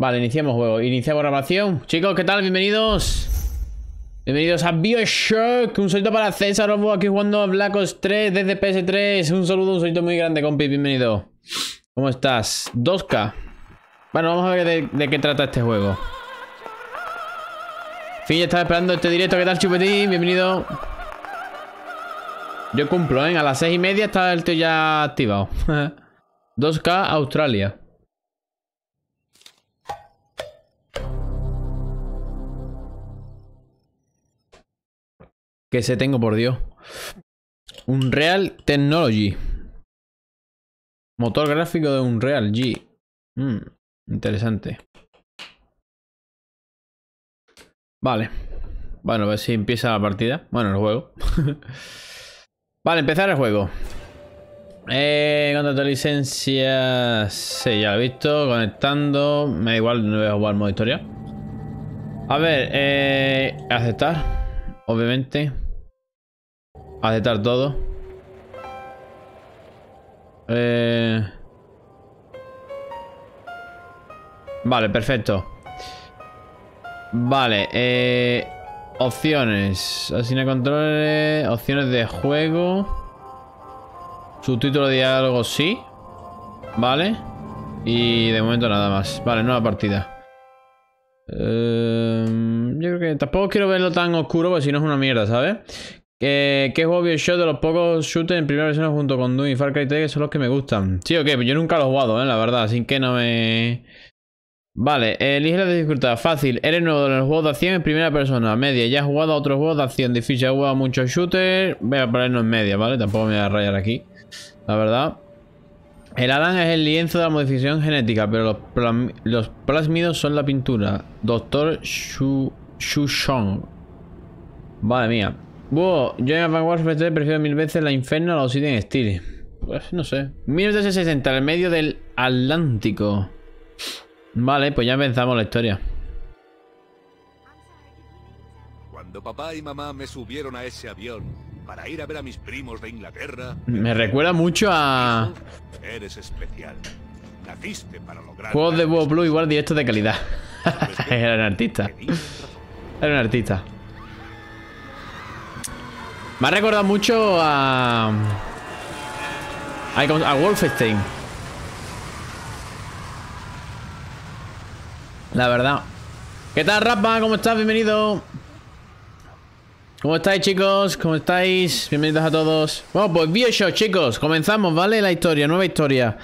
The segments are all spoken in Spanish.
Vale, iniciamos juego. Iniciamos grabación. Chicos, ¿qué tal? Bienvenidos. Bienvenidos a Bioshock. Un saludo para César Robo aquí jugando a Black Ops 3 desde PS3. Un saludo, un saludo muy grande, compi. Bienvenido. ¿Cómo estás? 2K. Bueno, vamos a ver de, qué trata este juego. Fin, ya estaba esperando este directo. ¿Qué tal, Chupetín? Bienvenido. Yo cumplo, ¿eh? A las seis y media está el tío ya activado. 2K Australia. Que se tengo, por Dios. Unreal Technology. Motor gráfico de Unreal G. Mm, interesante. Vale. Bueno, a ver si empieza la partida. Bueno, el juego. vale, empezar el juego. Eh, contrato licencias. Sí, ya lo he visto. Conectando. Me da igual, no voy a jugar modo historia. A ver, eh, aceptar. Obviamente. Aceptar todo. Eh... Vale, perfecto. Vale, eh... Opciones. Asigna controles. Opciones de juego. Subtítulo de diálogo, sí. Vale. Y de momento nada más. Vale, nueva partida. Eh, yo creo que tampoco quiero verlo tan oscuro porque si no es una mierda, ¿sabes? Que, que juego Bioshock de los pocos shooters en primera versión junto con Doom y Far Cry 3 que son los que me gustan. Sí, ok, yo nunca lo he jugado, ¿eh? La verdad, así que no me... Vale, elige la dificultad. Fácil, eres nuevo en los juegos de acción en primera persona. Media, ya has jugado a otros juegos de acción. Difícil, has jugado a muchos shooters. Voy a ponernos en media, ¿vale? Tampoco me voy a rayar aquí. La verdad. El Adam es el lienzo de la modificación genética, pero los, plásmidos son la pintura. Doctor Shu Shushong. Vale mía. Wow, yo en Warfare 3 prefiero mil veces la Inferno a la Obsidian Steel. Pues no sé. 1960, en el medio del Atlántico. Vale, pues ya empezamos la historia. Cuando papá y mamá me subieron a ese avión para ir a ver a mis primos de Inglaterra, Me recuerda mucho a eres especial. Naciste para lograr. juegos de Bob Blue igual directos de calidad. Era un artista. Era un artista. Me ha recordado mucho a. A, a Wolfenstein. La verdad. ¿Qué tal, Rapa? ¿Cómo estás? Bienvenido. ¿Cómo estáis, chicos? ¿Cómo estáis? Bienvenidos a todos. Bueno, pues Bioshock, chicos. Comenzamos, ¿vale? La historia, nueva historia.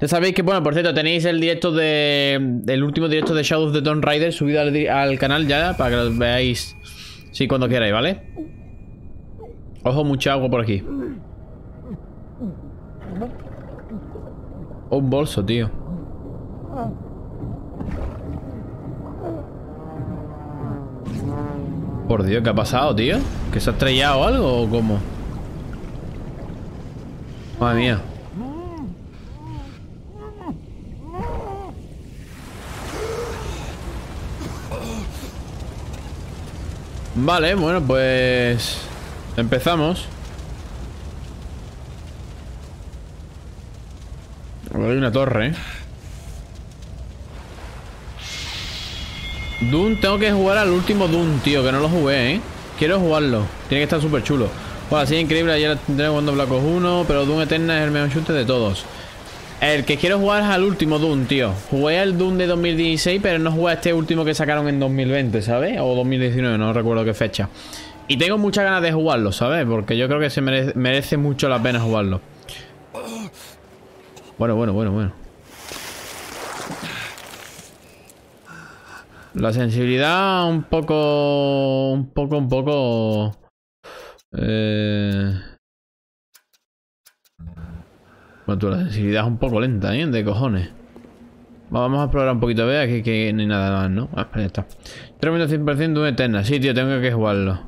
Ya sabéis que, bueno, por cierto, tenéis el directo de... El último directo de Shadow of the Tomb Raider subido al, canal ya, para que lo veáis, sí, cuando queráis, ¿vale? Ojo, mucha agua por aquí. Un bolso, tío. Por Dios, ¿qué ha pasado, tío? ¿Que se ha estrellado algo o cómo? Madre mía. Vale, bueno, pues... Empezamos. Hay una torre. Doom, tengo que jugar al último Doom, tío, que no lo jugué, ¿eh? Quiero jugarlo. Tiene que estar súper chulo. Bueno, así increíble, ayer tendré jugando Black Ops 1, pero Doom Eterna es el mejor shooter de todos. El que quiero jugar es al último Doom, tío. Jugué al Doom de 2016, pero no jugué a este último que sacaron en 2020, ¿sabes? O 2019, no recuerdo qué fecha. Y tengo muchas ganas de jugarlo, ¿sabes? Porque yo creo que se merece, merece mucho la pena jugarlo. Bueno, bueno, bueno, bueno. La sensibilidad un poco... Un poco, un poco... Eh... Bueno, tú, la sensibilidad es un poco lenta, ¿eh? De cojones. Va, Vamos a explorar un poquito, vea que, que hay nada más, ¿no? Ah, ya está. 3 minutos 100% de una eterna. Sí, tío, tengo que jugarlo.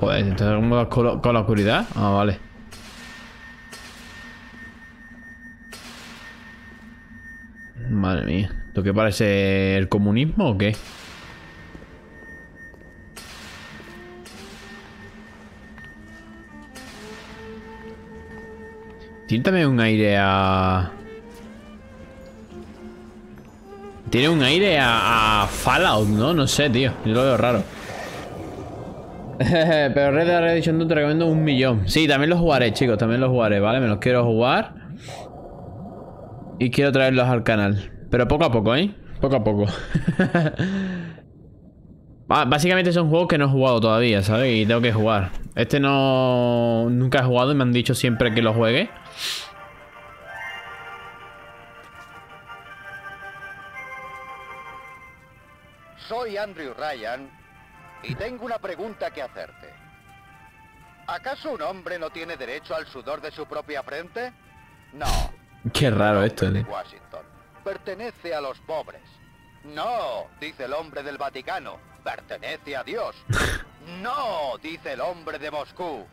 Joder, entonces ¿cómo con, con la oscuridad? Ah, vale. Madre mía. ¿Esto qué parece el comunismo o qué? Tiene también un aire a... Tiene un aire a, Fallout, ¿no? No sé, tío. Yo lo veo raro. Pero Red Dead Redemption 2 te recomiendo un millón. Sí, también los jugaré, chicos. También los jugaré, ¿vale? Me los quiero jugar. Y quiero traerlos al canal. Pero poco a poco, ¿eh? Poco a poco. Básicamente son juegos que no he jugado todavía, ¿sabes? Y tengo que jugar. Este no... Nunca he jugado y me han dicho siempre que lo juegue. Soy Andrew Ryan y tengo una pregunta que hacerte. ¿Acaso un hombre no tiene derecho al sudor de su propia frente? No. Qué raro esto, ¿eh? Washington. Pertenece a los pobres. No, dice el hombre del Vaticano pertenece a Dios. No, dice el hombre de Moscú.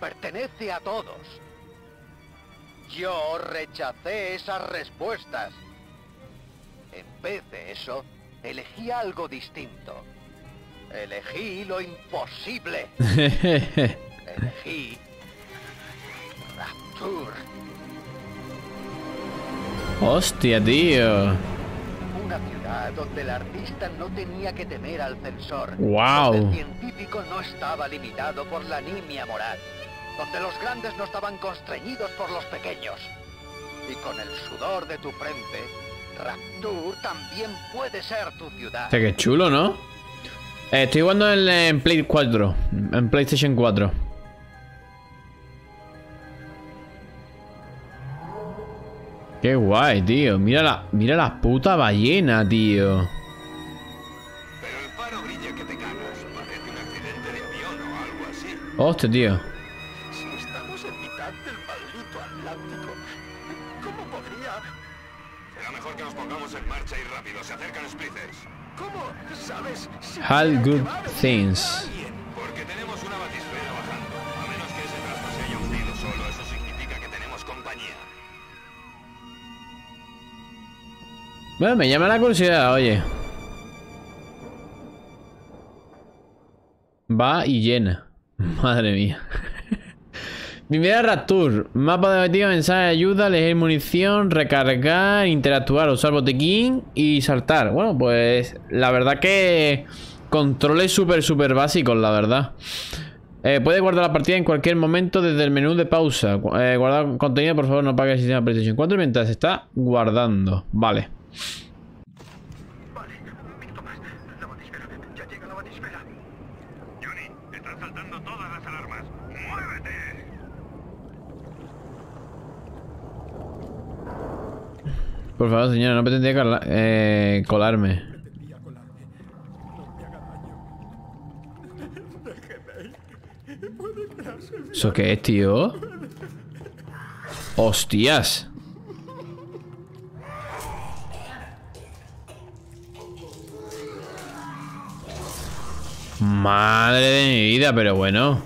Pertenece a todos. Yo rechacé esas respuestas. En vez de eso, elegí algo distinto. Elegí lo imposible. elegí Rapture. Hostia, tío una ciudad donde el artista no tenía que temer al censor. Wow. Donde el científico no estaba limitado por la nimia moral. Donde los grandes no estaban constreñidos por los pequeños. Y con el sudor de tu frente, Rapture también puede ser tu ciudad. Qué chulo, ¿no? Eh, estoy jugando en, en Play 4. En PlayStation 4. Qué guay, tío. Mira la, mira la puta ballena, tío. Pero. Hostia, tío. Si good things. Bueno, me llama la curiosidad, oye. Va y llena. Madre mía. Primera Rapture. Mapa de objetivo, mensaje de ayuda, elegir munición, recargar, interactuar, usar botequín y saltar. Bueno, pues la verdad que controles súper, súper básicos, la verdad. Eh, puede guardar la partida en cualquier momento desde el menú de pausa. Eh, guardar contenido, por favor, no apague el sistema PlayStation 4 mientras está guardando. Vale. Vale, un minuto más. La batisfera. Ya llega la batisfera. Johnny, están saltando todas las alarmas. ¡Muévete! Por favor, señora, no pretendía cola- eh, colarme. ¿Eso qué es, tío? ¡Hostias! Madre de mi vida, pero bueno.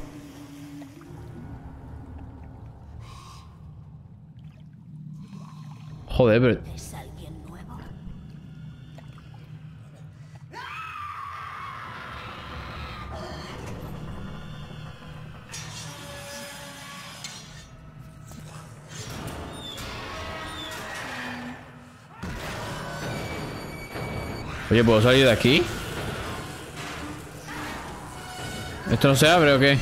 Joder, pero... Oye, ¿puedo salir de aquí? ¿Esto no se abre o qué?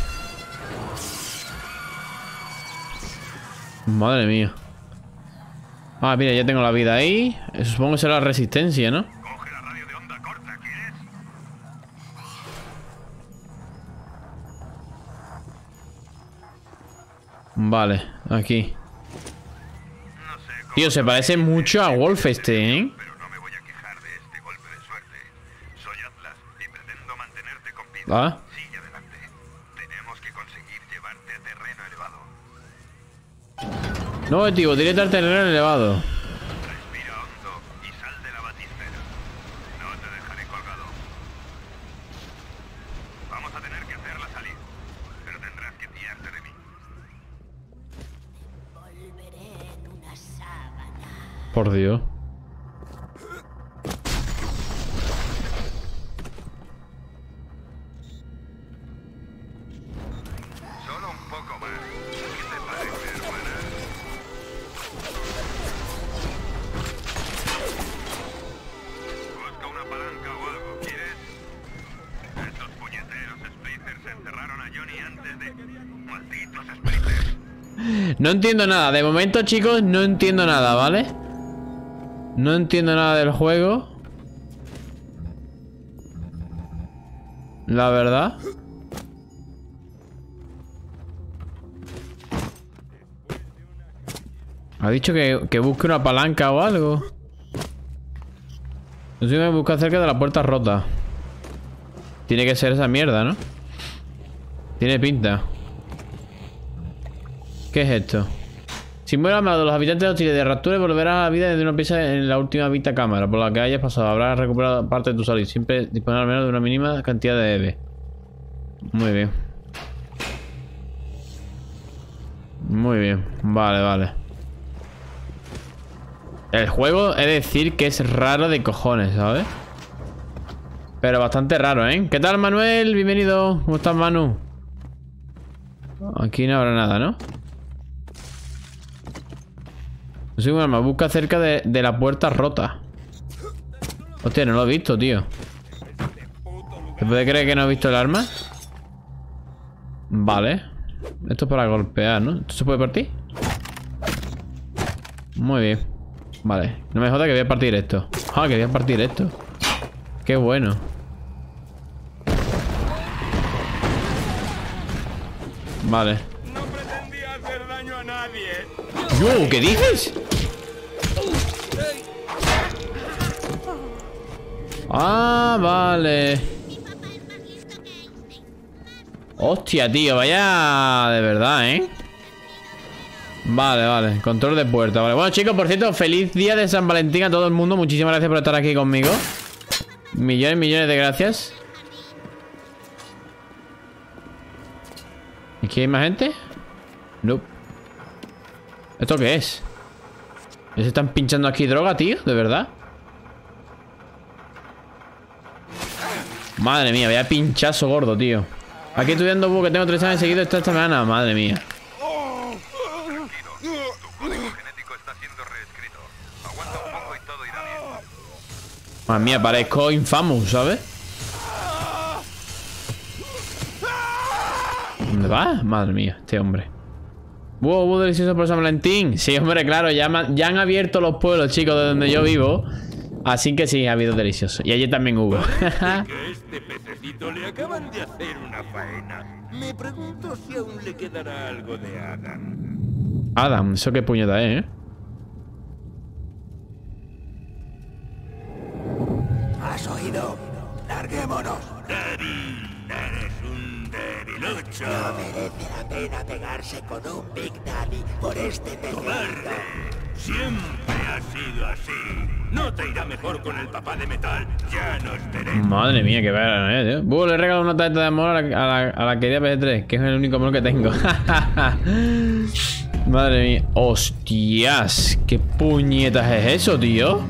Madre mía. Ah, mira, ya tengo la vida ahí. Supongo que será la resistencia, ¿no? Coge la radio de onda corta, ¿quieres? Vale, aquí. No sé cómo, Tío, se parece mucho a Wolfenstein, ¿eh? pero no No, objetivo, directo al terreno elevado. Respira hondo y sal de la batisfera. No te dejaré colgado. Vamos a tener que hacerla salir, pero tendrás que fiarte de mí. Volveré en una sábana. Por Dios. No entiendo nada. De momento, chicos, no entiendo nada, ¿vale? No entiendo nada del juego. La verdad. Ha dicho que, que busque una palanca o algo. Yo tengo que buscar cerca de la puerta rota. Tiene que ser esa mierda, ¿no? Tiene pinta. ¿Qué es esto? Si muere amado, los habitantes hostiles de Rapture volverán a la vida desde una pieza en la última vista cámara por la que hayas pasado. Habrás recuperado parte de tu salud siempre disponer al menos de una mínima cantidad de EV. Muy bien. Muy bien. Vale, vale. El juego, he de decir que es raro de cojones, ¿sabes? Pero bastante raro, ¿eh? ¿Qué tal, Manuel? Bienvenido. ¿Cómo estás, Manu? Aquí no habrá nada, ¿no? No sé, bueno, me busca cerca de, de la puerta rota. Hostia, no lo he visto, tío. ¿Se puede creer que no he visto el arma? Vale. Esto es para golpear, ¿no? ¿Esto se puede partir? Muy bien. Vale. No me joda que voy a partir esto. Ah, que voy a partir esto. Qué bueno. Vale. No pretendía hacer daño a nadie. Yo, ¿qué dices? Ah, vale. Hostia, tío, vaya de verdad, ¿eh? Vale, vale, control de puerta, vale Bueno, chicos, por cierto, feliz día de San Valentín a todo el mundo Muchísimas gracias por estar aquí conmigo Millones, millones de gracias ¿Aquí hay más gente? No ¿Esto qué es? ¿Se están pinchando aquí droga, tío? ¿De verdad? Madre mía, vaya pinchazo gordo, tío Aquí estudiando bug que tengo tres años seguidos esta semana Madre mía. Madre mía, parezco infamous, ¿sabes? ¿Dónde va? Madre mía, este hombre Wow, wow, delicioso por San Valentín Sí, hombre, claro, ya, ya han abierto los pueblos, chicos, de donde yo vivo Así que sí, ha habido delicioso Y ayer también hubo Que este pececito le acaban de hacer una faena. Me pregunto si aún le quedará algo de Adam. Adam, eso qué puñeta es, ¿eh? ¿Has oído? ¡Larguémonos! Eres un debilucho. No merece la pena pegarse con un Big Daddy por este pequeñito. Siempre ha sido así. No te irá mejor con el papá de metal. Ya nos. Madre mía, qué verano, ¿eh, tío? Buh, le regalo una tarjeta de amor a la querida PS3 Que es el único amor que tengo Madre mía Hostias ¿Qué puñetas es eso, tío?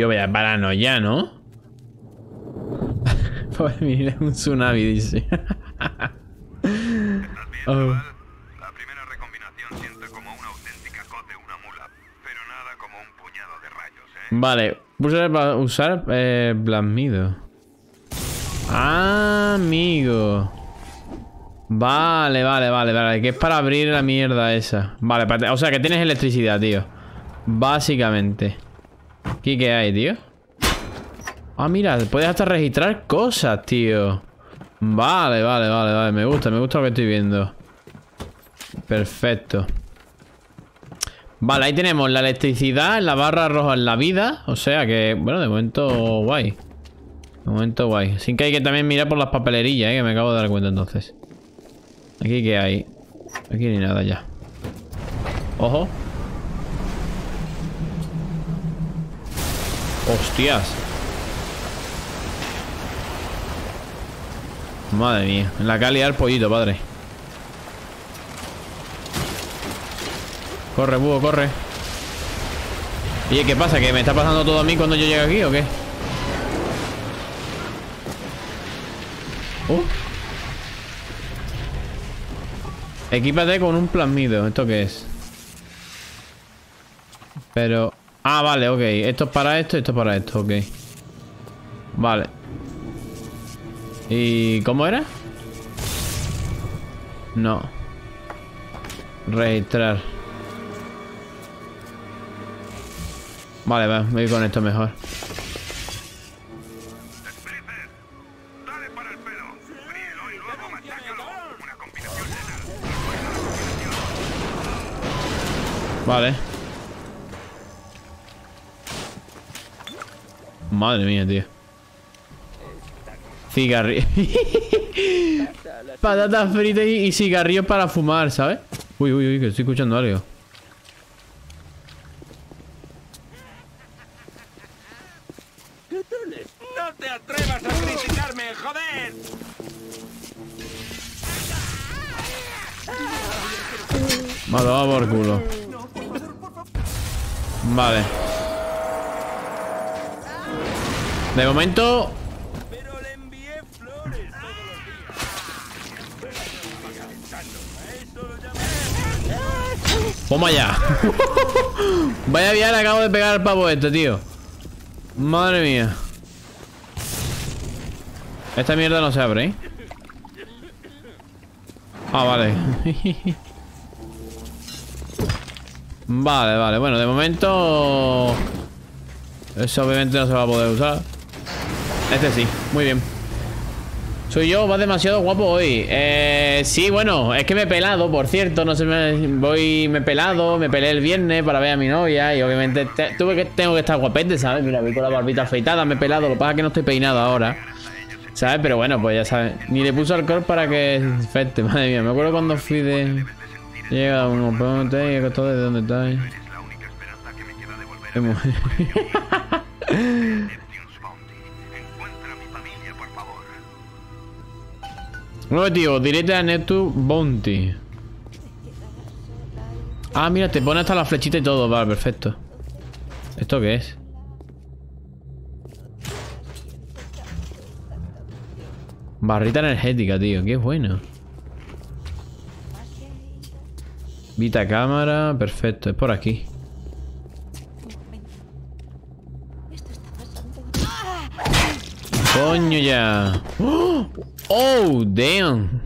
Yo vaya verano ya, ¿no? Pobre mira, un tsunami, dice Oh. La primera recombinación siente como una auténtica cod de una mula, pero nada como un puñado de rayos, ¿eh? Vale, usar, para usar eh, blasmido. Ah, amigo. Vale, vale, vale, vale. Que es para abrir la mierda esa. Vale, para- o sea que tienes electricidad, tío. Básicamente. ¿Aquí qué hay, tío? Ah, mira, puedes hasta registrar cosas, tío. Vale, vale, vale, vale. Me gusta, me gusta lo que estoy viendo. Perfecto. Vale, ahí tenemos la electricidad, la barra roja en la vida. O sea que, bueno, de momento guay. De momento guay. Sin que hay que también mirar por las papelerillas, eh, que me acabo de dar cuenta entonces. Aquí que hay. Aquí ni nada ya. Ojo. Hostias. Madre mía. En la calidad el pollito, padre. Corre, búho, corre. Oye, ¿qué pasa? ¿Que me está pasando todo a mí cuando yo llego aquí o qué? Uh. Equípate con un plasmido. ¿Esto qué es? Pero... Ah, vale, ok. Esto es para esto esto es para esto, ok. Vale. ¿Y cómo era? No. Registrar. Vale, va, voy con esto mejor. Spritzer, Madre mía, tío. Cigarrillo. Patatas fritas y, y cigarrillos para fumar, ¿sabes? Uy, uy, uy, que estoy escuchando algo. ¡No te atrevas a criticarme, joder! Dado por culo. Vale. De momento... Toma ya. Vaya bien, acabo de pegar el pavo este, tío. Madre mía. Esta mierda no se abre, ¿eh? Ah, vale. vale, vale. Bueno, de momento... Eso obviamente no se va a poder usar. Este sí, muy bien. Soy yo, va demasiado guapo hoy. Eh, sí, bueno, es que me he pelado, por cierto. No sé, me, voy, me he pelado, me pelé el viernes para ver a mi novia. Y obviamente te- tuve que, tengo que estar guapete, ¿sabes? Mira, voy con la barbita afeitada, me he pelado. Lo que pasa es que no estoy peinado ahora. ¿Sabes? Pero bueno, pues ya sabes. Ni le puso alcohol para que se infecte. Madre mía, me acuerdo cuando fui de. Llega uno, ponte y todo de dónde está. Un objetivo, directa a Neptune Bounty. Ah, mira, te pone hasta la flechita y todo. Vale, perfecto. ¿Esto qué es? Barrita energética, tío. Qué bueno. Vita cámara. Perfecto. Es por aquí. Coño ya. ¡Oh! ¡Oh, damn!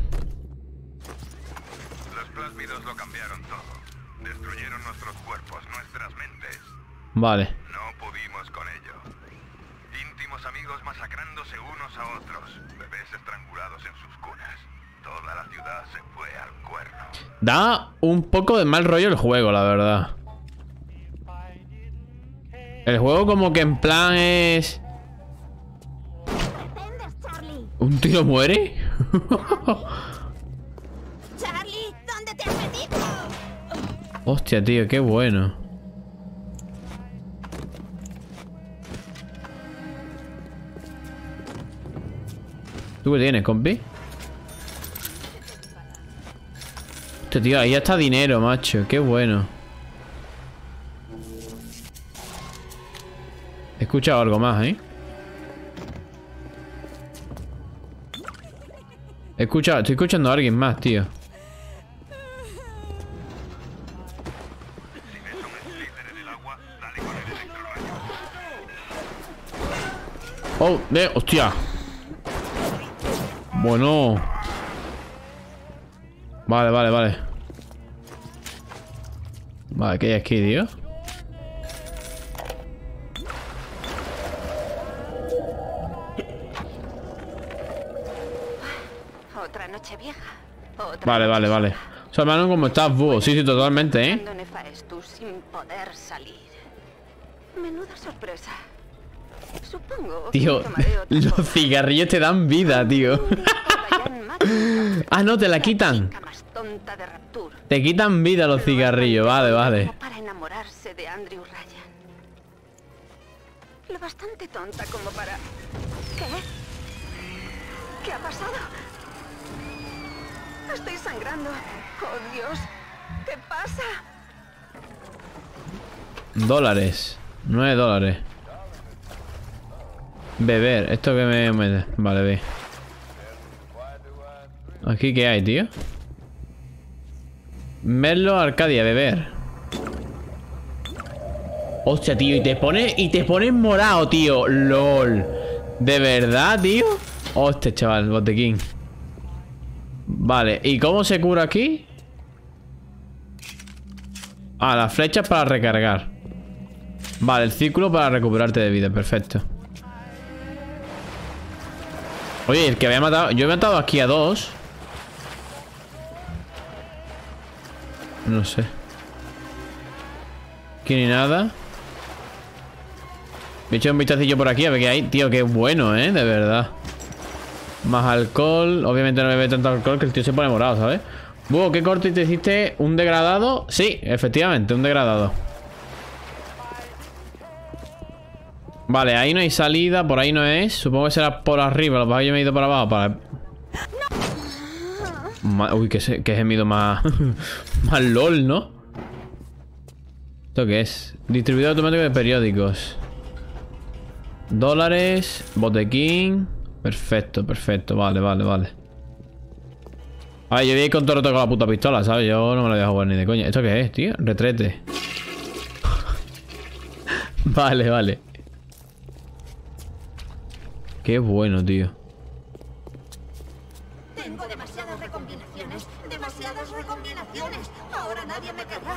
Los plásmidos lo cambiaron todo. Destruyeron nuestros cuerpos, nuestras mentes. Vale. No pudimos con ello. Íntimos amigos masacrándose unos a otros. Bebés estrangulados en sus cunas. Toda la ciudad se fue al cuerno. Da un poco de mal rollo el juego, la verdad. El juego como que en plan es... ¿Un tío muere? Charlie, ¿dónde te has metido? Hostia, tío, qué bueno. ¿Tú qué tienes, compi? Hostia, tío, ahí ya está dinero, macho. Qué bueno. He escuchado algo más, ¿eh? Estoy escuchando a alguien más, tío. Oh, de, hostia. Bueno. Vale, vale, vale. Vale, ¿qué hay aquí, tío? Vale, vale, vale. O sea, hermano, como estás, búho. Sí, sí, totalmente, ¿eh? Sin poder salir. Menuda sorpresa. Supongo Tío, los cigarrillos te dan vida, tío. Ah, no, te la quitan. Te quitan vida los Lo cigarrillos. Vale, vale. Para enamorarse de Andrew Ryan. Lo bastante tonta como para. ¿Qué? ¿Qué ha pasado? Estoy sangrando. Oh Dios. ¿Qué pasa? Dólares. 9 dólares. Beber. Esto que me mete. Vale, ve. Aquí qué hay, tío. Merlo Arcadia, beber. Hostia, tío, y te pone y te pones morado, tío. LOL. ¿De verdad, tío? Hostia, chaval, botequín. Vale, ¿y cómo se cura aquí? Ah, las flechas para recargar. Vale, el círculo para recuperarte de vida, perfecto. Oye, el que había matado... Yo he matado aquí a dos. No sé. Aquí ni nada. Me he hecho un vistacillo por aquí a ver qué hay. Tío, qué bueno, ¿eh? De verdad. Más alcohol. Obviamente no bebe tanto alcohol que el tío se pone morado, ¿sabes? Búho, ¿qué corte te hiciste? ¿Un degradado? Sí, efectivamente, un degradado. Vale, ahí no hay salida, por ahí no es. Supongo que será por arriba, lo que que yo me he ido para abajo para... Uy, qué, se- qué gemido más... más lol, ¿no? ¿Esto qué es? Distribuidor automático de periódicos. Dólares, botequín... Perfecto, perfecto, vale, vale, vale. A ver, yo voy a ir con todo el rato con la puta pistola, ¿sabes? Yo no me la voy a jugar ni de coña. ¿Esto qué es, tío? Retrete. vale, vale. Qué bueno, tío. Tengo demasiadas recombinaciones. Demasiadas recombinaciones. Ahora nadie me querrá.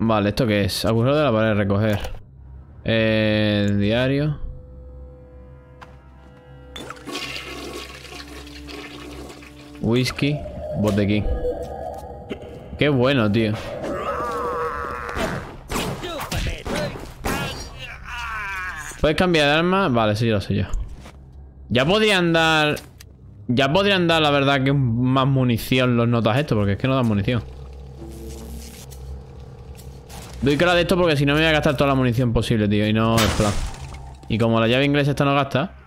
Vale, ¿esto qué es? Agujero de la pared, recoger. Eh, diario. Whisky, botequín. Qué bueno, tío. ¿Puedes cambiar de arma? Vale, sí, lo sé yo. Ya podrían dar... Ya podrían dar, la verdad, que más munición los notas esto, porque es que no dan munición. Doy cara de esto porque si no me voy a gastar toda la munición posible, tío, y no es plan. Y como la llave inglesa esta no gasta...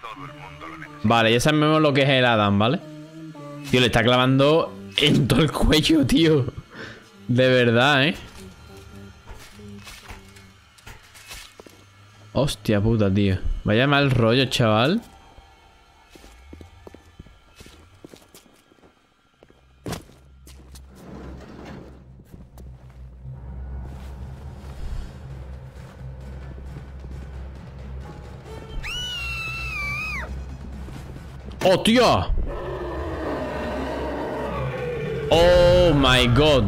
Todo el mundo lo necesita. Vale, ya sabemos lo que es el Adam, ¿vale? Tío, le está clavando en todo el cuello, tío. De verdad, ¿eh? Hostia puta, tío. Vaya mal rollo, chaval. ¡Hostia! Oh my god.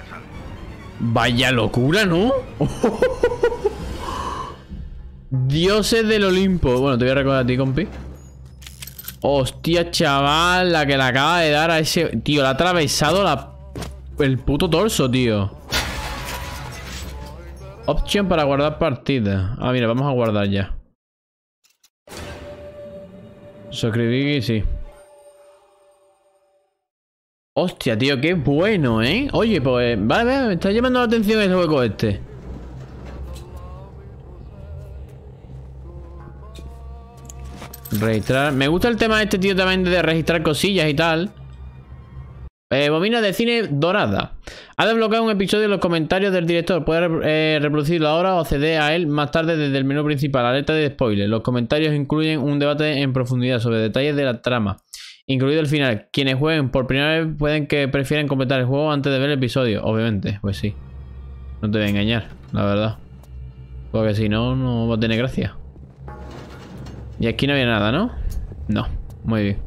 A salvo. Vaya locura, ¿no? Dioses del Olimpo. Bueno, te voy a recordar a ti, compi. Hostia, chaval, la que le acaba de dar a ese... Tío, le ha atravesado la... el puto torso, tío. Opción para guardar partida. Ah, mira, vamos a guardar ya. Suscribir, sí. Hostia, tío, qué bueno, ¿eh? Oye, pues... Vale, vale, me está llamando la atención ese hueco este. Registrar... Me gusta el tema este, tío, también de registrar cosillas y tal. Eh, bobina de cine dorada. Ha desbloqueado un episodio en los comentarios del director. Puede eh, reproducirlo ahora o acceder a él más tarde desde el menú principal. Alerta de spoiler. Los comentarios incluyen un debate en profundidad sobre detalles de la trama, incluido el final. Quienes jueguen por primera vez pueden que prefieren completar el juego antes de ver el episodio. Obviamente, pues sí. No te voy a engañar, la verdad. Porque si no, no va a tener gracia. Y aquí no había nada, ¿no? No. Muy bien.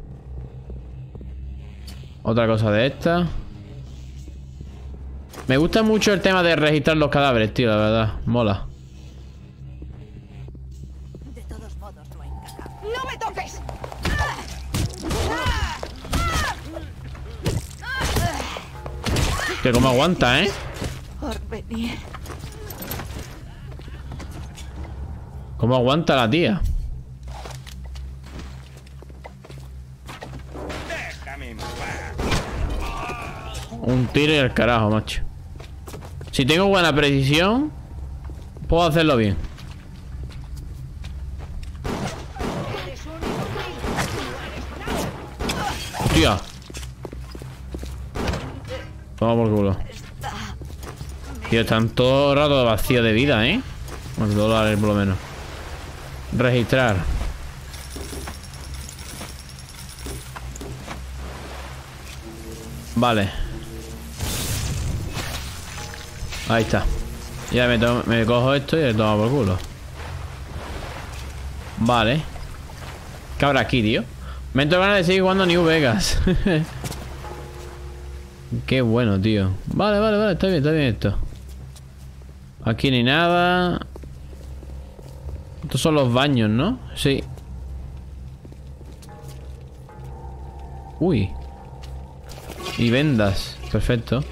Otra cosa de esta. Me gusta mucho el tema de registrar los cadáveres, tío, la verdad. Mola. De todos modos, no encaja. ¡No me toques! Que como aguanta, ¿eh? ¿Cómo aguanta la tía? Un tiro y el carajo, macho. Si tengo buena precisión, puedo hacerlo bien. Hostia. Toma por culo. Tío, están todo rato vacío de vida, ¿eh? Bueno, dólares por lo menos. Registrar. Vale. Ahí está. Ya me, cojo esto y le tomo por culo. Vale. ¿Qué habrá aquí, tío? Me entro ganas de seguir jugando New Vegas. Qué bueno, tío. Vale, vale, vale. Está bien, está bien esto. Aquí ni nada. Estos son los baños, ¿no? Sí. Uy. Y vendas. Perfecto.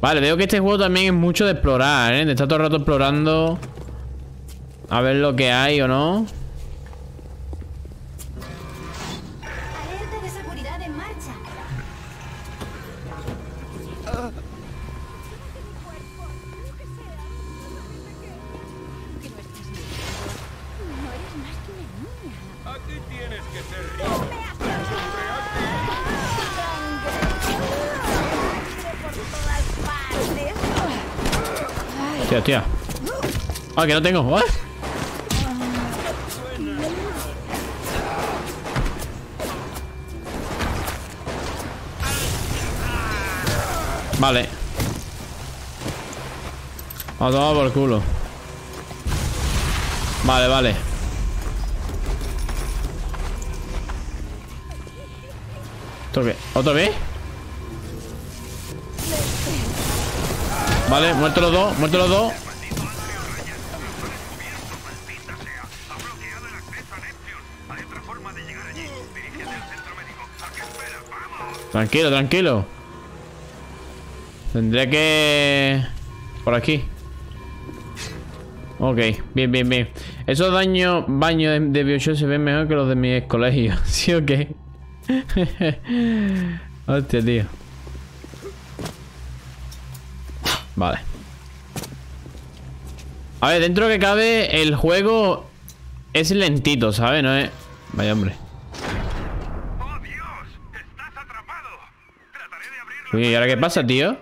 Vale, veo que este juego también es mucho de explorar, ¿eh? De estar todo el rato explorando. A ver lo que hay o no. Ah, que no tengo. Ah. Vale. A tomar por culo. Vale, vale. ¿Otro qué? ¿Otro qué? Vale, muertos los dos, muertos los dos. Tranquilo, tranquilo. Tendría que... Por aquí. Ok, bien, bien, bien. Esos daños, baños de, de Bioshock se ven mejor que los de mi colegio. ¿Sí o qué? Hostia, tío. Vale. A ver, dentro que cabe, el juego es lentito, ¿sabes? No es... Vaya hombre. ¡Oh, Dios! ¡Estás atrapado! Trataré de abrirlo. Oye, ¿y ahora qué pasa, tío?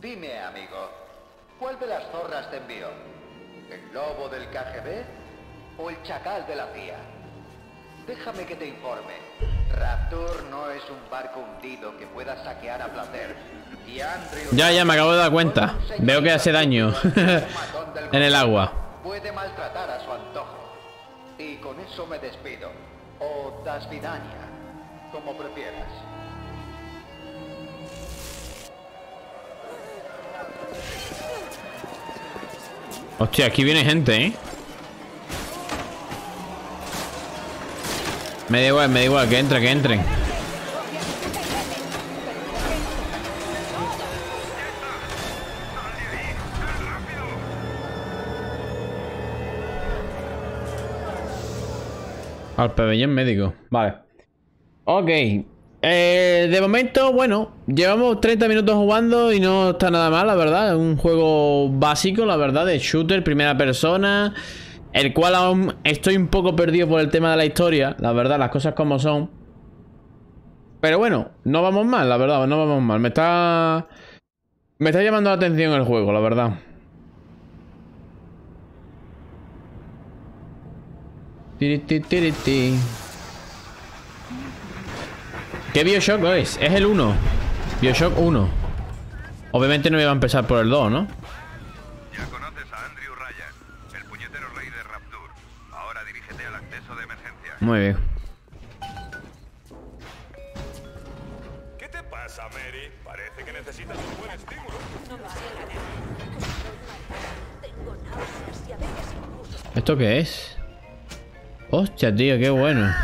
Dime, amigo, ¿cuál de las zorras te envió? ¿El lobo del KGB o el chacal de la CIA? Déjame que te informe. Raptor no es un barco hundido que pueda saquear a placer. Y Andrew... Ya, ya, me acabo de dar cuenta. Veo que hace daño en el agua. Puede maltratar a su antojo. Y con eso me despido. O das vidania, como prefieras. Hostia, aquí viene gente, ¿eh? Me da igual, me da igual, que entren, que entren. Al pabellón médico. Vale. Ok. Eh, de momento, bueno, llevamos 30 minutos jugando y no está nada mal, la verdad. Es un juego básico, la verdad, de shooter, primera persona. El cual aún estoy un poco perdido por el tema de la historia, la verdad, las cosas como son. Pero bueno, no vamos mal, la verdad, no vamos mal. Me está. Me está llamando la atención el juego, la verdad. ¿Qué Bioshock es? Es el 1. Bioshock 1. Obviamente no iba a empezar por el 2, ¿no? Ya conoces a Andrew Ryan, el puñetero rey de Rapture. Ahora dirígete al acceso de emergencia. Muy bien. ¿Qué te pasa, Mary? Parece que necesitas un buen estímulo. ¿Esto qué es? Hostia, tío, qué bueno.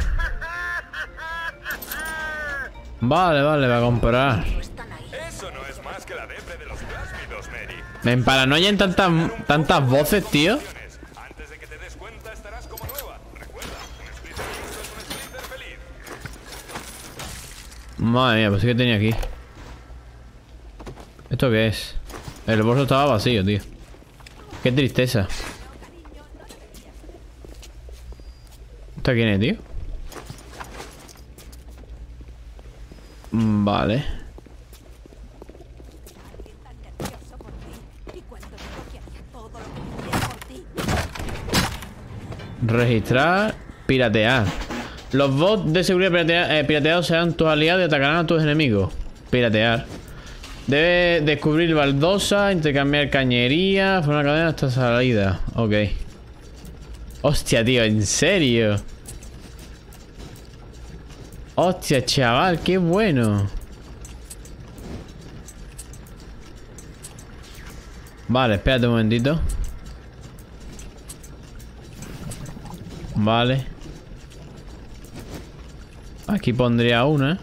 Vale, vale, va a comprar. Me paranoia en tantas, tantas voces, tío. Madre mía, pues sí que tenía aquí. ¿Esto qué es? El bolso estaba vacío, tío. Qué tristeza. ¿Esto quién es, tío? Mm, Vale. tan nervioso por ti. Y cuando digo que haría todo lo que pudiera por ti. Registrar, piratear. Los bots de seguridad piratea- eh, pirateados serán tus aliados y atacarán a tus enemigos. Piratear. Debe descubrir baldosa, intercambiar cañería, formar una cadena hasta salida. Ok. Hostia, tío, ¿en serio? Hostia, chaval, qué bueno. Vale, espérate un momentito. Vale. Aquí pondría una.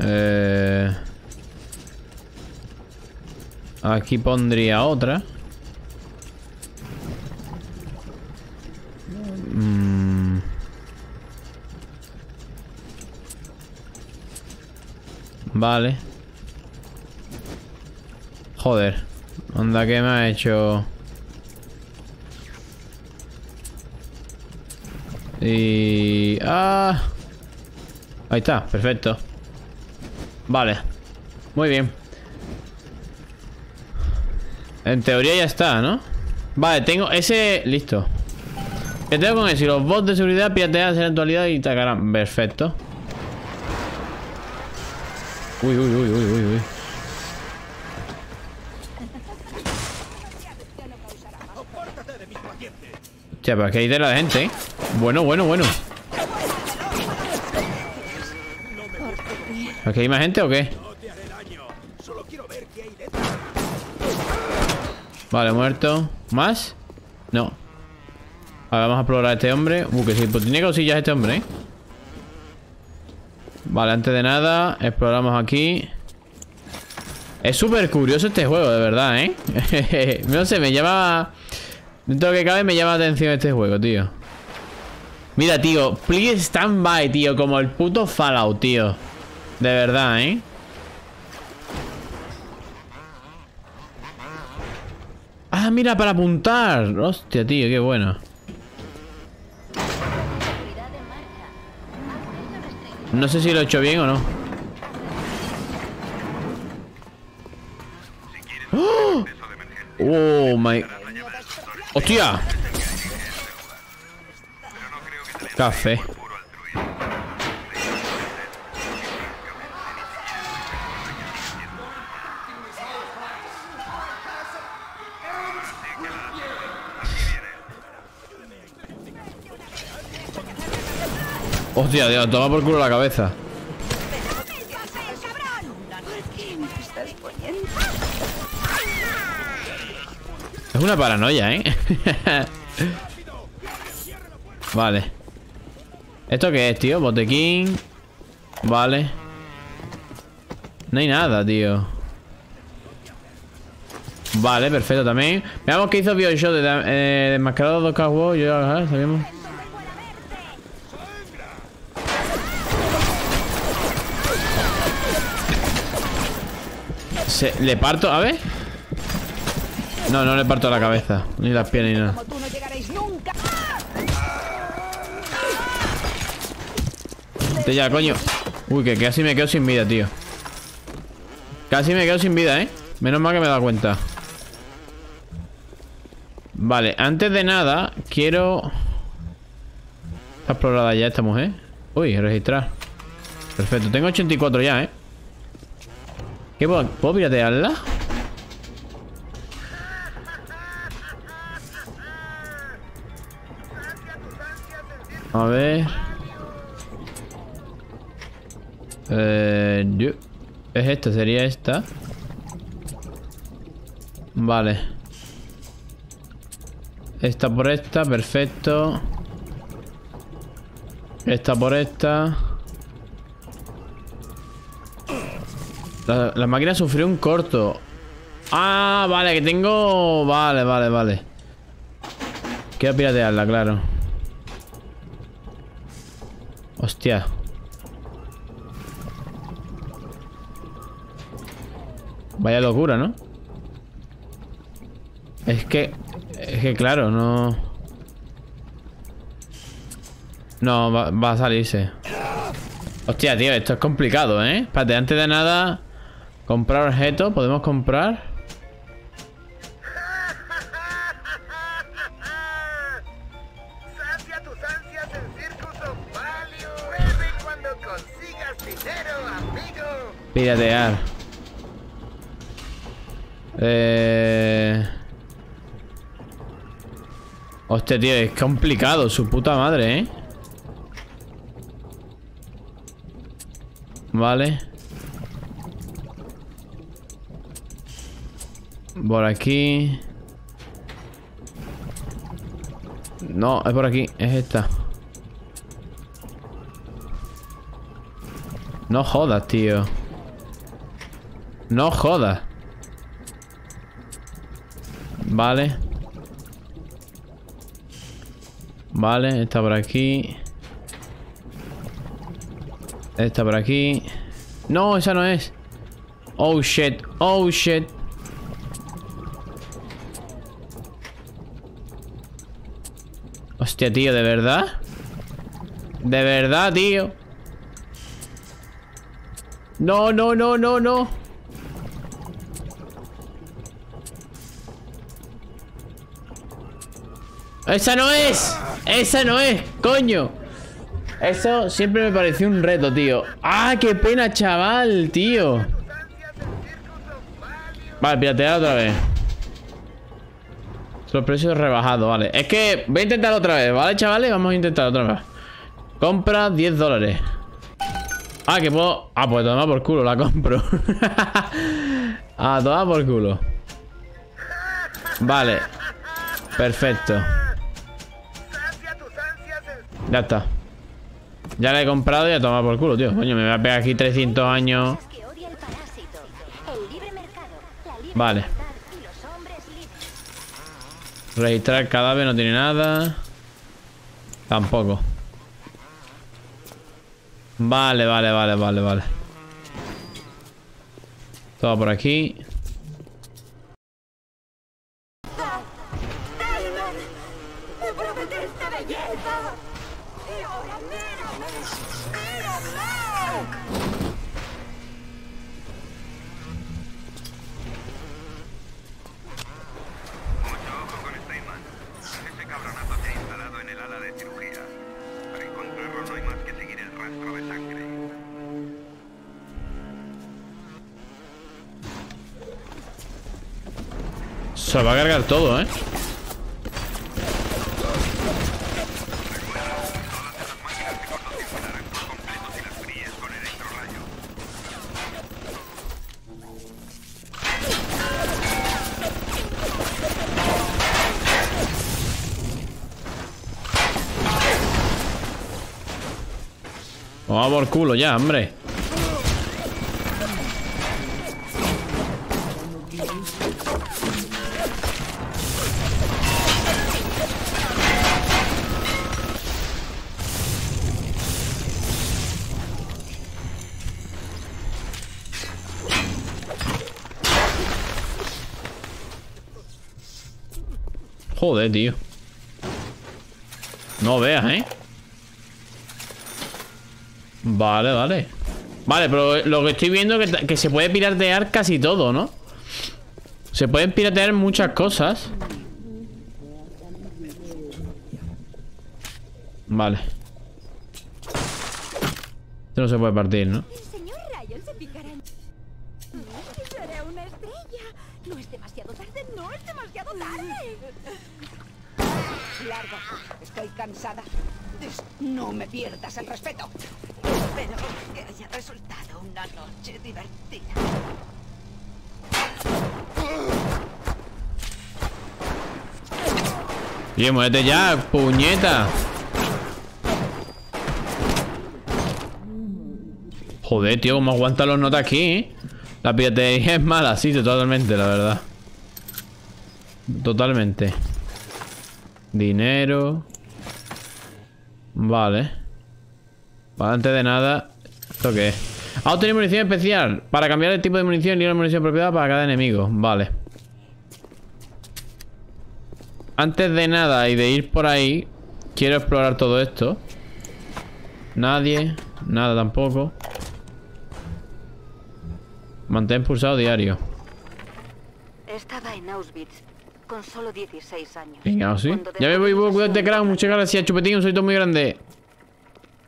Eh... Aquí pondría otra. Mm. Vale. Joder. Onda que me ha hecho... Y... ¡Ah! Ahí está, perfecto. Vale. Muy bien. En teoría ya está, ¿no? Vale, tengo ese... Listo. ¿Qué tengo con eso? Y los bots de seguridad piratean en la actualidad y atacarán. Perfecto. Uy, uy, uy, uy, uy, uy. Hostia, pero es que hay de la gente, ¿eh? Bueno, bueno, bueno. ¿Es que hay más gente o qué? Vale, muerto. ¿Más? No. Ahora vamos a explorar a este hombre. Uh, que sí, pues tiene cosillas este hombre, ¿eh? Vale, antes de nada, exploramos aquí. Es súper curioso este juego, de verdad, ¿eh? no sé, me llama... Dentro de lo que cabe me llama la atención este juego, tío. Mira, tío, please stand by, tío, como el puto Fallout, tío. De verdad, ¿eh? Ah, mira, para apuntar. Hostia, tío, qué bueno. No sé si lo he hecho bien o no. ¡Oh! ¡Oh, my... ¡Hostia! Café. Hostia, Dios, toma por culo la cabeza. Es una paranoia, ¿eh? vale. ¿Esto qué es, tío? Botequín. Vale. No hay nada, tío. Vale, perfecto también. Veamos qué hizo Bioshock de eh, desmascarado dos K-Wow. Yo sabemos. Se, le parto, a ver. No, no le parto la cabeza. Ni las piernas ni nada. Vete ya, coño. Uy, que casi me quedo sin vida, tío. Casi me quedo sin vida, ¿eh? Menos mal que me he dado cuenta. Vale, antes de nada, quiero... Está explorada ya esta mujer. Uy, registrar. Perfecto, tengo 84 ya, ¿eh? ¿Qué puedo, ¿puedo piratearla? A ver. Eh, es esta, sería esta. Vale. Esta por esta, perfecto. Esta por esta. La, máquina sufrió un corto. Ah, vale, que tengo... Vale, vale, vale. Quiero piratearla, claro. Hostia. Vaya locura, ¿no? Es que... Es que claro, no... No, va, va a salirse. Hostia, tío, esto es complicado, ¿eh? Espérate, antes de nada... Comprar objetos, ¿podemos comprar? Sacia tus ansias en Circus of Value. Bebe cuando consigas dinero, amigo. Piratear. Eh... Hostia, tío, es complicado, su puta madre, ¿eh? Vale. Por aquí. No, es por aquí, es esta. No jodas, tío. No jodas. Vale. Vale, está por aquí. Esta por aquí. No, esa no es. Oh shit, oh shit. Hostia, tío, ¿de verdad? ¿De verdad, tío? No, no, no, no, no. ¡Esa no es! ¡Esa no es! ¡Coño! Eso siempre me pareció un reto, tío. ¡Ah, qué pena, chaval, tío! Vale, piratear otra vez. Los precios rebajados, vale. Es que voy a intentar otra vez, ¿vale, chavales? Vamos a intentar otra vez. Compra 10 dólares. Ah, que puedo... Ah, pues toma por culo, la compro. ah, toma por culo. Vale. Perfecto. Ya está. Ya la he comprado y a tomar por culo, tío. Coño, me voy a pegar aquí 300 años. que odia el parásito. El libre mercado, la libre Vale. libertad y los hombres libres. Registrar cadáver no tiene nada. Tampoco. Vale, vale, vale, vale, vale. Todo por aquí. Todo, ¿eh? Vamos por culo ya, hombre. Tío. No veas, ¿eh? Vale, vale. Vale, pero lo que estoy viendo es que, que se puede piratear casi todo, ¿no? Se pueden piratear muchas cosas. Vale. Esto no se puede partir, ¿no? Largo. Estoy cansada. No me pierdas el respeto. Espero que haya resultado una noche divertida. Oye, muévete ya, puñeta. Joder, tío, cómo aguantan los notas aquí, ¿eh? La piratería es mala, sí, totalmente, la verdad. Totalmente. Dinero. Vale. Antes de nada. ¿Esto qué es? Ah, munición especial. Para cambiar el tipo de munición y una munición propiedad para cada enemigo. Vale. Antes de nada y de ir por ahí, quiero explorar todo esto. Nadie. Nada tampoco. Mantén pulsado diario. Estaba en Auschwitz con solo 16 años. Venga, ¿o sí? Ya me voy, voy, cuídate, crack. Muchas gracias, chupetín. Un solito muy grande.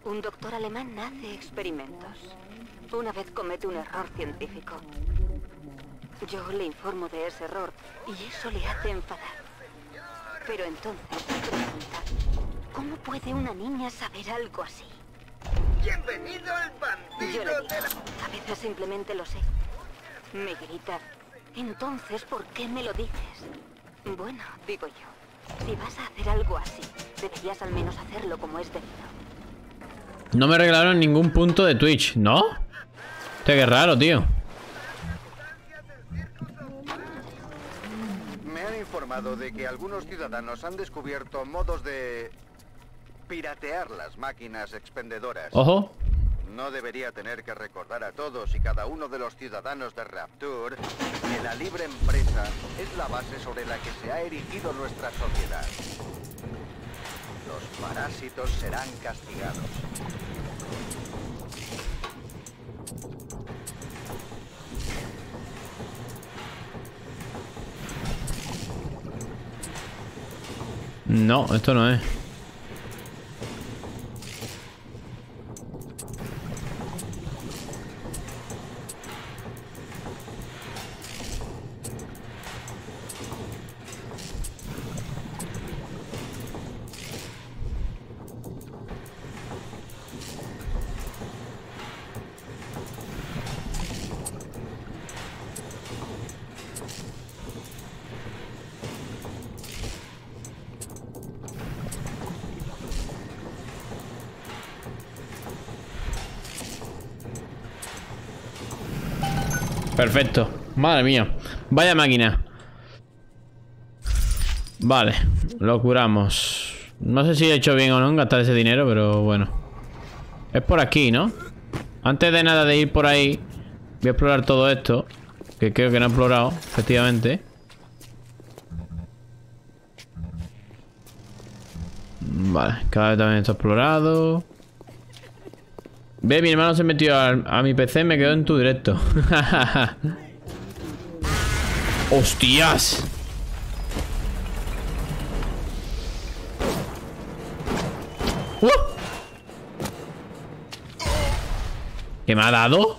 Un doctor alemán hace experimentos. Una vez comete un error científico. Yo le informo de ese error y eso le hace enfadar. Pero entonces pregunta, ¿cómo puede una niña saber algo así? Bienvenido al Yo bandido le digo, de la... a veces simplemente lo sé. Me grita, entonces, ¿por qué me lo dices? Bueno, digo yo, si vas a hacer algo así, deberías al menos hacerlo como es debido. No me regalaron ningún punto de Twitch, ¿no? Hostia, qué raro, tío. Me han informado de que algunos ciudadanos han descubierto modos de piratear las máquinas expendedoras. Ojo. No debería tener que recordar a todos y cada uno de los ciudadanos de Rapture que la libre empresa es la base sobre la que se ha erigido nuestra sociedad. Los parásitos serán castigados. No, esto no es. Perfecto. Madre mía. Vaya máquina. Vale. Lo curamos. No sé si he hecho bien o no en gastar ese dinero, pero bueno. Es por aquí, ¿no? Antes de nada de ir por ahí, voy a explorar todo esto. Que creo que no he explorado, efectivamente. Vale, cada vez también está explorado. Ve, mi hermano se metió a, mi PC me quedó en tu directo. ¡Hostias! ¡Uh! ¿Qué me ha dado?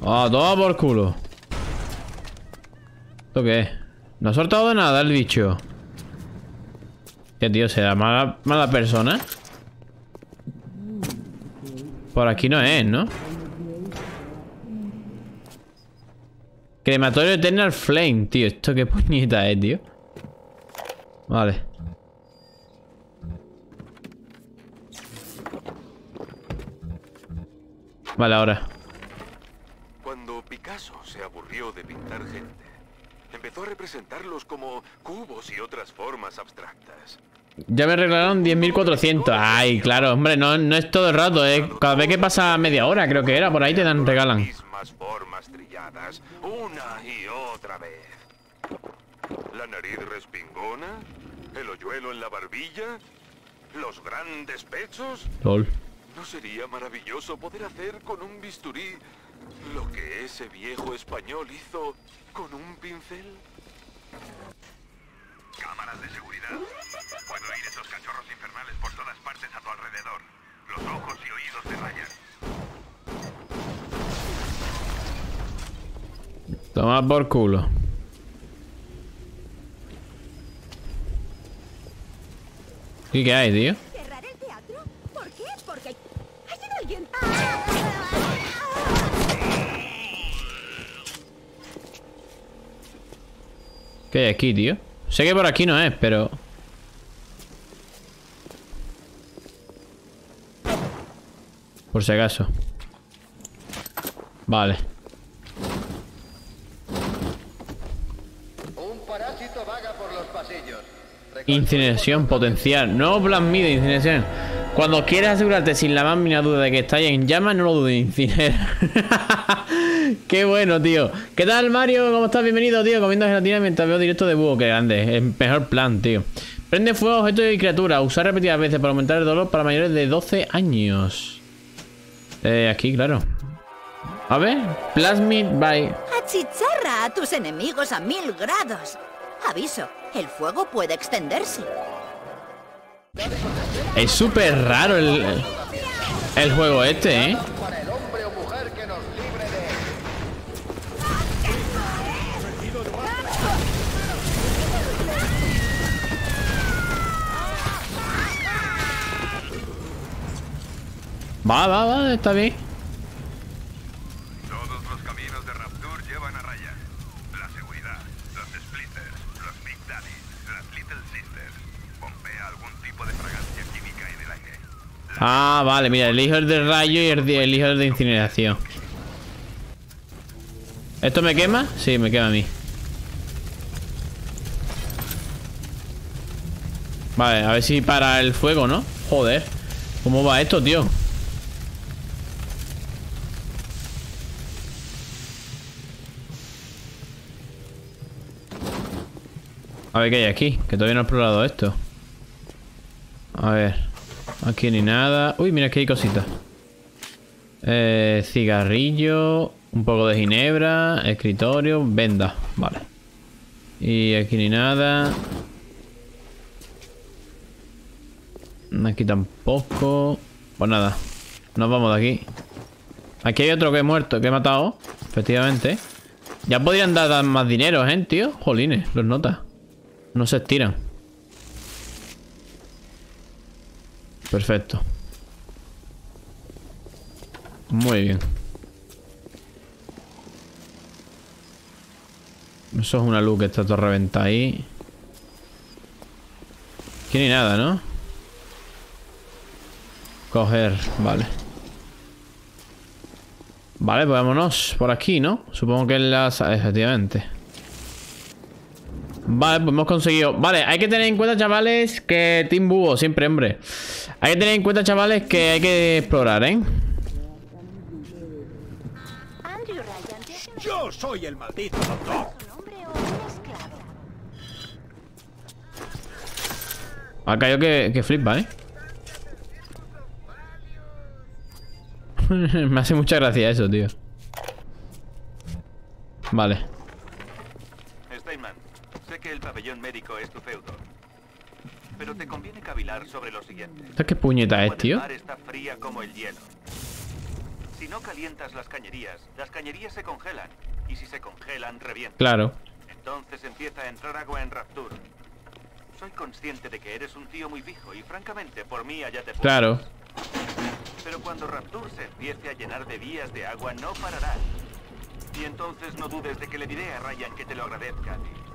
Ah, toma por culo. ¿Esto qué es? No ha soltado nada el bicho. ¿Qué tío? ¿Será mala, mala persona? Por aquí no es, ¿no? Crematorio Eternal Flame, tío. ¿Esto qué puñeta es, tío? Vale. Vale, ahora. Cuando Picasso se aburrió de pintar gente, empezó a representarlos como cubos y otras formas abstractas. Ya me regalaron 10.400. Ay, claro, hombre, no, no es todo el rato, eh. Cada vez que pasa media hora, creo que era, por ahí te dan, regalan. formas trilladas, una y otra vez. La nariz respingona, el hoyuelo en la barbilla, los grandes pechos. LOL. ¿No sería maravilloso poder hacer con un bisturí lo que ese viejo español hizo con un pincel? Cámaras de seguridad. Puedo oír esos cachorros infernales por todas partes a tu alrededor. Los ojos y oídos de Ryan. Toma por culo. ¿Y qué hay, tío? ¿Cerrar el teatro? ¿Por qué? Porque ha sido alguien. ¿Qué hay aquí, tío? Sé que por aquí no es, pero... Por si acaso. Vale. Un parásito vaga por los pasillos. Incineración potencial. No plasmide incineración. Cuando quieras asegurarte sin la más mínima duda de que estáis en llamas, no lo dudes, incinerar. Qué bueno, tío. ¿Qué tal, Mario? ¿Cómo estás? Bienvenido, tío. Comiendo gelatina mientras veo directo de búho. Qué grande. Es mejor plan, tío. Prende fuego objetos y criaturas. Usar repetidas veces para aumentar el dolor para mayores de 12 años. Eh, aquí, claro. A ver. Plasmid by... Achicharra a tus enemigos a mil grados. Aviso, el fuego puede extenderse. Es súper raro el, el juego este, ¿eh? Va, va, va, está bien. Todos los caminos de Rapture llevan a Raya. La seguridad, los Splitters, los Big Daddy, las Little Sisters. Pompea algún tipo de fragancia química en el aire. Ah, vale, mira, el hijo de rayo y el, el hijo de incineración. ¿Esto me quema? Sí, me quema a mí. Vale, a ver si para el fuego, ¿no? Joder. ¿Cómo va esto, tío? A ver qué hay aquí, que todavía no he explorado esto. A ver. Aquí ni nada. Uy, mira que hay cositas. Eh, cigarrillo. Un poco de ginebra. Escritorio. Venda. Vale. Y aquí ni nada. Aquí tampoco. Pues nada. Nos vamos de aquí. Aquí hay otro que he muerto, que he matado. Efectivamente. Ya podrían dar más dinero, ¿eh, tío? Jolines, los notas. No se estiran. Perfecto. Muy bien. Eso es una luz que está todo ahí. Aquí ni nada, ¿no? Coger, vale. Vale, pues vámonos por aquí, ¿no? Supongo que es la... Efectivamente. Vale, pues hemos conseguido. Vale, hay que tener en cuenta, chavales, que Team Búho, siempre, hombre. Hay que tener en cuenta, chavales, que hay que explorar, ¿eh? Andrew Ryan, ¿te hace Yo soy el maldito doctor. Ha caído que, que flipa, ¿eh? Me hace mucha gracia eso, tío. Vale. Sé que el pabellón médico es tu feudo. Pero te conviene cavilar sobre lo siguiente. ¿Esto qué puñeta es, tío? está fría como el hielo. Si no calientas las cañerías, las cañerías se congelan. Y si se congelan, revientan. Claro. Entonces empieza a entrar agua en Rapture. Soy consciente de que eres un tío muy fijo y francamente por mí allá te. Claro. Pero cuando Rapture se empiece a llenar de vías de agua no parará. Y entonces no dudes de que le diré a Ryan que te lo agradezca a ti.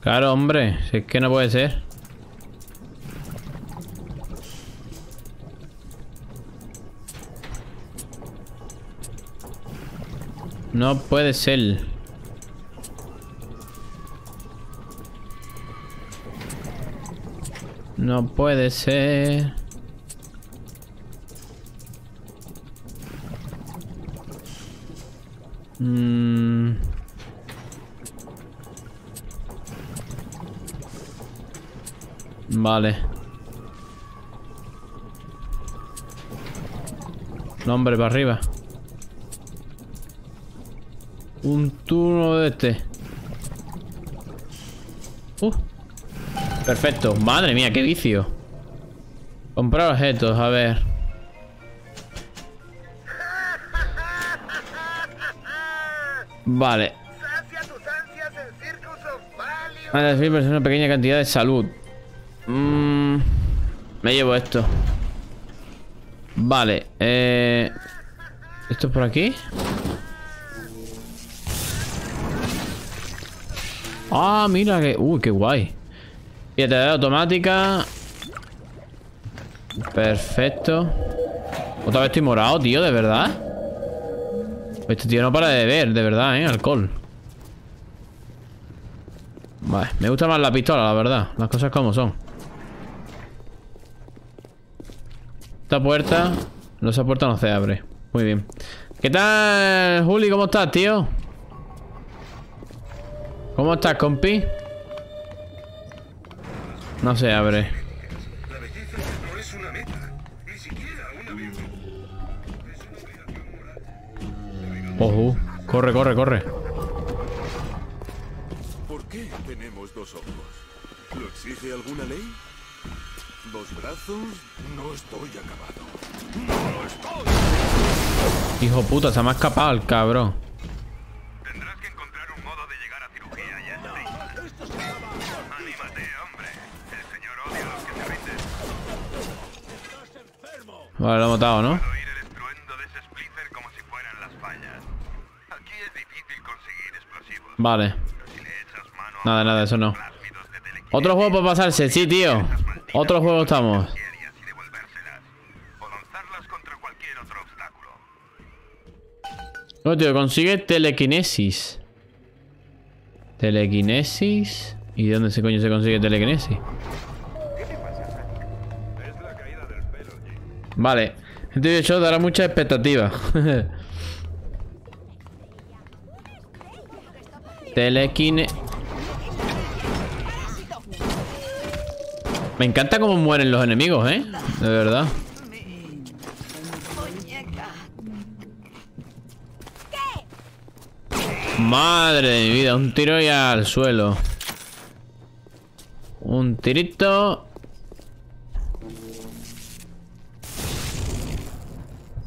Claro, hombre. Si es que no puede ser. No puede ser. No puede ser. Mm. Vale. No, hombre, para arriba. Un turno de este. Uh. Perfecto. Madre mía, qué vicio. Comprar objetos, a ver. Vale. Vale, pero es una pequeña cantidad de salud. Mm, me llevo esto. Vale, eh... ¿Esto es por aquí? Ah, mira que... Uy, qué guay. Piedra automática. Perfecto. Otra vez estoy morado, tío, de verdad. Este tío no para de beber, de verdad, ¿eh? Alcohol. Vale, me gusta más la pistola, la verdad. Las cosas como son. Esta puerta... No, esa puerta no se abre. Muy bien. ¿Qué tal, Juli? ¿Cómo estás, tío? ¿Cómo estás, compi? No se abre. Ojo. Corre, corre, corre. ¿Por qué tenemos dos ojos? ¿Lo exige alguna ley? ¿Dos brazos? No estoy acabado. ¡No estoy! Hijo puta, se me ha escapado el cabrón. Tendrás que encontrar un modo de llegar a cirugía y a Spring. Anímate, hombre. El señor odia a los que se rinden. Vale, lo he matado, ¿no? Puedo oír el estruendo de ese splitter como si fueran las fallas. Aquí es difícil conseguir explosivos. Vale. Nada, nada, eso no. Otro juego para pasarse, sí, tío. Otro juego estamos. No, tío, consigue telequinesis. Telequinesis. ¿Y de dónde se coño se consigue telequinesis? Vale. Este hecho dará mucha expectativa. Telequine... Me encanta cómo mueren los enemigos, ¿eh? De verdad. Madre de mi vida, un tiro y al suelo. Un tirito.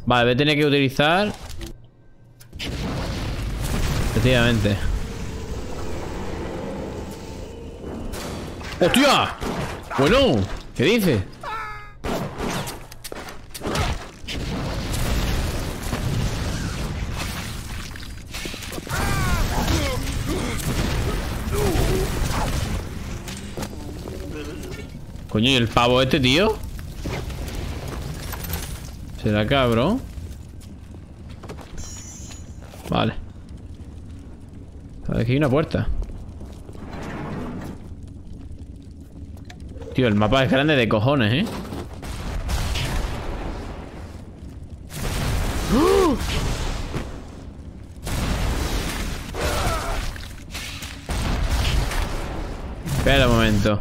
Vale, voy a tener que utilizar. Efectivamente. ¡Hostia! Bueno, ¿qué dice? Coño, ¿y el pavo este, tío? ¿Será cabrón? Vale. Aquí hay una puerta. Tío, el mapa es grande de cojones, ¿eh? Espera un momento.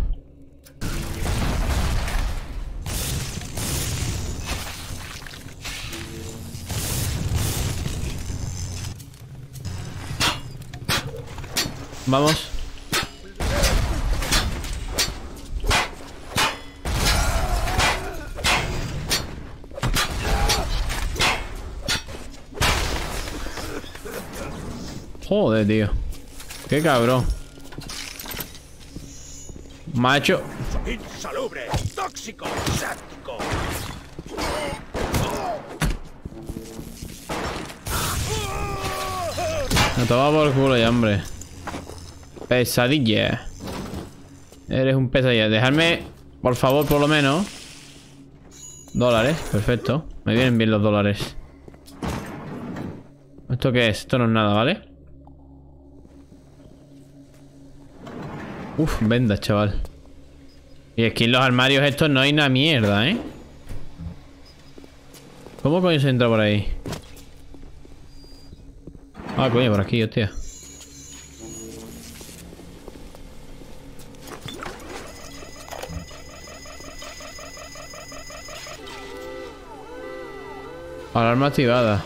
Vamos. Joder, tío. Qué cabrón. Macho. Insalubre, tóxico, séptico. Me toma por culo ya, hombre. Pesadilla. Eres un pesadilla. Dejarme, por favor, por lo menos. Dólares, perfecto. Me vienen bien los dólares. ¿Esto qué es? Esto no es nada, ¿vale? Uf, vendas, chaval. Y que en los armarios estos no hay una mierda, ¿eh? ¿Cómo coño se entra por ahí? Ah, coño, por aquí, hostia. Alarma activada.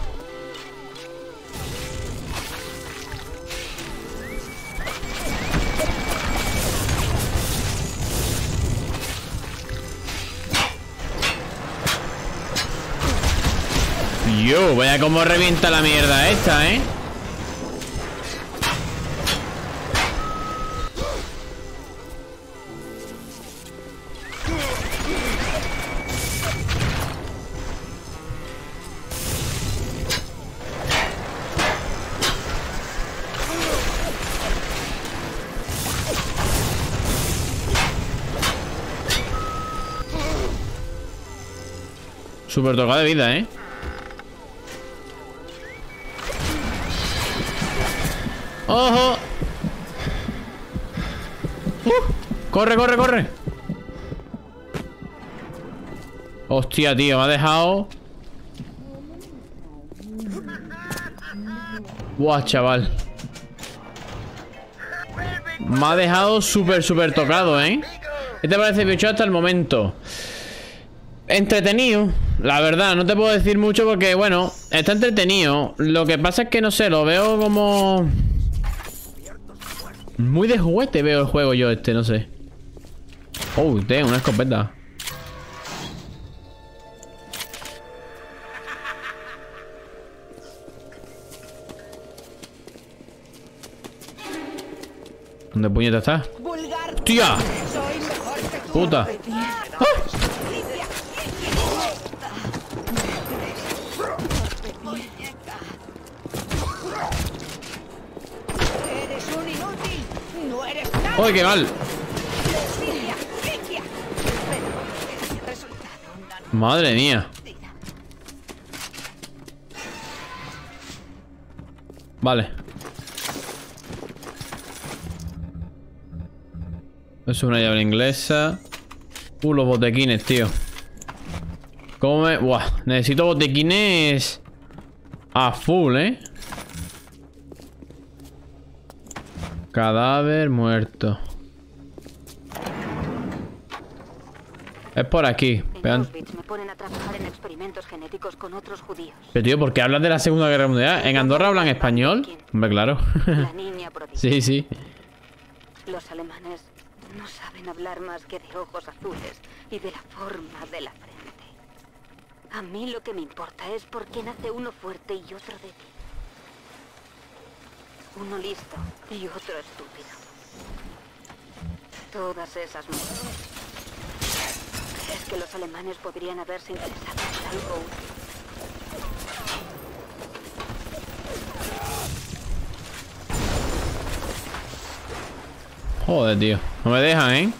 Yo, vaya como revienta la mierda esta, ¿eh? Súper tocado de vida, ¿eh? ¡Ojo! ¡Uh! ¡Corre, corre, corre! Hostia, tío, me ha dejado... Buah, chaval. Me ha dejado súper, súper tocado, ¿eh? ¿Qué te parece, bicho, hasta el momento? Entretenido, la verdad, no te puedo decir mucho porque, bueno, está entretenido. Lo que pasa es que, no sé, lo veo como... Muy de juguete veo el juego yo este, no sé. Oh, tengo una escopeta. ¿Dónde puñeta está? ¡Tía! ¡Puta! Eres ¡Uy, qué mal! Madre mía. Vale. Es una llave inglesa. Uh, los botequines, tío. ¿Cómo me...? Buah, necesito botequines... A full, ¿eh? Cadáver muerto. Es por aquí. Vean- Auschwitz me ponen a trabajar en experimentos genéticos con otros judíos. Pero tío, ¿por qué hablas de la Segunda Guerra Mundial? ¿En Andorra hablan español? Hombre, claro. La niña prodigio. sí, sí. Los alemanes no saben hablar más que de ojos azules y de la forma de la frente. A mí lo que me importa es por qué nace uno fuerte y otro débil. Uno listo y otro estúpido. Todas esas muertes. ¿Crees que los alemanes podrían haberse interesado en algo? Joder, tío. No me dejan, ¿eh?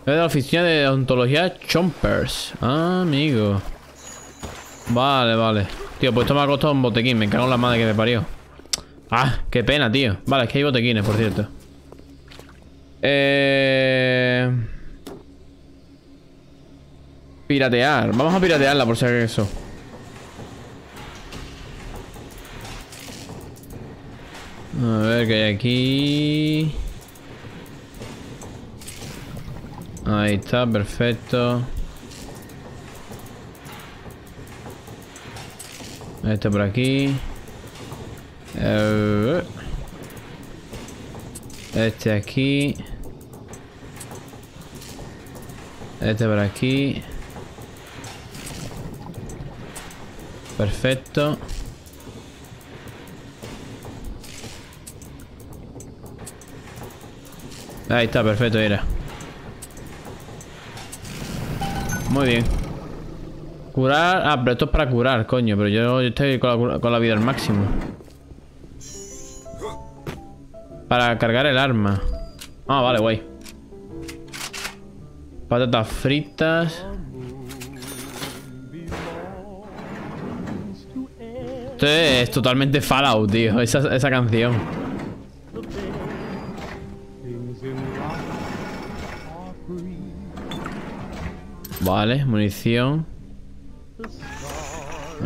Es de la oficina de odontología Chompers. Ah, amigo. Vale, vale. Tío, pues esto me ha costado un botequín. Me cago en la madre que me parió. Ah, qué pena, tío. Vale, es que hay botequines, por cierto. Eh... Piratear. Vamos a piratearla por si acaso. A ver qué hay aquí. Ahí está, perfecto. Este por aquí. Eh, Este aquí. Este por aquí. Perfecto. Ahí está, perfecto, era. Muy bien. Curar... Ah, pero esto es para curar, coño. Pero yo, estoy con la, cura- con la vida al máximo. Para cargar el arma. Ah, vale, guay. Patatas fritas. Esto es totalmente Fallout, tío. Esa, esa canción. Vale, munición.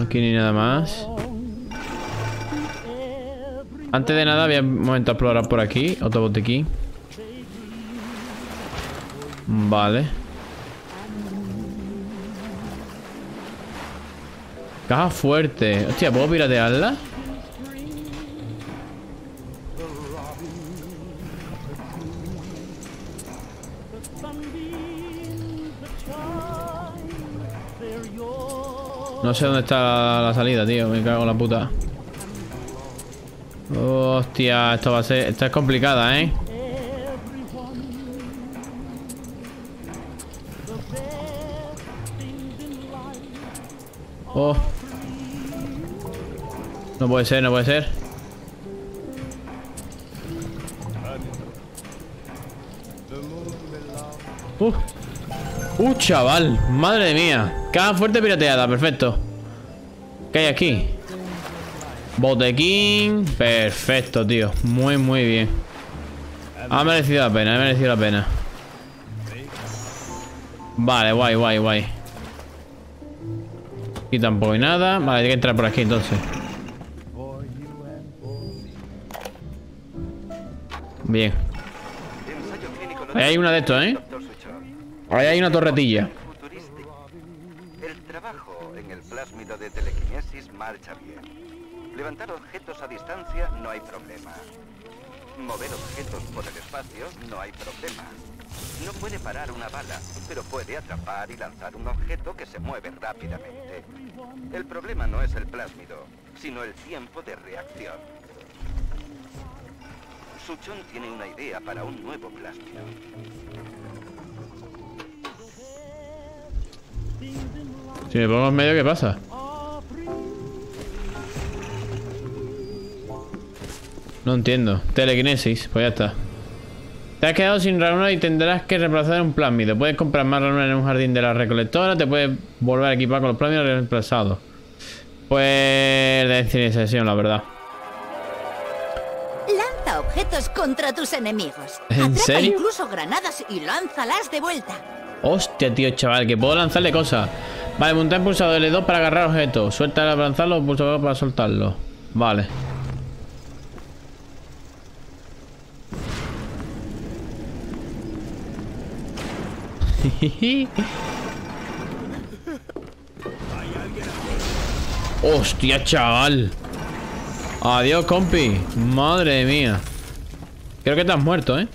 Aquí ni nada más. Antes de nada voy un momento a explorar por aquí. Otro botequín. Vale. Caja fuerte. Hostia, ¿puedo piratearla? No sé dónde está la salida, tío. Me cago en la puta. Hostia, esto va a ser... Esta es complicada, ¿eh? Oh. No puede ser, no puede ser. Uh. Uh, chaval. Madre mía. Caja fuerte pirateada. Perfecto. ¿Qué hay aquí? Botequín. Perfecto, tío. Muy, muy bien. Ha merecido la pena, ha merecido la pena. Vale, guay, guay, guay. Aquí tampoco hay nada. Vale, hay que entrar por aquí entonces. Bien. Ahí hay una de estos, ¿eh? Ahí hay una torretilla. Plásmido de telequinesis marcha bien. Levantar objetos a distancia no hay problema. Mover objetos por el espacio no hay problema. No puede parar una bala, pero puede atrapar y lanzar un objeto que se mueve rápidamente. El problema no es el plásmido, sino el tiempo de reacción. Suchon tiene una idea para un nuevo plásmido. Si me pongo en medio, ¿qué pasa? No entiendo. Telequinesis, pues ya está. Te has quedado sin ranuras y tendrás que reemplazar un plásmido. Puedes comprar más ranuras en un jardín de la recolectora. Te puedes volver a equipar con los plásmidos reemplazados. Pues... de la verdad. Lanza objetos contra tus enemigos. ¿En Atrapa serio? incluso granadas y lánzalas de vuelta. Hostia, tío, chaval, que puedo lanzarle cosas. Vale, montar pulsador L2 para agarrar objetos. Suelta para lanzarlo, pulsador para soltarlo. Vale. Hostia, chaval. Adiós, compi. Madre mía. Creo que te has muerto, ¿eh?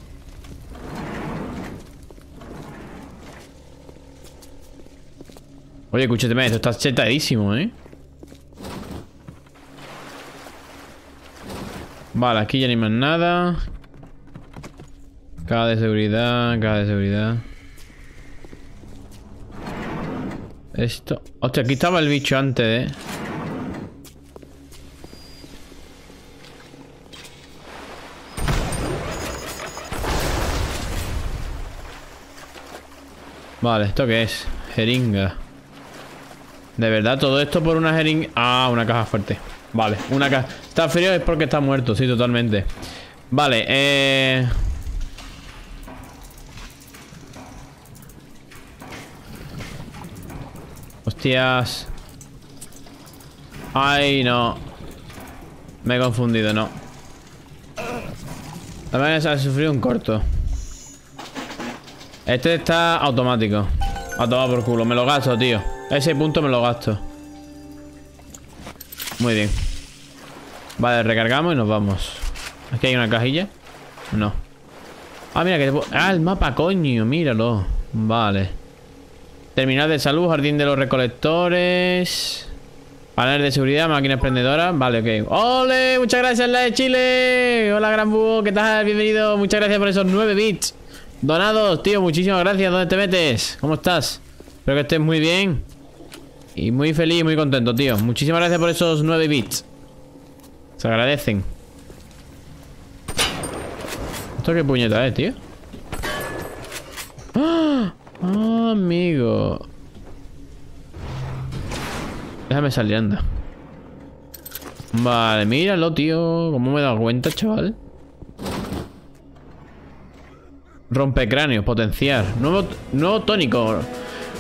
Oye, escúchame, esto está chetadísimo, ¿eh? Vale, aquí ya hay más nada. Caja de seguridad, caja de seguridad. Esto... Hostia, aquí estaba el bicho antes, ¿eh? Vale, ¿esto qué es? Jeringa. De verdad, todo esto por una jeringa... Ah, una caja fuerte. Vale, una caja... Está frío es porque está muerto, sí, totalmente. Vale, eh... Hostias. Ay, no. Me he confundido, no. También se ha sufrido un corto. Este está automático. A tomar por culo. Me lo gasto, tío. Ese punto me lo gasto. Muy bien. Vale, recargamos y nos vamos. Aquí hay una cajilla. No. Ah, mira que te puedo- Ah, el mapa, coño. Míralo. Vale. Terminal de salud, jardín de los recolectores. Panel de seguridad, máquina expendedora. Vale, ok. ¡Ole! Muchas gracias, la de Chile. Hola, Gran Búho. ¿Qué tal? Bienvenido. Muchas gracias por esos 9 bits. Donados, tío. Muchísimas gracias. ¿Dónde te metes? ¿Cómo estás? Espero que estés muy bien. Y muy feliz y muy contento, tío. Muchísimas gracias por esos 9 bits. Se agradecen. ¿Esto qué puñeta es, tío? ¡Ah! Ah, amigo. Déjame salir, anda. Vale, míralo, tío. ¿Cómo me he dado cuenta, chaval? Rompecráneos, potenciar. Nuevo, nuevo tónico.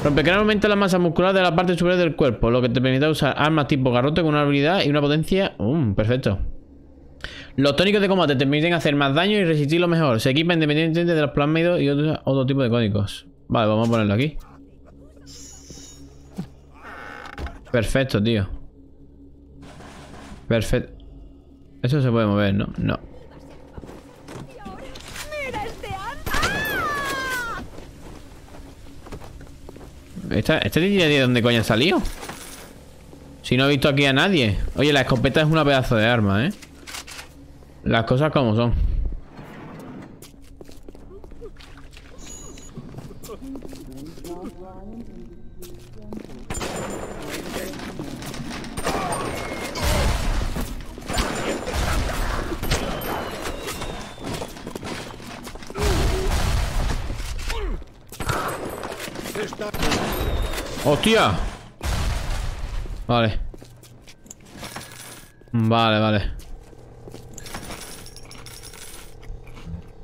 Rompecráneo aumenta la masa muscular de la parte superior del cuerpo, lo que te permite usar armas tipo garrote con una habilidad y una potencia. Um, perfecto. Los tónicos de combate te permiten hacer más daño y resistirlo mejor. Se equipa independientemente de los plasmidos y otro, otro tipo de códigos. Vale, vamos a ponerlo aquí. Perfecto, tío. Perfecto. Eso se puede mover, ¿no? No. ¡Mira este ar- ¿Esta, ¿Este tío de dónde coño ha salido? Si no he visto aquí a nadie. Oye, la escopeta es una pedazo de arma, ¿eh? Las cosas como son. Vale. Vale, vale.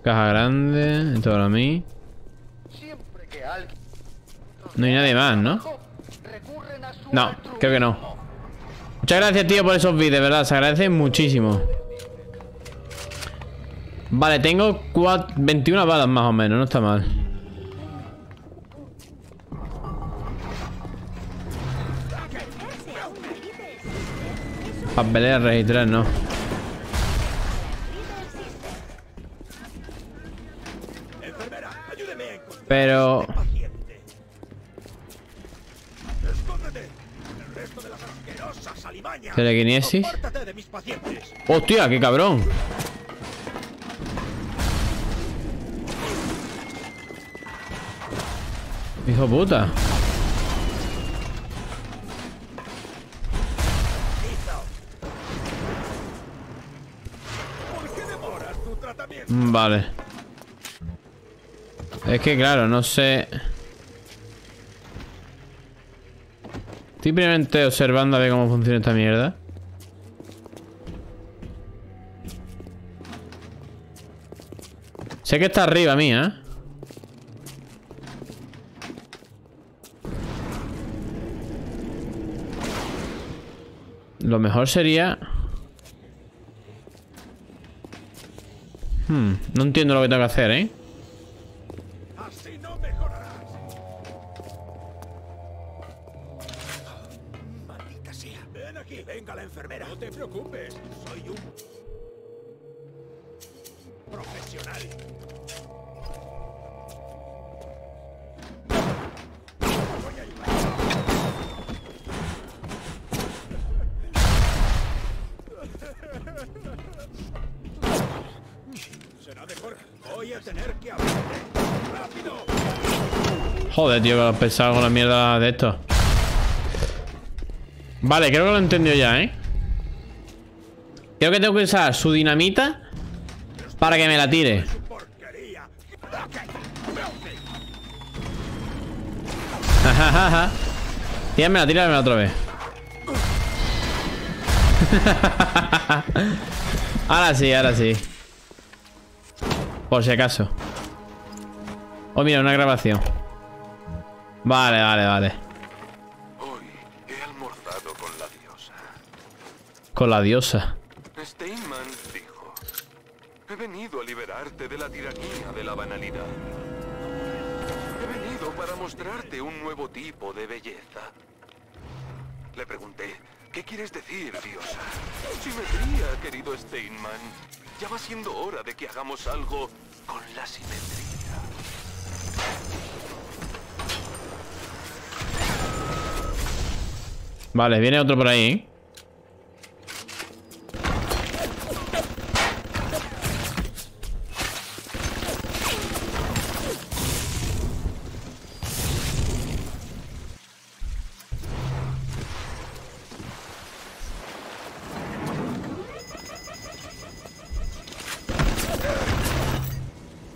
Caja grande, esto para mí. No hay nadie más, ¿no? No, creo que no. Muchas gracias, tío, por esos vídeos, ¿verdad? Se agradece muchísimo. Vale, tengo cuat- 21 balas más o menos, no está mal. De las asquerosas alimañas. Telequinesis. Apártate de mis pacientes. ¡Hostia, qué cabrón! Hijo puta. Vale. Es que claro, no sé. Simplemente observando a ver cómo funciona esta mierda. Sé que está arriba mía, ¿eh? Lo mejor sería... Hmm, no entiendo lo que tengo que hacer, ¿eh? Tío, que pensado con la mierda de esto. Vale, creo que lo he entendido ya, ¿eh? Creo que tengo que usar su dinamita para que me la tire. Jajaja. Tíramela, tíramela otra vez. ahora sí, ahora sí. Por si acaso. Oh, mira, una grabación. Vale, vale, vale. Hoy he almorzado con la diosa. Con la diosa. Steinman dijo, he venido a liberarte de la tiranía de la banalidad. He venido para mostrarte un nuevo tipo de belleza. Le pregunté, ¿qué quieres decir, diosa? Simetría, querido Steinman. Ya va siendo hora de que hagamos algo con la simetría. Vale, viene otro por ahí. ¿eh?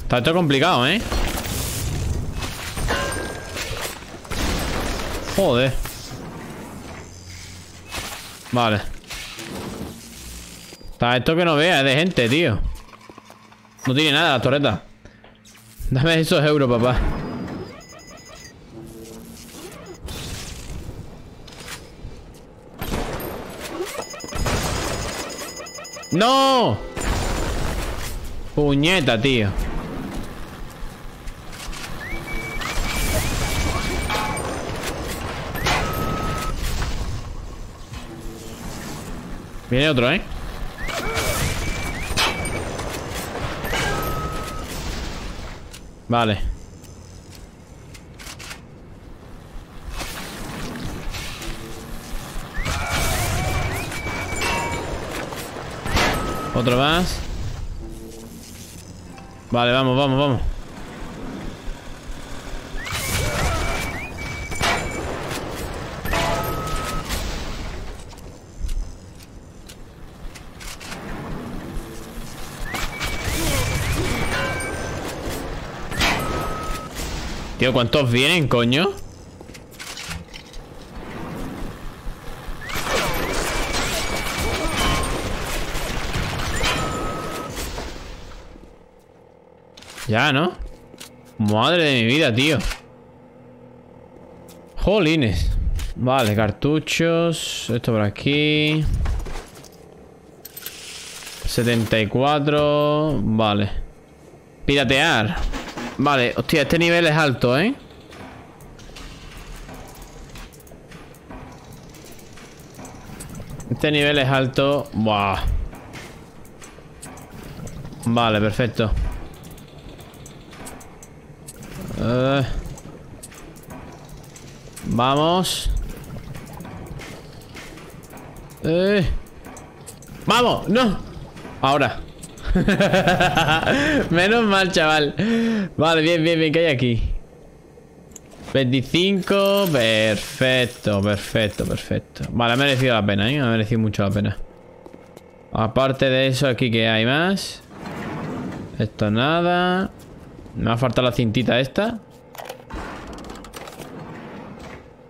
Está esto complicado, ¿eh? Joder. Vale. Está esto que no vea, es de gente, tío. No tiene nada la torreta. Dame esos euros, papá. ¡No! Puñeta, tío. Viene otro, ¿eh? Vale. Otro más. Vale, vamos, vamos, vamos. Tío, ¿cuántos vienen, coño? Ya, ¿no? Madre de mi vida, tío. Jolines. Vale, cartuchos. Esto por aquí. 74 Vale. Piratear. Vale, hostia, este nivel es alto, ¿eh? Este nivel es alto. Buah. Vale, perfecto. Eh. Vamos. Eh. Vamos, no. Ahora. Menos mal, chaval. Vale, bien, bien, bien. ¿Qué hay aquí? 25. Perfecto, perfecto, perfecto. Vale, ha merecido la pena, ¿eh? Ha merecido mucho la pena. Aparte de eso, aquí que hay más. Esto nada. Me va a faltar la cintita esta.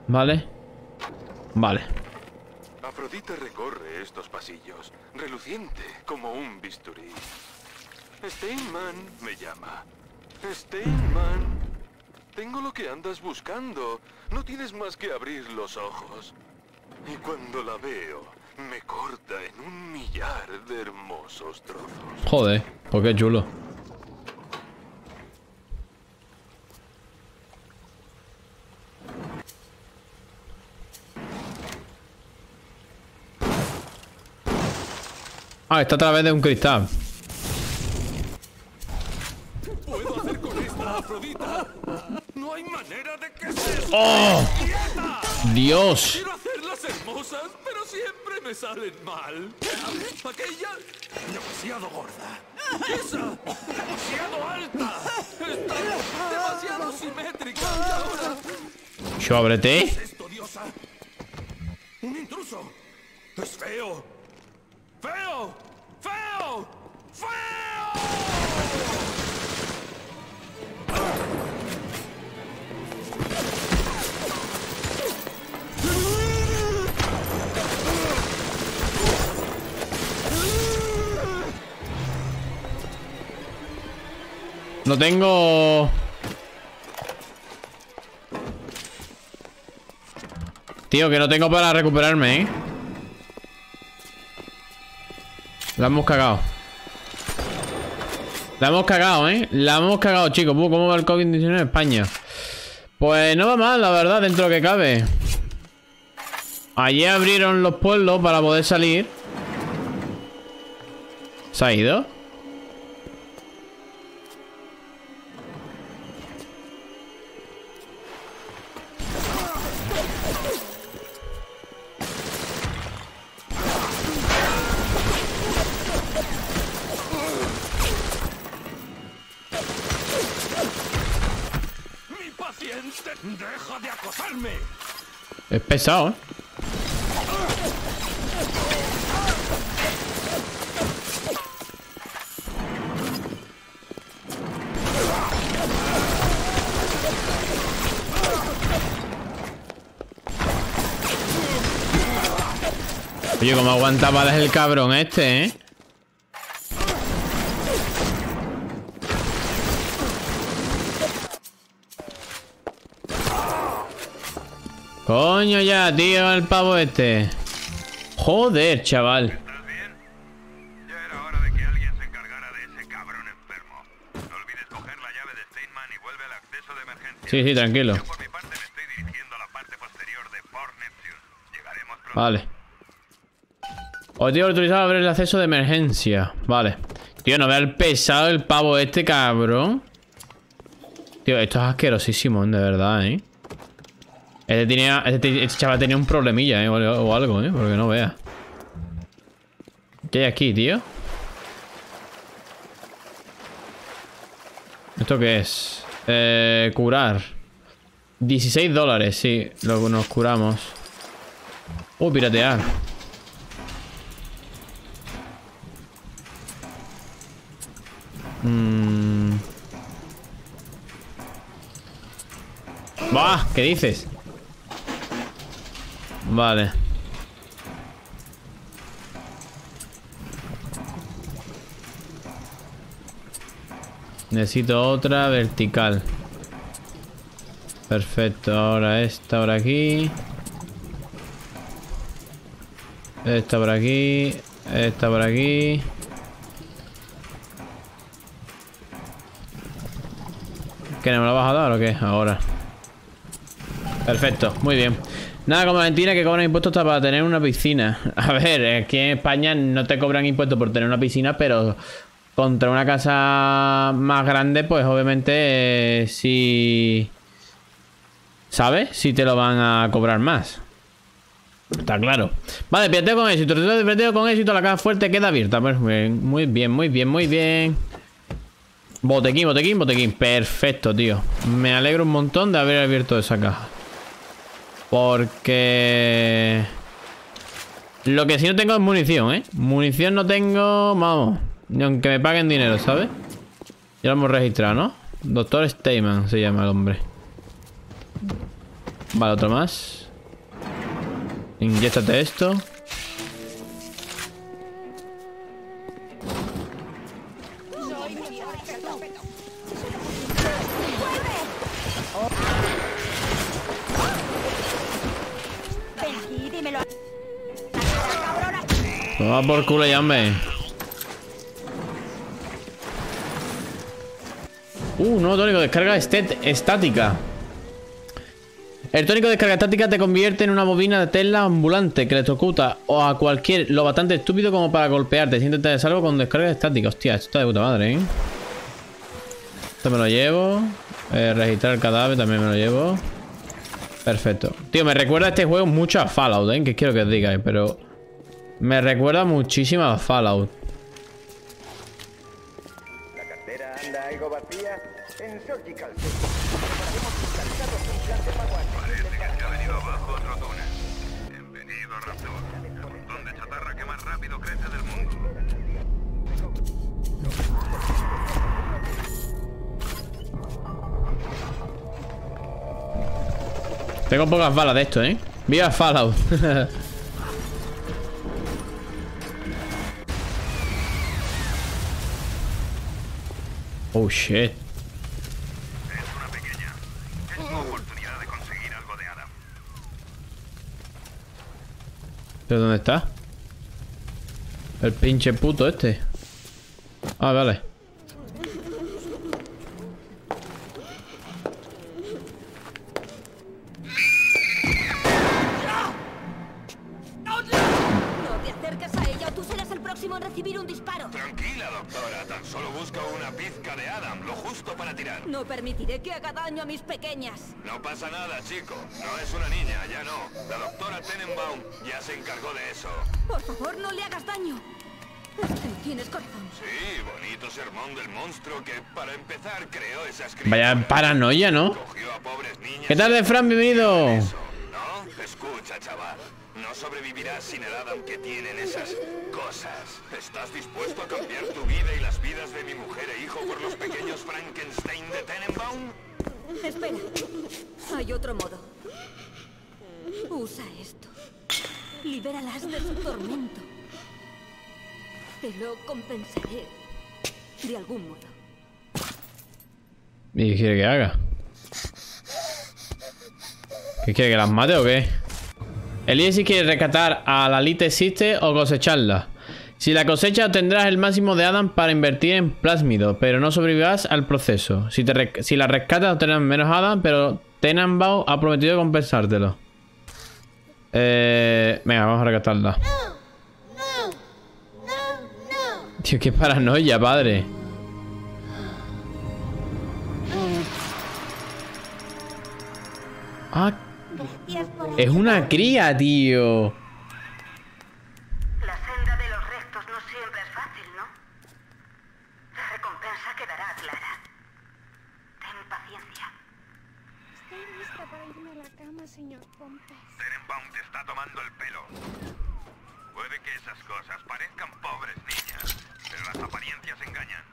Vale. Vale. Afrodita recorre estos pasillos, reluciente como un bisturí. Steinman me llama. Steinman. Tengo lo que andas buscando. No tienes más que abrir los ojos. Y cuando la veo, me corta en un millar de hermosos trozos. Joder, pues qué chulo. Ah, está a través de un cristal. ¿Puedo hacer con esta Afrodita? No hay manera de que se... ¡Oh! ¡Dios! Quiero hacerlas hermosas, pero siempre me salen mal. Aquella, demasiado gorda. Esa, demasiado alta. Esta, demasiado simétrica. Y ahora, Yo ábrete. ¿qué es esto, diosa? Un intruso. Es feo. ¡Feo! ¡Feo! ¡Feo! No tengo... Tío, que no tengo para recuperarme, ¿eh? La hemos cagado. La hemos cagado, ¿eh? La hemos cagado, chicos. ¿Cómo va el COVID-19 en España? Pues no va mal, la verdad, dentro de lo que cabe. Allí abrieron los pueblos para poder salir. ¿Se ha ido? ¡Deja de acosarme! Es pesado, ¿eh? Oye, cómo aguanta balas el cabrón este, ¿eh? Coño ya, tío, el pavo este. Joder, chaval. ¿Estás bien? Ya era hora de que alguien se encargara de ese cabrón enfermo. No olvides coger la llave de Steinman y vuelve al acceso de emergencia. Sí, sí, tranquilo. Yo por mi parte me estoy dirigiendo a la parte posterior de Port Neptune. Llegaremos pronto. Vale. Objetivo autorizado abrir el acceso de emergencia. Vale. Tío, no vea el pesado el pavo este, cabrón. Tío, esto es asquerosísimo, de verdad, ¿eh? Este, tenía, este, este chaval tenía un problemilla, ¿eh? O, algo, ¿eh? Porque no vea. ¿Qué hay aquí, tío? ¿Esto qué es? Eh, curar. 16 dólares, sí. Luego nos curamos. Uh, piratear. Mm. Bah, ¿qué dices? Vale. Necesito otra vertical. Perfecto, ahora esta por aquí. Esta por aquí. Esta por aquí. ¿Que no me lo vas a dar o qué? Ahora. Perfecto, muy bien. Nada, como Valentina que cobran impuestos hasta para tener una piscina. A ver, aquí en España no te cobran impuestos por tener una piscina, pero contra una casa más grande, pues obviamente eh, sí... ¿Sabes? Sí te lo van a cobrar más. Está claro. Vale, piateo con éxito. Con éxito. La caja fuerte queda abierta. Pues, muy bien, muy bien, muy bien. Botequín, botequín, botequín. Perfecto, tío. Me alegro un montón de haber abierto esa caja. Porque... Lo que sí no tengo es munición, ¿eh? Munición no tengo... Vamos. Ni aunque me paguen dinero, ¿sabes? Ya lo hemos registrado, ¿no? Doctor Steyman se llama el hombre. Vale, otro más. Inyéstate esto. Toma por culo ya, hombre. Uh, nuevo tónico, descarga estática. El tónico de descarga estática te convierte en una bobina de tela ambulante que electrocuta o a cualquier lo bastante estúpido como para golpearte. Siéntete de salvo con descarga estática. Hostia, esto está de puta madre, ¿eh? Esto me lo llevo. Eh, registrar el cadáver también me lo llevo. Perfecto. Tío, me recuerda este juego mucho a Fallout, ¿eh? Que quiero que os digáis, pero... Me recuerda muchísimo a Fallout. La cartera anda algo vacía. En Surgical Parece que se ha venido abajo otro túnel. Bienvenido, Raptor. El montón de chatarra que más rápido crece del mundo. Tengo pocas balas de esto, ¿eh? Viva Fallout. oh, shit. De. ¿Pero dónde está? El pinche puto este. Ah, vale. De Adam, lo justo para tirar. No permitiré que haga daño a mis pequeñas. No pasa nada, chico. No es una niña, ya no. La doctora Tenenbaum ya se encargó de eso. Por favor, no le hagas daño. Es que no tienes corazón. Sí, bonito sermón del monstruo que, para empezar, creó esas Vaya paranoia, ¿no? Cogió a pobres niñas ¿Qué tal, de Fran? Bienvenido. Eso, ¿no? Escucha, chaval. No sobrevivirás sin el Adam que tienen esas cosas. ¿Estás dispuesto a cambiar tu vida y las vidas de mi mujer e hijo por los pequeños Frankenstein de Tenenbaum? Espera. Hay otro modo. Usa esto. Libéralas de su tormento. Te lo compensaré. De algún modo. ¿Y qué quiere que haga? ¿Qué quiere que las mate o qué? Elige si quiere rescatar a la Elite Existe o cosecharla. Si la cosecha obtendrás el máximo de Adam para invertir en plásmido, pero no sobrevivirás al proceso. Si, te re- si la rescatas obtendrás menos Adam, pero Tenenbaum ha prometido compensártelo. Eh, venga, vamos a rescatarla. Tío, qué paranoia, padre. Ah, es una cría, tío. La senda de los rectos no siempre es fácil, ¿no? La recompensa quedará clara. Ten paciencia. Estoy lista para irme a la cama, señor Pompes. Tenenbaum te está tomando el pelo. Puede que esas cosas parezcan pobres niñas, pero las apariencias engañan.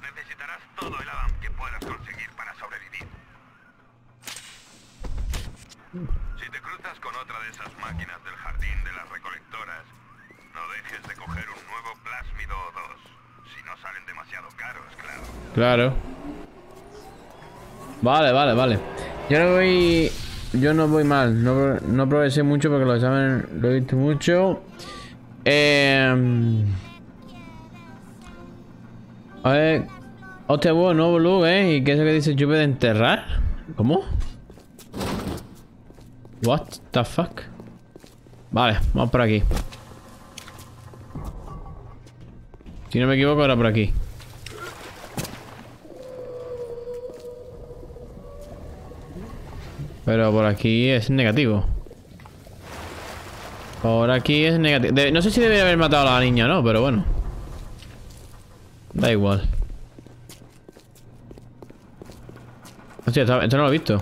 Necesitarás todo el Adam que puedas conseguir para sobrevivir. Si te cruzas con otra de esas máquinas del jardín de las recolectoras, no dejes de coger un nuevo plásmido o dos. Si no salen demasiado caros, claro. Claro. Vale, vale, vale. Yo no voy. Yo no voy mal. No, no progresé mucho porque los exámenes lo he visto mucho. Eh. A ver. Hostia, bueno, nuevo look, ¿eh? ¿Y qué es lo que dice lluvia de enterrar? ¿Cómo? What the fuck? Vale, vamos por aquí. Si no me equivoco, era por aquí. Pero por aquí es negativo. Por aquí es negativo. No sé si debería haber matado a la niña, ¿no? Pero bueno. Da igual. Hostia, esto no lo he visto.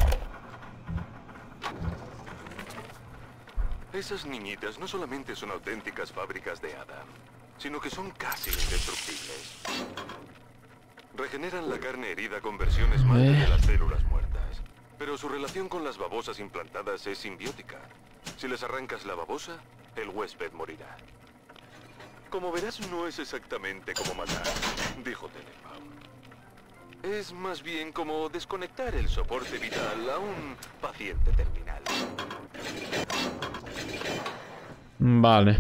Esas niñitas no solamente son auténticas fábricas de Adam, sino que son casi indestructibles. Regeneran la carne herida con versiones madre de las células muertas. Pero su relación con las babosas implantadas es simbiótica. Si les arrancas la babosa, el huésped morirá. Como verás, no es exactamente como matar, dijo Tenenbaum. Es más bien como desconectar el soporte vital a un paciente terminal. Vale.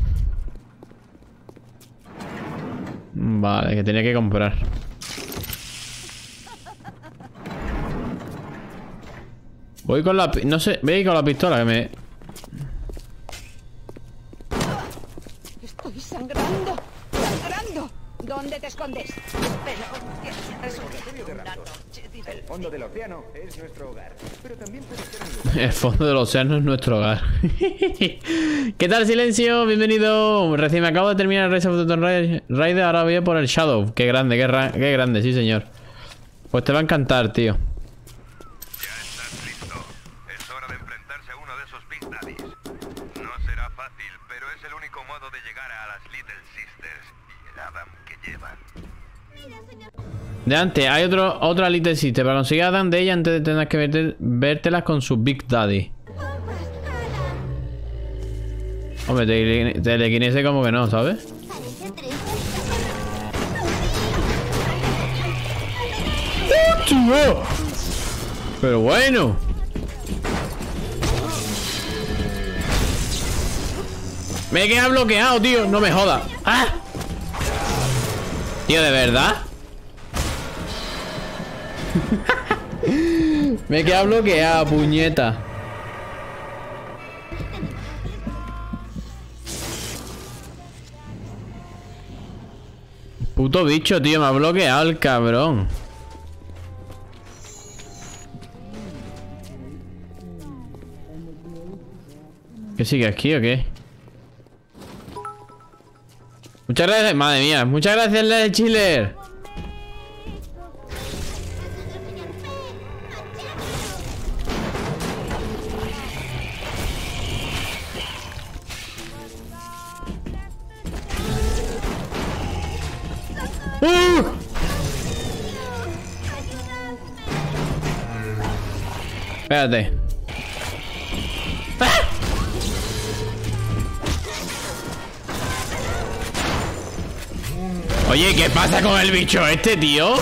Vale, que tenía que comprar. Voy con la... No sé, voy a ir con la pistola que me... Estoy sangrando. ¿Dónde te escondes? Noche El fondo del océano es nuestro hogar, pero también puede ser un lugar El fondo del océano es nuestro hogar. ¿Qué tal, silencio? Bienvenido. Recién me acabo de terminar el Rise of the Tomb Raider. Ahora voy a por el Shadow. Qué grande, qué, ra- qué grande, sí, señor. Pues te va a encantar, tío. De antes, hay otro, otra Little Sister. Para conseguir a Dan de ella, antes de tener que verte- con su Big Daddy. Hombre, tele- telequinese como que no, ¿sabes? Triste. Pero bueno. Me he quedado bloqueado, tío. No me joda. ¡Ah! Tío, ¿de verdad? Me he quedado bloqueado, puñeta. Puto bicho, tío. Me ha bloqueado el cabrón. ¿Qué sigue aquí o qué? Muchas gracias, madre mía, muchas gracias, Chiller. Espérate. ¡Ah! Oye, ¿qué pasa con el bicho este, tío?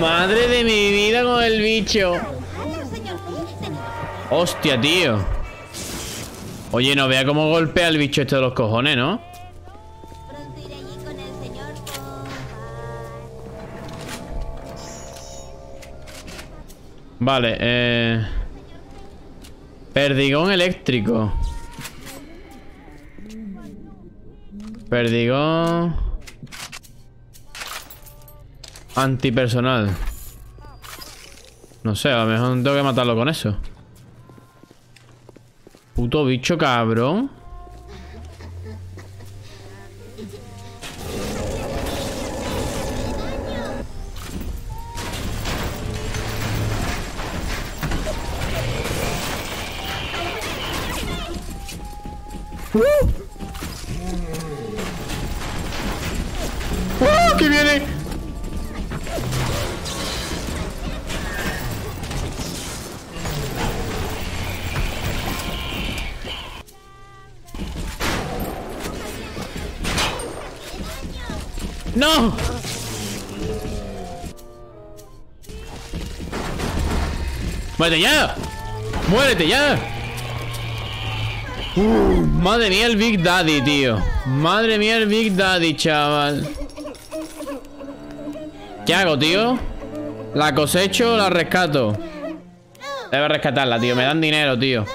Madre de mi vida con el bicho. Hostia, tío. Oye, no vea cómo golpea el bicho este de los cojones, ¿no? Vale, eh... Perdigón eléctrico. Perdigón... Antipersonal. No sé, a lo mejor tengo que matarlo con eso. Puto bicho cabrón. ¡Muérete ya! ¡Muérete ya! Uh, madre mía el Big Daddy, tío. Madre mía el Big Daddy, chaval. ¿Qué hago, tío? ¿La cosecho o la rescato? Debo rescatarla, tío. Me dan dinero, tío.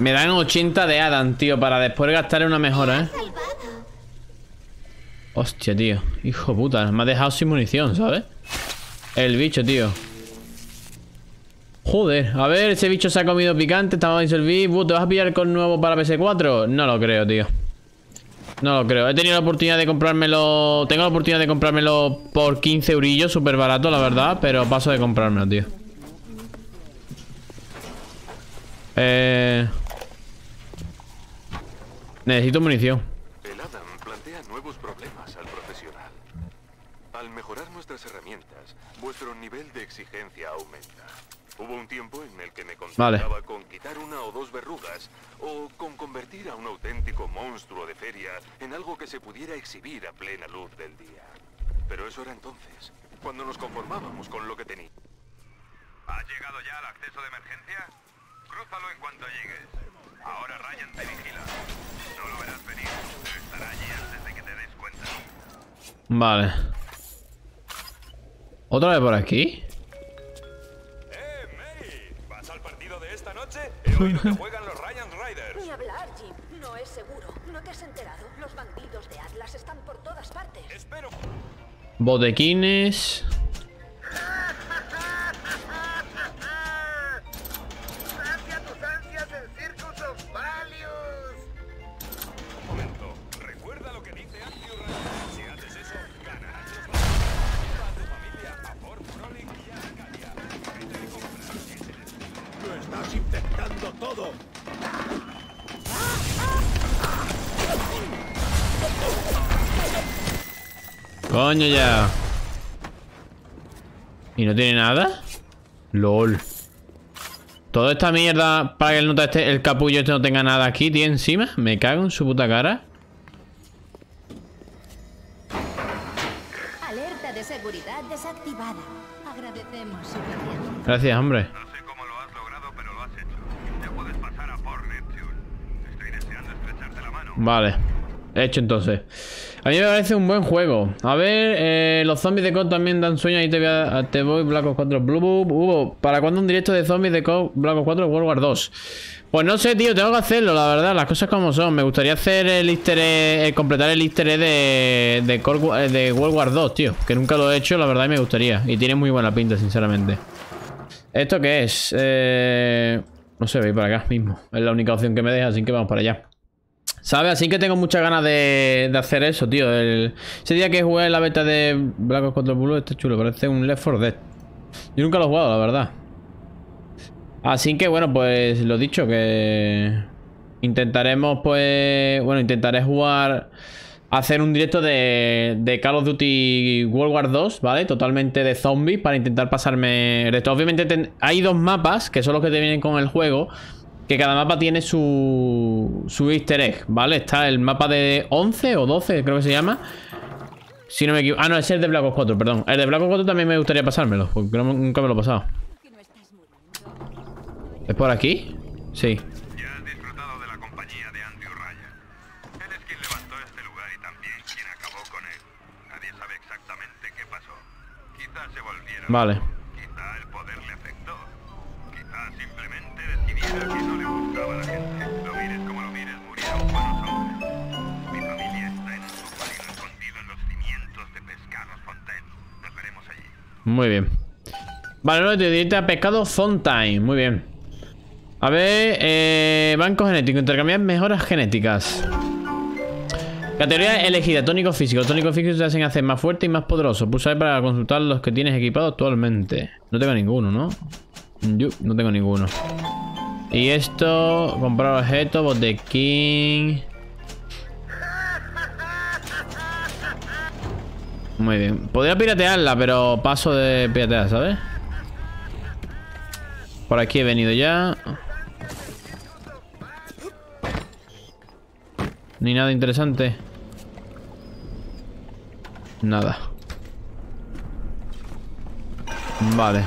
Me dan 80 de Adam, tío, para después gastar una mejora, ¿eh? Hostia, tío. Hijo puta, me ha dejado sin munición, ¿sabes? El bicho, tío. Joder, a ver, ese bicho se ha comido picante, estamos en servir. ¿Te vas a pillar con nuevo para PS4? No lo creo, tío. No lo creo. He tenido la oportunidad de comprármelo... Tengo la oportunidad de comprármelo por 15 eurillos, súper barato, la verdad. Pero paso de comprármelo, tío. Eh... Necesito munición. El Adam plantea nuevos problemas nuestras herramientas, vuestro nivel de exigencia aumenta. Hubo un tiempo en el que me contentaba con quitar una o dos verrugas o con convertir a un auténtico monstruo de feria en algo que se pudiera exhibir a plena luz del día. Pero eso era entonces, cuando nos conformábamos con lo que tenía. ¿Ha llegado ya al acceso de emergencia? Crúzalo en cuanto llegues. Ahora Ryan te vigila. No lo verás venir, pero estará allí antes de que te des cuenta. Vale. ¿Otra vez por aquí? ¡Eh, Mary! ¿Vas al partido de esta noche? He oído que juegan los Ryan Riders. Ni hablar, Jim. No es seguro. ¿No te has enterado? Los bandidos de Atlas están por todas partes. Espero. Botequines. Coño ya. ¿Y no tiene nada? LOL. Toda esta mierda para que el, nota este, el capullo este no tenga nada aquí, tío, encima. Me cago en su puta cara. Alerta de seguridad desactivada. Agradecemos su paciencia. Gracias, hombre. No sé cómo lo has logrado, pero lo has hecho. Ya puedes pasar a por Neptune. Estoy deseando estrecharte la mano. Vale. Hecho entonces. A mí me parece un buen juego. A ver, eh, los zombies de COD también dan sueño. Ahí te voy, a, te voy Black Ops 4 Blue Boop. Hubo, ¿para cuándo un directo de zombies de COD Black Ops 4 World War 2? Pues no sé, tío, tengo que hacerlo, la verdad, las cosas como son. Me gustaría hacer el easter egg, eh, completar el easter egg de, de, eh, de World War 2, tío. Que nunca lo he hecho, la verdad, y me gustaría. Y tiene muy buena pinta, sinceramente. ¿Esto qué es? No sé, voy para acá mismo. Es la única opción que me deja, así que vamos para allá. ¿Sabes? Así que tengo muchas ganas de, de hacer eso, tío. Ese día que jugué la beta de Black Ops 4 Blue, este chulo, parece un Left 4 Dead. Yo nunca lo he jugado, la verdad. Así que bueno, pues lo dicho, que intentaremos, pues. Bueno, intentaré jugar. Hacer un directo de, de Call of Duty World War 2, ¿vale? Totalmente de zombies para intentar pasarme esto. Obviamente hay dos mapas, que son los que te vienen con el juego. Que cada mapa tiene su, su easter egg, ¿vale? Está el mapa de 11 o 12, creo que se llama. Si no me equivoco. Ah, no, es el de Black Ops 4, perdón. El de Black Ops 4 también me gustaría pasármelo, porque no- nunca me lo he pasado. ¿Es por aquí? Sí. Ya has disfrutado de la compañía de. Él es quien levantó este lugar y también quien acabó con él. Nadie sabe exactamente qué pasó. Quizás se. Vale. Muy bien. Vale, no, te directa a pescado Fontime. Muy bien. A ver, eh, banco genético. Intercambiar mejoras genéticas. Categoría elegida, tónico físico. Tónico físico te hacen hacer más fuerte y más poderoso. Pulsa para consultar los que tienes equipados actualmente. No tengo ninguno, ¿no? Yo no tengo ninguno. Y esto, comprar objetos, botequín. Muy bien. Podría piratearla, pero paso de piratear, ¿sabes? Por aquí he venido ya. Ni nada interesante. Nada. Vale.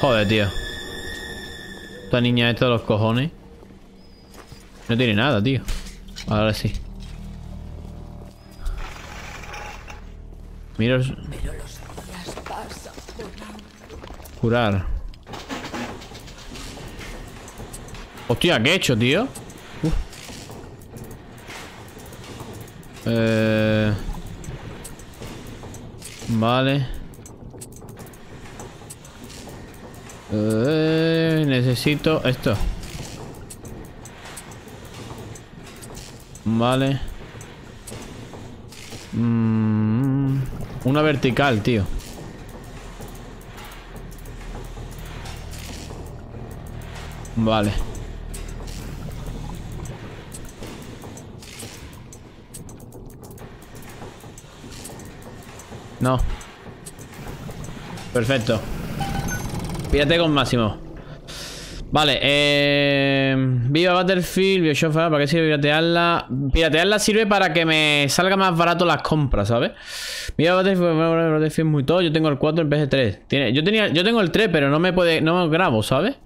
Joder, tío. Esta niña esta de los cojones. No tiene nada, tío. Ahora sí. Mira. Curar. Hostia, ¿qué he hecho, tío? Uf. Eh... Vale. Eh, necesito esto. Vale. Mm, una vertical, tío. Vale. No. Perfecto. Pírate con máximo. Vale, eh... Viva Battlefield, Bioshock, ¿para qué sirve piratearla? Piratearla sirve para que me salga más barato las compras, ¿sabes? Viva Battlefield, Battlefield muy todo. Yo tengo el 4 en PS3. Tiene, yo, tenía, yo tengo el 3, pero no me puede, no me grabo, ¿sabes?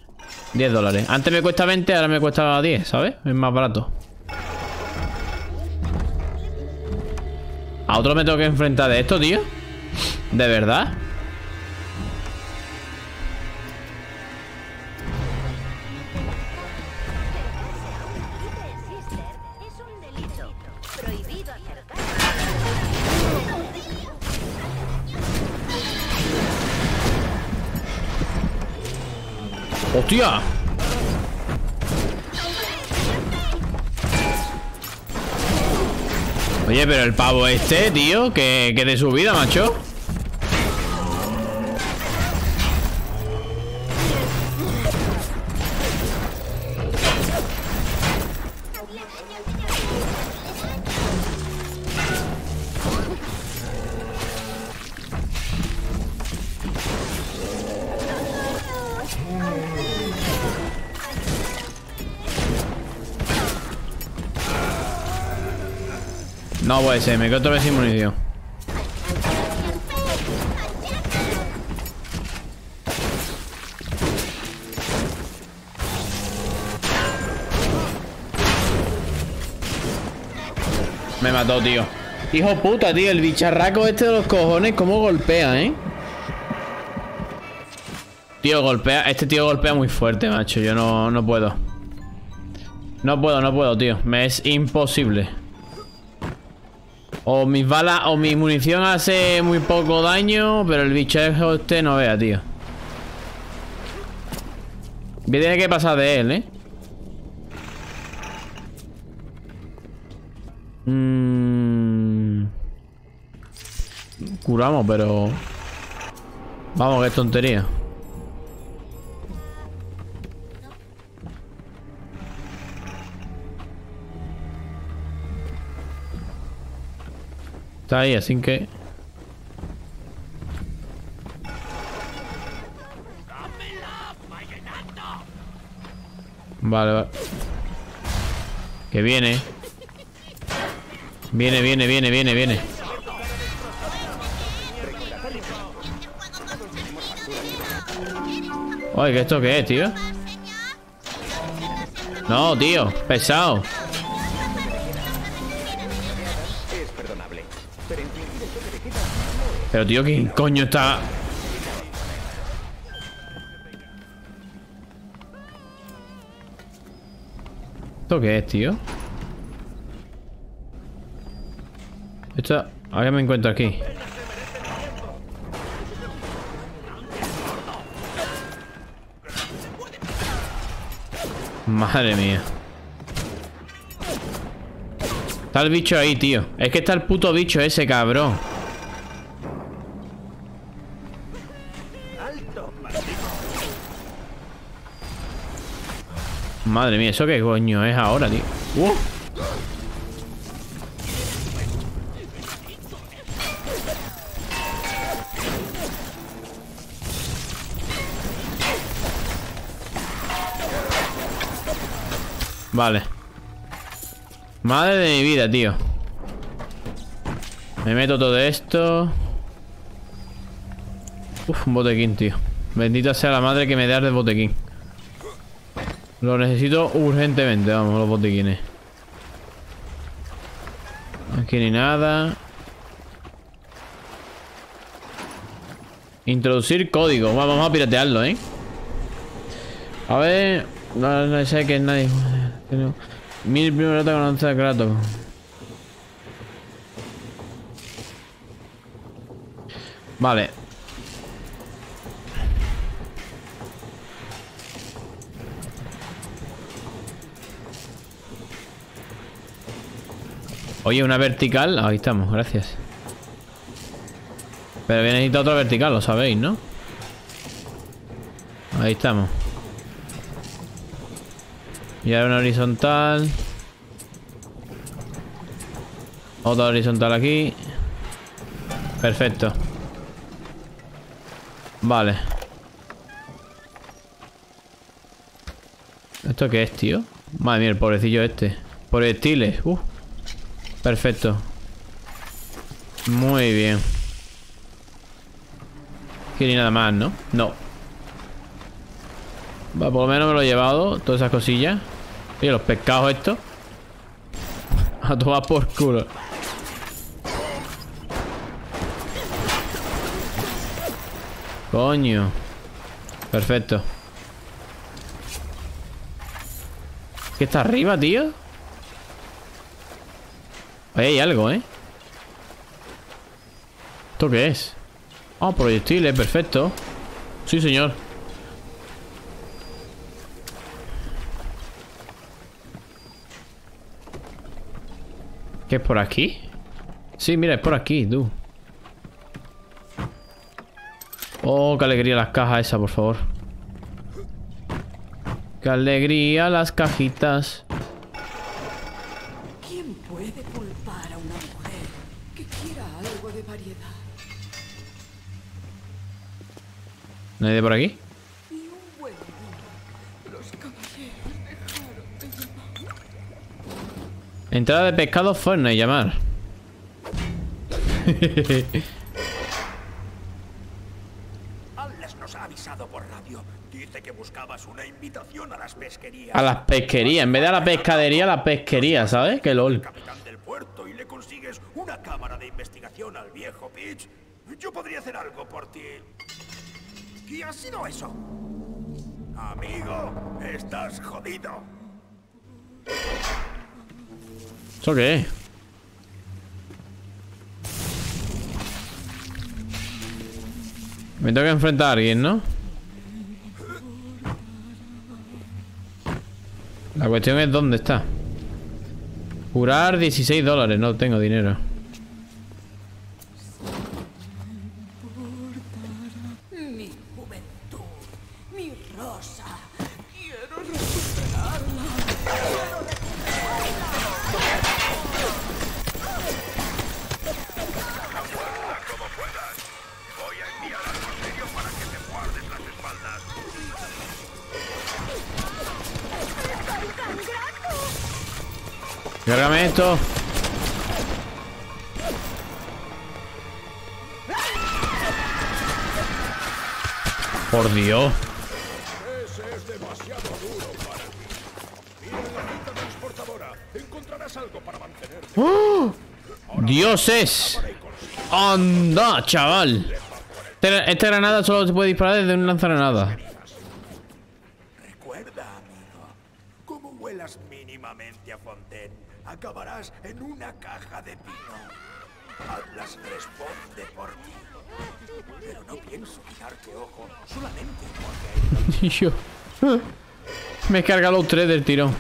10 dólares. Antes me cuesta 20, ahora me cuesta 10, ¿sabes? Es más barato. ¿A otro me tengo que enfrentar de esto, tío? ¿De verdad? ¡Hostia! Oye, pero el pavo este, tío, que, que de su vida, macho. Ser, me quedo otra vez sin munición. Me mató, tío. Hijo puta, tío. El bicharraco este de los cojones, ¿cómo golpea, eh? Tío, golpea. Este tío golpea muy fuerte, macho. Yo no, no puedo. No puedo, no puedo, tío. Me es imposible. O mis balas o mi munición hace muy poco daño, pero el bichajo este no vea, tío. Voy a tener que pasar de él, ¿eh? Mm. Curamos, pero... Vamos, que tontería. Está ahí, así que... Vale, vale. Que viene. Viene, viene, viene, viene, viene. Oye, ¿qué esto qué es, tío? No, tío, pesado. Pero tío, ¿quién coño está? ¿Esto qué es, tío? Esto... Ahora me encuentro aquí. Madre mía. Está el bicho ahí, tío. Es que está el puto bicho ese, cabrón. Madre mía, ¿eso qué coño es ahora, tío? Uh. Vale. Madre de mi vida, tío. Me meto todo esto. Uf, un botequín, tío. Bendita sea la madre que me da el botequín. Lo necesito urgentemente, vamos, los botequines. Aquí ni nada. Introducir código. Bueno, vamos a piratearlo, ¿eh? A ver... No, no sé que nadie... Mil primero te conoce a Kratos. Vale. Oye, una vertical. Ahí estamos, gracias. Pero voy a otra vertical, lo sabéis, ¿no? Ahí estamos. Y ahora una horizontal. Otra horizontal aquí. Perfecto. Vale. ¿Esto qué es, tío? Madre mía, el pobrecillo este. Proyectiles. Uh. Perfecto. Muy bien. Aquí ni nada más, ¿no? No. Va, por lo menos me lo he llevado. Todas esas cosillas. Y los pescados estos. A tomar por culo. Coño. Perfecto. ¿Qué está arriba, tío? Ahí hay algo, ¿eh? ¿Esto qué es? Ah, proyectiles, perfecto Sí, señor ¿Qué es por aquí? Sí, mira, es por aquí, tú Oh, qué alegría las cajas esa, por favor Qué alegría las cajitas dejaron de llamar. Entrada de pescado Fortnite, llamar Atlas nos ha avisado por radio. Dice que buscabas una invitación a las pesquerías. A las pesquerías, en vez de a la pescadería, a la pesquería, ¿sabes? Que lol ¿Qué ha sido eso? Amigo, estás jodido. ¿Eso qué? Me tengo que enfrentar a alguien, ¿no? La cuestión es dónde está. Curar 16 dólares, no tengo dinero. Cárgame esto. Por Dios. Ese es demasiado duro para ti. Mira la cinta transportadora. Encontrarás algo para mantenerte. ¡Oh! Dioses. Anda, chaval. Este- Esta granada solo se puede disparar desde un lanzagranada. Acabarás en una caja de pino. Atlas responde por ti. Pero no pienso quitarte ojo solamente porque yo. Me he cargado los tres del tirón.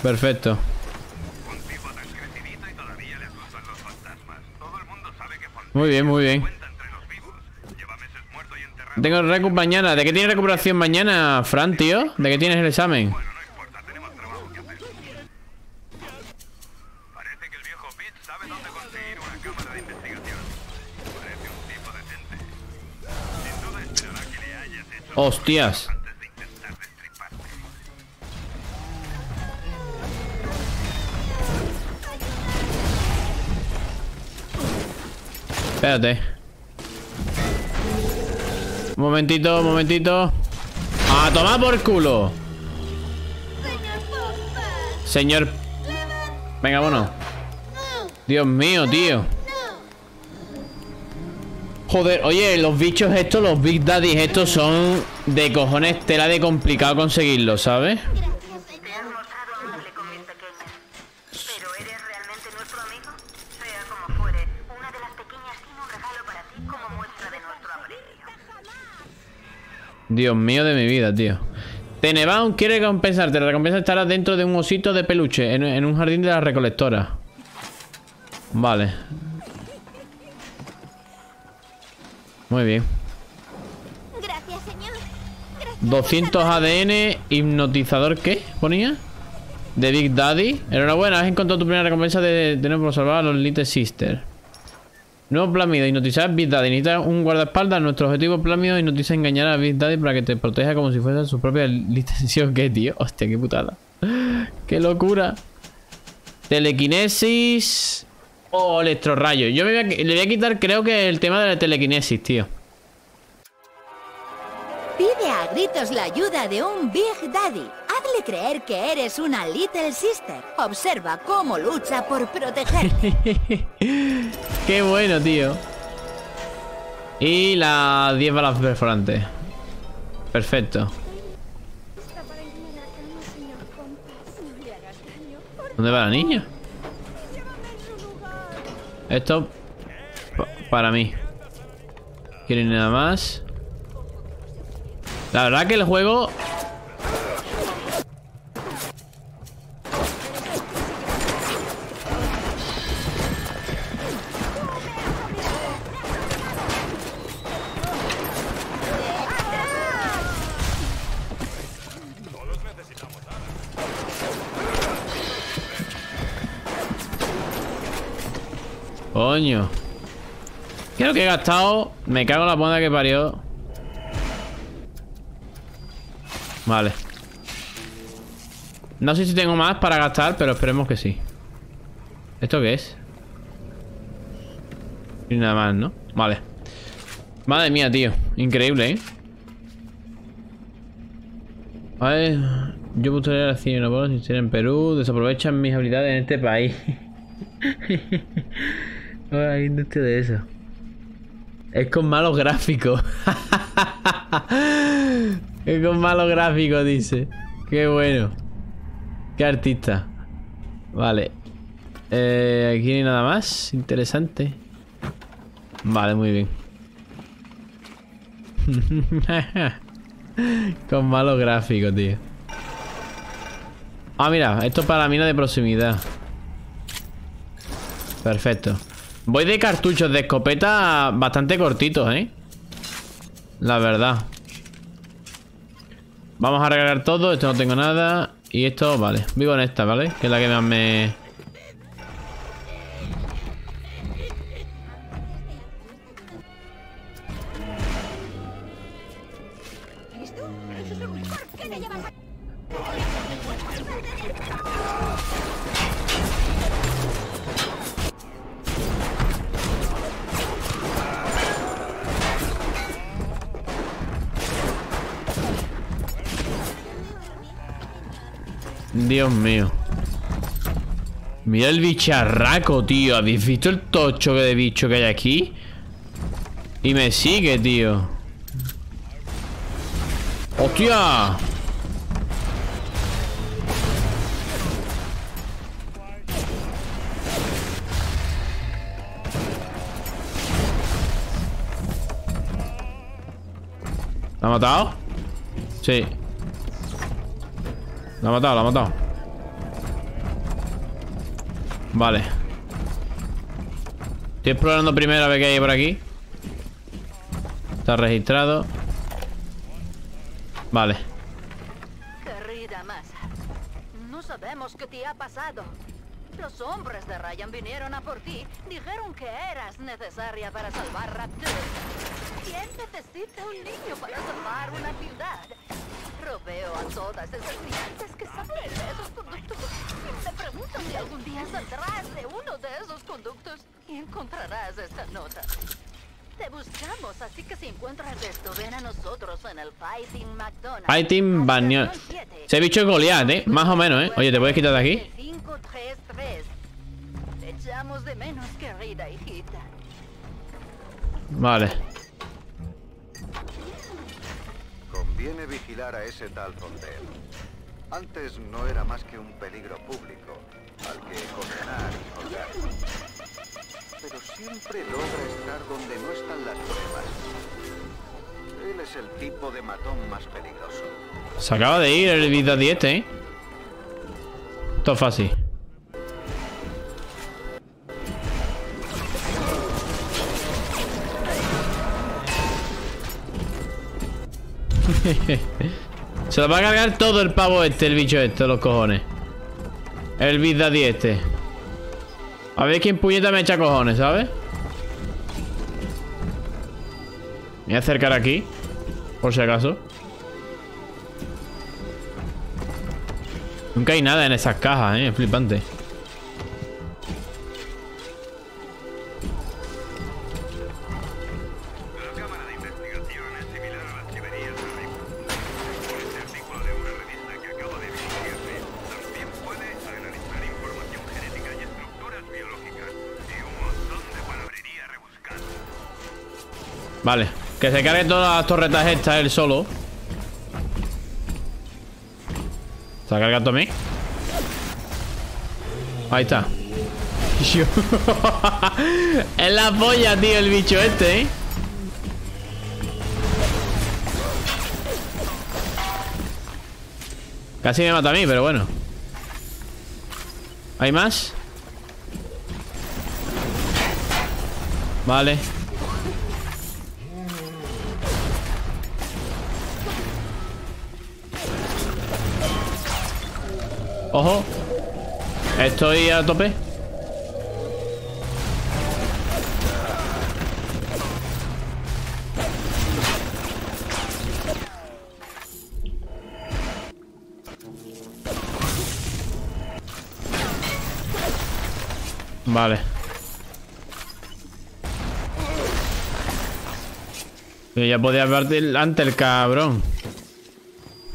Perfecto. Muy bien, muy bien. Tengo recup mañana. ¿De qué tienes recuperación mañana, Fran, tío? ¿De qué tienes el examen? Hostias. Espérate. Un momentito, un momentito. ¡A tomar por culo! Señor... Venga, bueno. Dios mío, tío. Joder, oye, los bichos estos, los Big Daddies estos son de cojones tela de complicado conseguirlos, ¿sabes? Dios mío de mi vida, tío. Tenebound quiere compensarte. La recompensa estará dentro de un osito de peluche en un jardín de la recolectora. Vale. Muy bien. Gracias, señor. Gracias. 200 ADN, hipnotizador, ¿qué? ¿Ponía? De Big Daddy. Enhorabuena, has encontrado tu primera recompensa de tener por salvar a los Little Sisters. Nuevo plámido, hipnotizar Big Daddy. Necesita un guardaespaldas. Nuestro objetivo plámido hipnotiza engañar a Big Daddy para que te proteja como si fuese su propia Little Sister. ¿Qué, tío? Hostia, qué putada. ¡Qué locura! Telequinesis. O electrorrayo. Yo me voy a- le voy a quitar, creo que el tema de la telequinesis, tío. Pide a gritos la ayuda de un Big Daddy. Hazle creer que eres una Little Sister. Observa cómo lucha por protegerte. Qué bueno, tío. Y las 10 balas perforantes. Perfecto. ¿Dónde va la niña? Esto pa- para mí. Quiero nada más. La verdad que el juego Coño. Creo que he gastado. Me cago en la ponda que parió. Vale. No sé si tengo más para gastar, pero esperemos que sí. ¿Esto qué es? Y nada más, ¿no? Vale. Madre mía, tío. Increíble, ¿eh? A ver, yo gustaría la cine no puedo en Perú. Desaprovechan mis habilidades en este país. Ay, industria de eso. Es con malos gráficos. es con malos gráficos, dice. Qué bueno. Qué artista. Vale. Eh, aquí no hay nada más. Interesante. Vale, muy bien. con malos gráficos, tío. Ah, mira, esto es para la mina de proximidad. Perfecto. Voy de cartuchos de escopeta bastante cortitos, ¿eh? La verdad. Vamos a recargar todo. Esto no tengo nada. Y esto, vale. Vivo en esta, ¿vale? Que es la que más me... Dios mío. Mira el bicharraco, tío. ¿Habéis visto el tocho de bicho que hay aquí? Y me sigue, tío. ¡Hostia! ¿La ha matado? Sí. La ha matado, la ha matado. Vale. Estoy explorando primero a ver qué hay por aquí. Está registrado. Vale. Querida Masa, no sabemos qué te ha pasado. Los hombres de Ryan vinieron a por ti, dijeron que eras necesaria para salvar Raptor. ¿Quién necesita un niño para salvar una ciudad? Proveo a todas esas gigantes que salen de esos conductos. Y me pregunto si algún día saldrás de uno de esos conductos y encontrarás esta nota. Te buscamos, así que si encuentras esto, ven a nosotros en el Fighting McDonald's. Fighting Baño. Ese bicho es Goliath, ¿eh? Más o menos, ¿eh? Oye, ¿te puedes quitar de aquí? 533. Te echamos de menos, querida hijita. Vale. Conviene vigilar a ese tal Fontaine. Antes no era más que un peligro público al que condenar y colgar. Pero siempre logra estar donde no están las pruebas. Él es el tipo de matón más peligroso. Se acaba de ir el vida 10, ¿eh? Todo fácil. Se lo va a cargar todo el pavo este, el bicho este, los cojones. El Big Daddy este. A ver quién puñeta me echa cojones, ¿sabes? Me voy a acercar aquí. Por si acaso. Nunca hay nada en esas cajas, ¿eh? Flipante. Vale. Que se cargue todas las torretas estas él solo. ¿Se ha cargado a mí? Ahí está. es la polla, tío, el bicho este, ¿eh? Casi me mata a mí, pero bueno. ¿Hay más? Vale. Ojo. Estoy a tope. Vale. Ya podía partir antes el cabrón.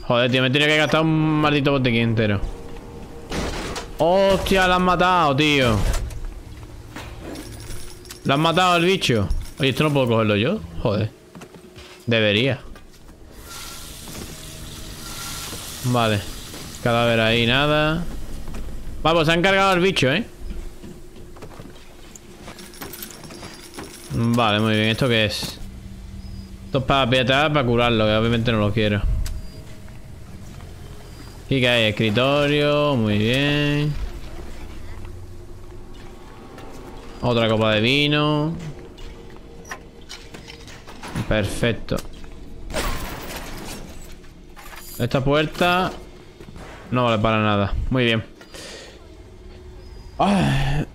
Joder, tío, me tenía que gastar un maldito botequín entero. Hostia, la han matado, tío. ¿La han matado el bicho? Oye, esto no puedo cogerlo yo. Joder. Debería. Vale. Cadáver ahí, nada. Vamos, se han cargado el bicho, ¿eh? Vale, muy bien. ¿Esto qué es? Esto es para piratear, para curarlo, que obviamente no lo quiero. Aquí que hay escritorio, muy bien. Otra copa de vino. Perfecto. Esta puerta no vale para nada. Muy bien. Ah.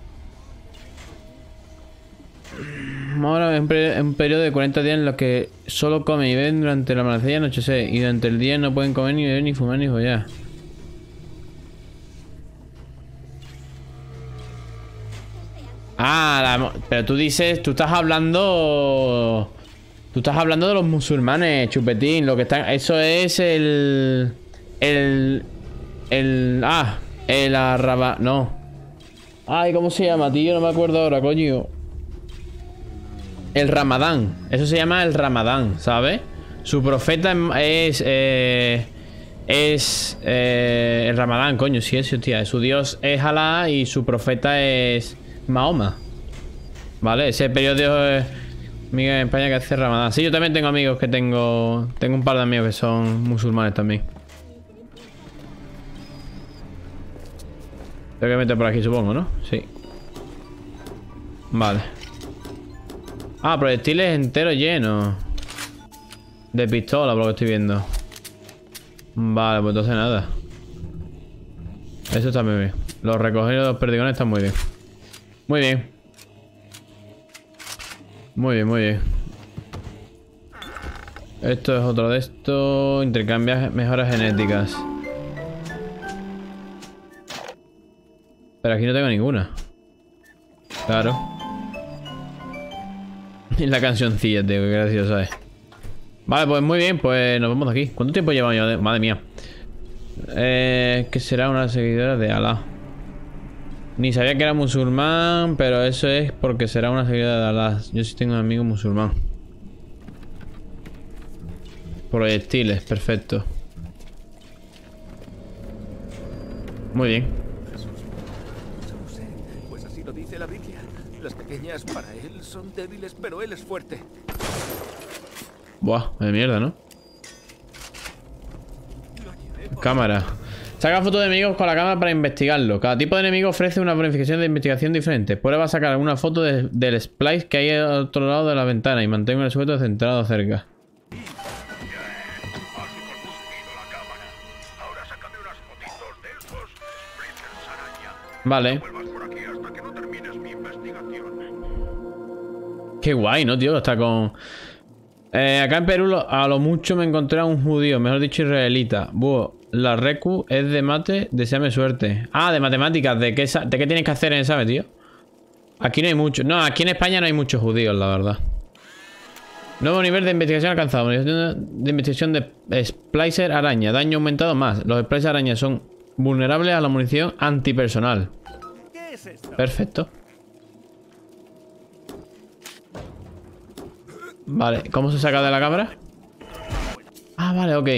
Ahora peri- un periodo de 40 días en los que solo comen y beben durante la amanecer y anochecer. Y durante el día no pueden comer ni beber ni fumar ni follar. Ah, la pero tú dices, tú estás hablando... Tú estás hablando de los musulmanes, chupetín. Lo que están... Eso es el... El... El... Ah, el arraba... No. Ay, ¿cómo se llama, tío? No me acuerdo ahora, coño. El Ramadán. Eso se llama el Ramadán, ¿sabes? Su profeta es... eh, es... eh, el Ramadán, coño, sí es, hostia. Su dios es Alá y su profeta es Mahoma. ¿Vale? Ese periodo es... Amiga en España que hace Ramadán. Sí, yo también tengo amigos que tengo... Tengo un par de amigos que son musulmanes también. Tengo que meter por aquí, supongo, ¿no? Sí. Vale. Ah, proyectiles enteros llenos. De pistola, por lo que estoy viendo. Vale, pues entonces nada. Eso está muy bien. Los recogidos de los perdigones están muy bien. Muy bien. Muy bien, muy bien. Esto es otro de estos. Intercambiar mejoras genéticas. Pero aquí no tengo ninguna. Claro. La cancioncilla, tío, qué graciosa es. Vale, pues muy bien, pues nos vemos de aquí. ¿Cuánto tiempo llevamos ya? Madre mía. Eh, que será una seguidora de Alá. Ni sabía que era musulmán, pero eso es porque será una seguidora de Alá. Yo sí tengo un amigo musulmán. Proyectiles, perfecto. Muy bien. Pues así lo dice la Biblia. Las pequeñas para él débiles, pero él es fuerte. Buah, de mierda, ¿no? Cámara. Saca fotos de enemigos con la cámara para investigarlo. Cada tipo de enemigo ofrece una bonificación de investigación diferente. Prueba a sacar una foto de- del splice que hay al otro lado de la ventana y mantenga el sujeto centrado cerca. Vale. Qué guay, ¿no, tío? Está con... Eh, acá en Perú lo- a lo mucho me encontré a un judío, mejor dicho israelita. Buah, la recu es de mate, deseame suerte. Ah, de matemáticas, ¿de qué, ¿de qué tienes que hacer en examen, tío? Aquí no hay mucho. No, aquí en España no hay muchos judíos, la verdad. Nuevo nivel de investigación alcanzado. De investigación de Splicer araña. Daño aumentado más. Los Splicer araña son vulnerables a la munición antipersonal. Perfecto. Vale, ¿cómo se saca de la cámara? Ah, vale, ok.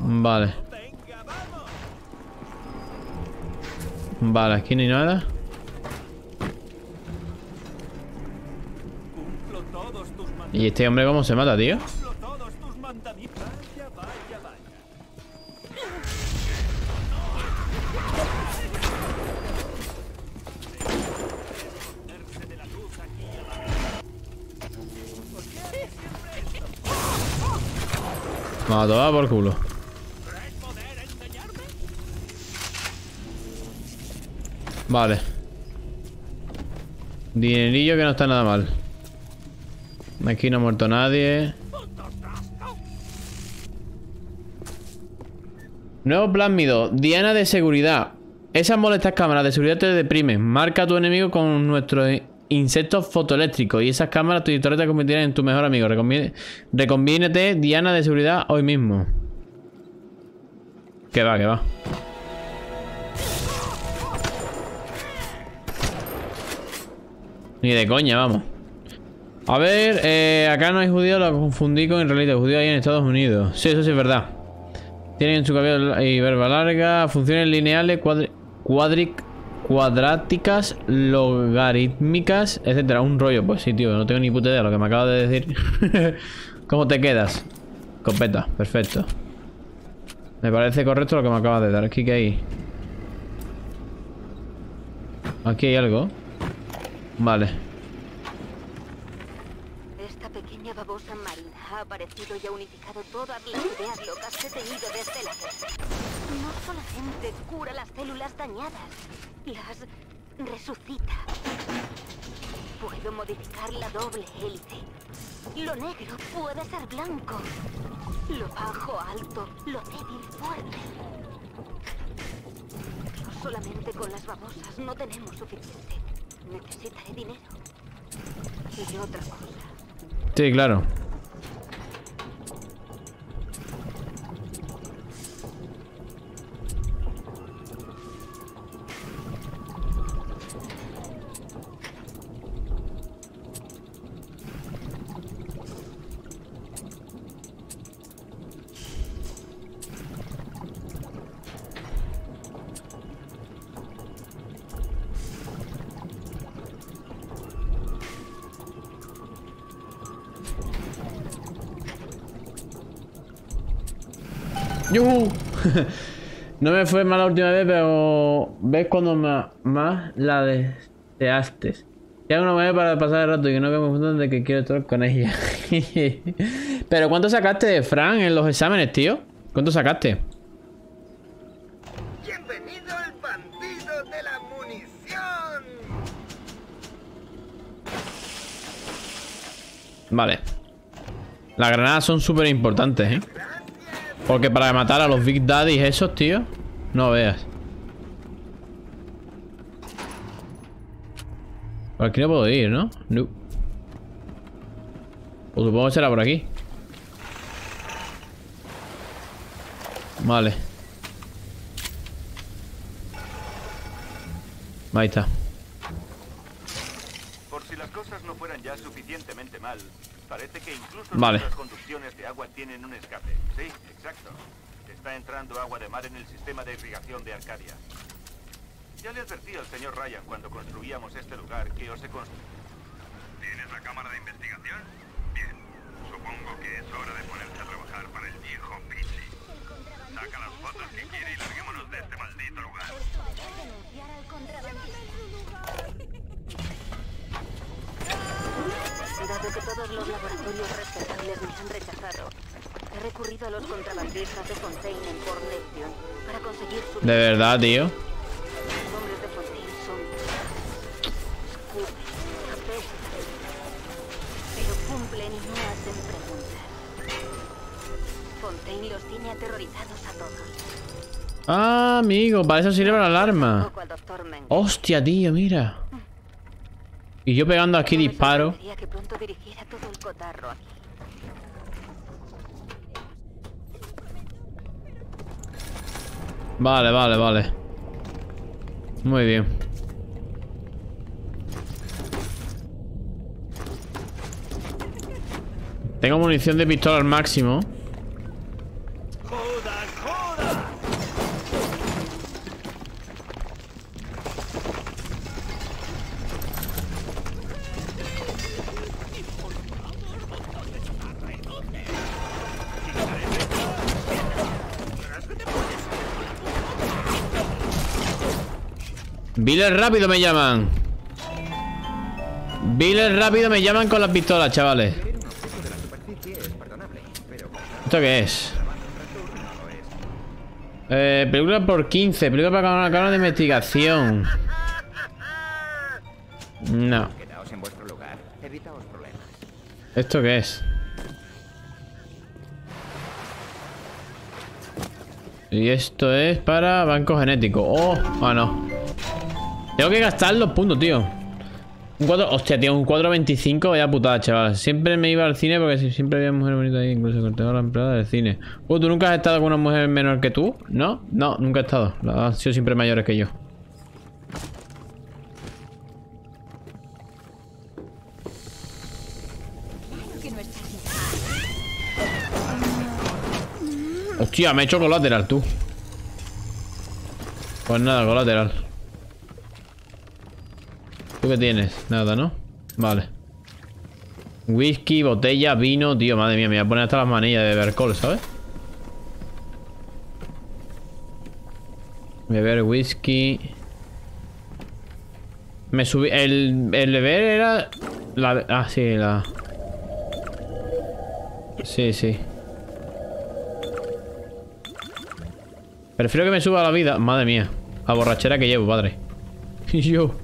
Vale. Vale, aquí no hay nada. ¿Y este hombre cómo se mata, tío? Vamos a tomar por culo. Vale. Dinerillo que no está nada mal. Aquí no ha muerto nadie. Nuevo plásmido. Diana de seguridad. Esas molestas cámaras de seguridad te deprimen. Marca a tu enemigo con nuestros insectos fotoeléctricos. Y esas cámaras tu editor te convertirán en tu mejor amigo. Recombí- Recombínete Diana de seguridad hoy mismo. Que va, que va. Ni de coña, vamos. A ver, eh, acá no hay judíos, lo confundí con israelitas. Judíos hay en Estados Unidos. Sí, eso sí es verdad. Tienen su cabello y verba larga. Funciones lineales, cuadri cuadric cuadráticas, logarítmicas, etcétera. Un rollo, pues sí, tío. No tengo ni puta idea de lo que me acabas de decir. ¿Cómo te quedas? Copeta, perfecto. Me parece correcto lo que me acabas de dar. Aquí que hay. Aquí hay algo. Vale. Esta pequeña babosa marina ha aparecido y ha unificado todas las ideas locas que he tenido desde la guerra. No solamente cura las células dañadas, las resucita. Puedo modificar la doble hélice. Lo negro puede ser blanco. Lo bajo alto, lo débil fuerte. Solamente con las babosas no tenemos suficiente. Necesitaré dinero. Y otra cosa. Sí, claro. no me fue mal la última vez, pero ves cuando más la deseaste. Si hay una manera para pasar el rato y que no me confundan de que quiero estar con ella. pero ¿cuánto sacaste de Fran en los exámenes, tío? ¿Cuánto sacaste? Bienvenido al bandido de la munición. Vale. Las granadas son súper importantes, ¿eh? Porque para matar a los Big Daddies esos, tío, no veas. Por aquí no puedo ir, ¿no? No. Pues supongo que será por aquí. Vale. Ahí está. Si las cosas no fueran ya suficientemente mal, parece que incluso Vale. las conducciones de agua tienen un escape. Sí, exacto. Está entrando agua de mar en el sistema de irrigación de Arcadia. Ya le advertí al señor Ryan cuando construíamos este lugar que os he construido. ¿Tienes la cámara de investigación? Bien. Supongo que es hora de ponerse a trabajar para el viejo Pichi. Saca las fotos que quiere y larguémonos de este maldito lugar. Dado que todos los laboratorios respetables me han rechazado, he recurrido a los contrabandistas de Fontaine en Port para conseguir su... De verdad, tío. Los hombres de Fontaine son... apestan, pero cumplen y no hacen preguntas. Fontaine los tiene aterrorizados a todos. Ah, amigo, para eso sirve la alarma. Hostia, tío, mira. Y yo pegando aquí disparo. Quería que pronto dirigiera todo el cotarro aquí. Vale, vale, vale. Muy bien. Tengo munición de pistola al máximo. Biles rápido me llaman. Biles rápido me llaman con las pistolas, chavales. ¿Esto qué es? Eh, película por 15. Película para una cámara de investigación. No. ¿Esto qué es? Y esto es para banco genético. Oh, ah, no. Tengo que gastar los puntos, tío. Un 4, hostia, tío, un 4.25, vaya putada, chaval. Siempre me iba al cine porque si- siempre había mujer bonita ahí, incluso cortaba la empleada del cine. Uh, ¿tú nunca has estado con una mujer menor que tú? ¿No? No, nunca he estado. Han sido siempre mayores que yo. Hostia, me he hecho colateral, tú. Pues nada, colateral. ¿Tú qué tienes? Nada, ¿no? Vale. Whisky, botella, vino. Tío, madre mía, me voy a poner hasta las manillas de beber alcohol, ¿sabes? Beber whisky. Me subí. El, el beber era. La, ah, sí, la. Sí, sí. Prefiero que me suba la vida. Madre mía. La borrachera que llevo, padre. Y yo.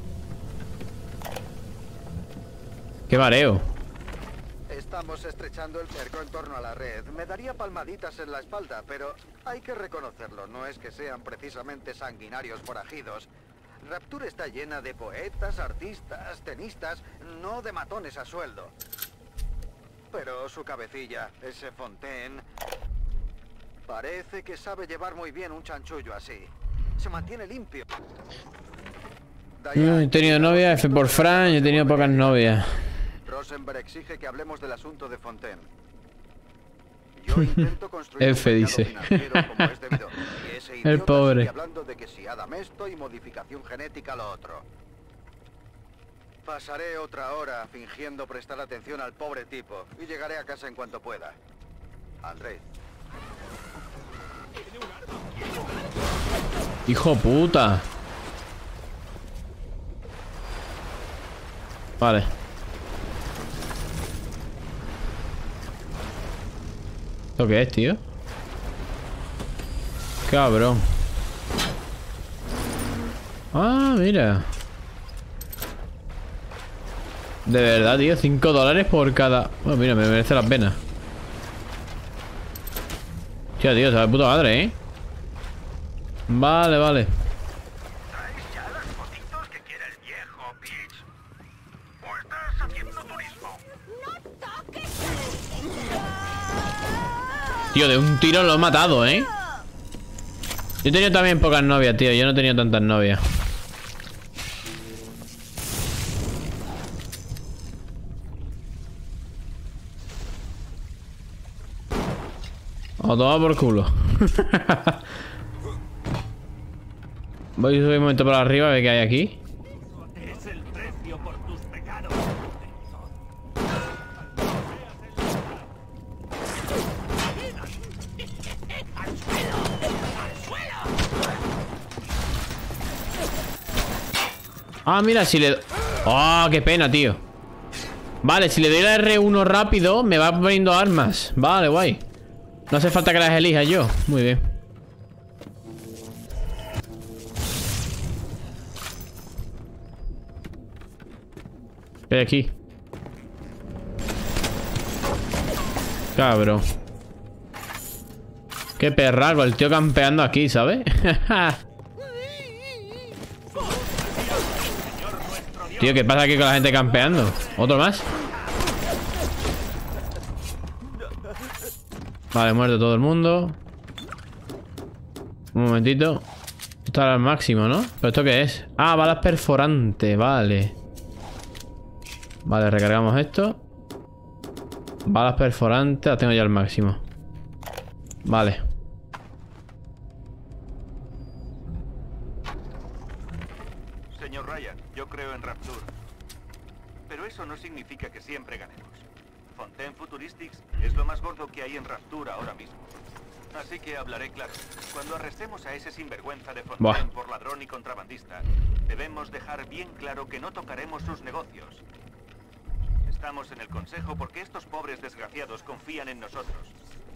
Qué mareo. Estamos estrechando el cerco en torno a la red. Me daría palmaditas en la espalda, pero hay que reconocerlo. No es que sean precisamente sanguinarios forajidos. Rapture está llena de poetas, artistas, tenistas, no de matones a sueldo. Pero su cabecilla, ese Fontaine, parece que sabe llevar muy bien un chanchullo así. Se mantiene limpio. Mm, He tenido novia, F por Fran, he tenido pocas novias. Rosenberg exige que hablemos del asunto de Fontaine. Yo intento construir F dice. como es debido, y ese El pobre. hablando de que si Adam esto y modificación genética lo otro. Pasaré otra hora fingiendo prestar atención al pobre tipo y llegaré a casa en cuanto pueda. André, Hijo puta. Vale. Que es, tío? Cabrón. Ah, mira. De verdad, tío. 5 dólares por cada... Bueno, mira, me merece la pena. Tío, tío, sabe puta madre, ¿eh? Vale, vale. Tío, de un tiro lo he matado, ¿eh? Yo he tenido también pocas novias, tío. Yo no he tenido tantas novias. O toma por culo. Voy a subir un momento por arriba a ver qué hay aquí. Ah, mira, si le... ¡Oh, qué pena, tío! Vale, si le doy la R1 rápido, me va poniendo armas. Vale, guay. No hace falta que las elija yo. Muy bien. ¿Qué aquí? Cabrón. Qué perraco, el tío campeando aquí, ¿sabes? Tío, ¿qué pasa aquí con la gente campeando? ¿Otro más? Vale, muerto todo el mundo Un momentito Esto al máximo, ¿no? ¿Pero esto qué es? Ah, balas perforantes, vale Vale, recargamos esto Balas perforantes Las tengo ya al máximo Vale eso no significa que siempre ganemos. Fontaine Futuristics es lo más gordo que hay en Rapture ahora mismo. Así que hablaré claro. Cuando arrestemos a ese sinvergüenza de Fontaine Buah. por ladrón y contrabandista, debemos dejar bien claro que no tocaremos sus negocios. Estamos en el consejo porque estos pobres desgraciados confían en nosotros.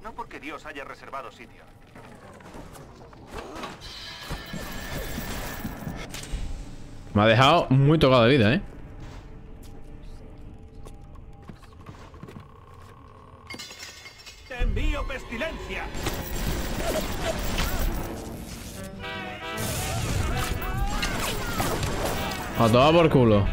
No porque Dios haya reservado sitio. Me ha dejado muy tocado de vida, ¿eh? Envío pestilencia. A tomar por culo.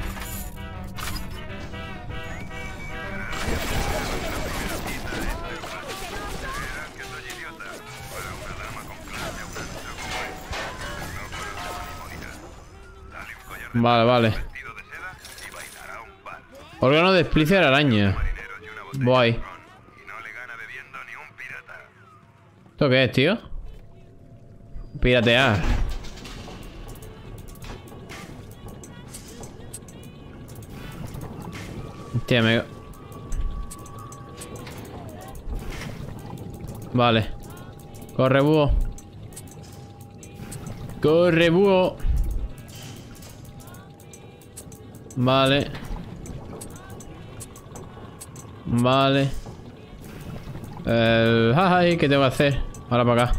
Vale, vale. Órgano de explicia de araña. Guay ¿Esto qué es, tío? Piratear. Hostia, me... Vale. Corre, búho. Corre, búho. Vale. Vale. Eh, ay, ¿qué tengo que hacer? Ahora para acá.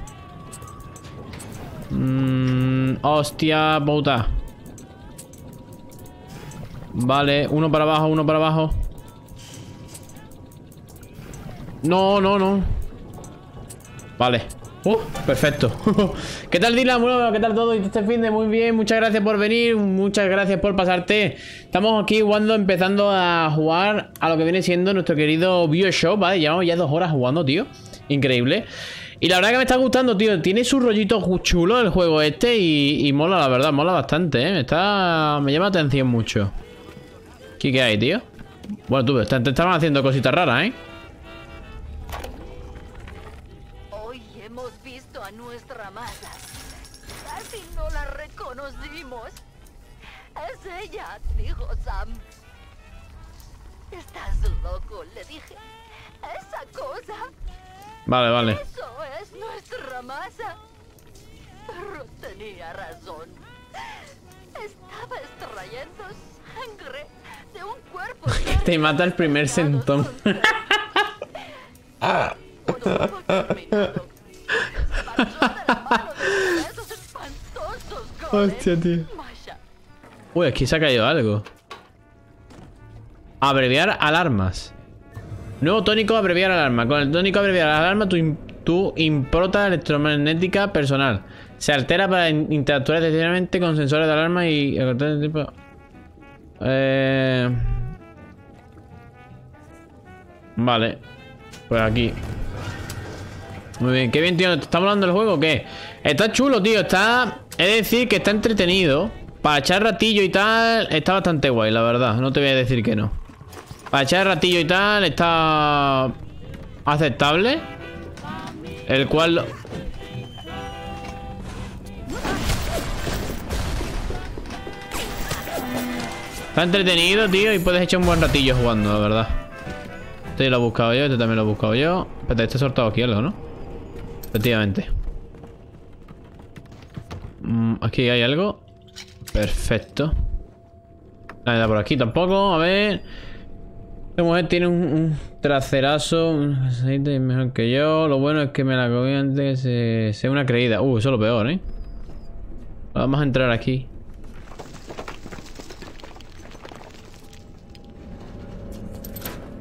Mm, Hostia puta. Vale, uno para abajo, uno para abajo. No, no, no. Vale. Uh, perfecto. ¿Qué tal Dylan? Bueno, ¿qué tal todo? Este fin de muy bien, muchas gracias por venir Muchas gracias por pasarte. Estamos aquí jugando, empezando a jugar A lo que viene siendo nuestro querido Bioshock Vale, llevamos ya dos horas jugando, tío. Increíble y la verdad que me está gustando, tío. Tiene su rollito chulo el juego este y, mola, la verdad. Mola bastante, ¿eh? Me está... Me llama la atención mucho. ¿Qué, qué hay, tío? Bueno, tú, te, te estaban haciendo cositas raras, ¿eh? Hoy hemos visto a nuestra masa. Casi no la reconocimos. Es ella, dijo Sam. Estás loco, le dije. Esa cosa. Vale, vale. Eso es nuestra masa. Tenía razón. Estaba extrayendo sangre de un cuerpo. Te mata el primer sentón. Hostia, tío. Uy, aquí se ha caído algo. Abreviar alarmas. Nuevo tónico abreviar alarma. Con el tónico abreviar alarma, tu, tu impronta electromagnética personal. Se altera para in- interactuar excepcionalmente con sensores de alarma y... Eh... Vale. Pues aquí. Muy bien. Qué bien, tío. ¿Te está hablando el juego o qué? Está chulo, tío. Está... Es decir, que está entretenido. Para echar ratillo y tal... Está bastante guay, la verdad. No te voy a decir que no. Para echar ratillo y tal... Está... Aceptable. El cual... Está entretenido, tío, y puedes echar un buen ratillo jugando, la verdad. Este lo he buscado yo, este también lo he buscado yo. Espérate, este he soltado aquí algo, ¿no? Efectivamente. Mm, aquí hay algo. Perfecto. Nada por aquí tampoco, a ver. Esta mujer tiene un, traserazo, un aceite mejor que yo. Lo bueno es que me la comí antes que se, sea una creída. Uh, eso es lo peor, ¿eh? Vamos a entrar aquí.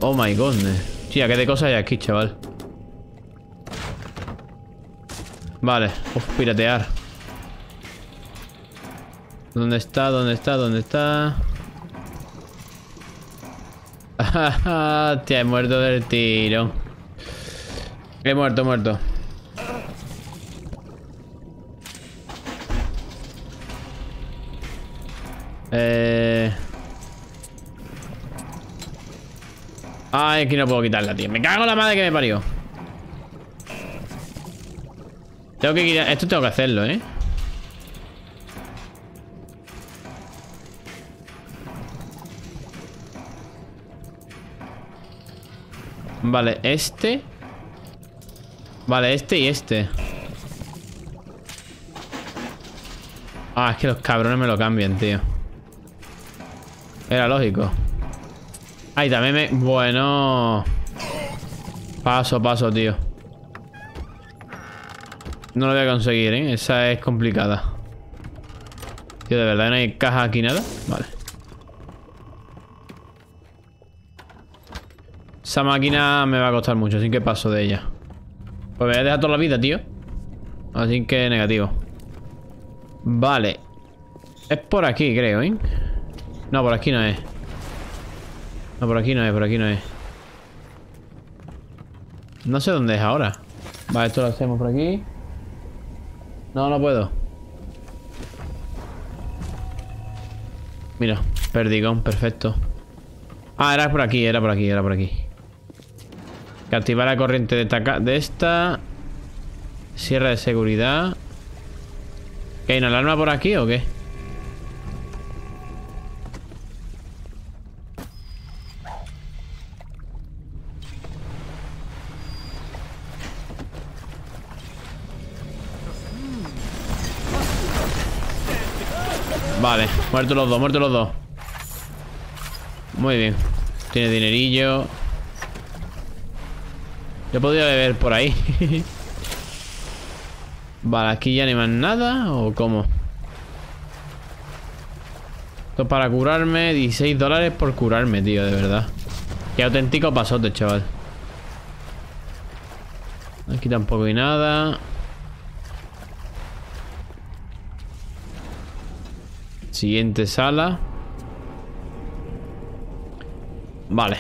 Oh my goodness. Tía, qué de cosas hay aquí, chaval. Vale, Uf, piratear. ¿Dónde está? ¿Dónde está? ¿Dónde está? Te he muerto del tiro. He muerto, muerto. Eh... Ay, aquí no puedo quitarla, tío. Me cago en la madre que me parió. Tengo que quitar... Esto tengo que hacerlo, ¿eh? Vale, este. Vale, este y este. Ah, es que los cabrones me lo cambian, tío. Era lógico. Ay, también me... Bueno. Paso, paso, tío. No lo voy a conseguir, ¿eh? Esa es complicada. Tío, ¿de verdad no hay caja aquí nada? Vale Esa máquina me va a costar mucho, así que paso de ella. Pues me voy a dejar toda la vida, tío. Así que negativo. Vale. Es por aquí, creo, ¿eh? No, por aquí no es. No, por aquí no es, por aquí no es. No sé dónde es ahora. Vale, esto lo hacemos por aquí. No, no puedo. Mira, perdigón, perfecto. Ah, era por aquí, era por aquí, era por aquí. Que activar la corriente de, esta ca- de esta. Sierra de seguridad. ¿Que hay una alarma por aquí o qué? Vale, muertos los dos, muertos los dos. Muy bien. Tiene dinerillo. Yo podría beber por ahí. vale, aquí ya no hay más nada. ¿O cómo? Esto para curarme. 16 dólares por curarme, tío, de verdad. Qué auténtico pasote, chaval. Aquí tampoco hay nada. Siguiente sala. Vale.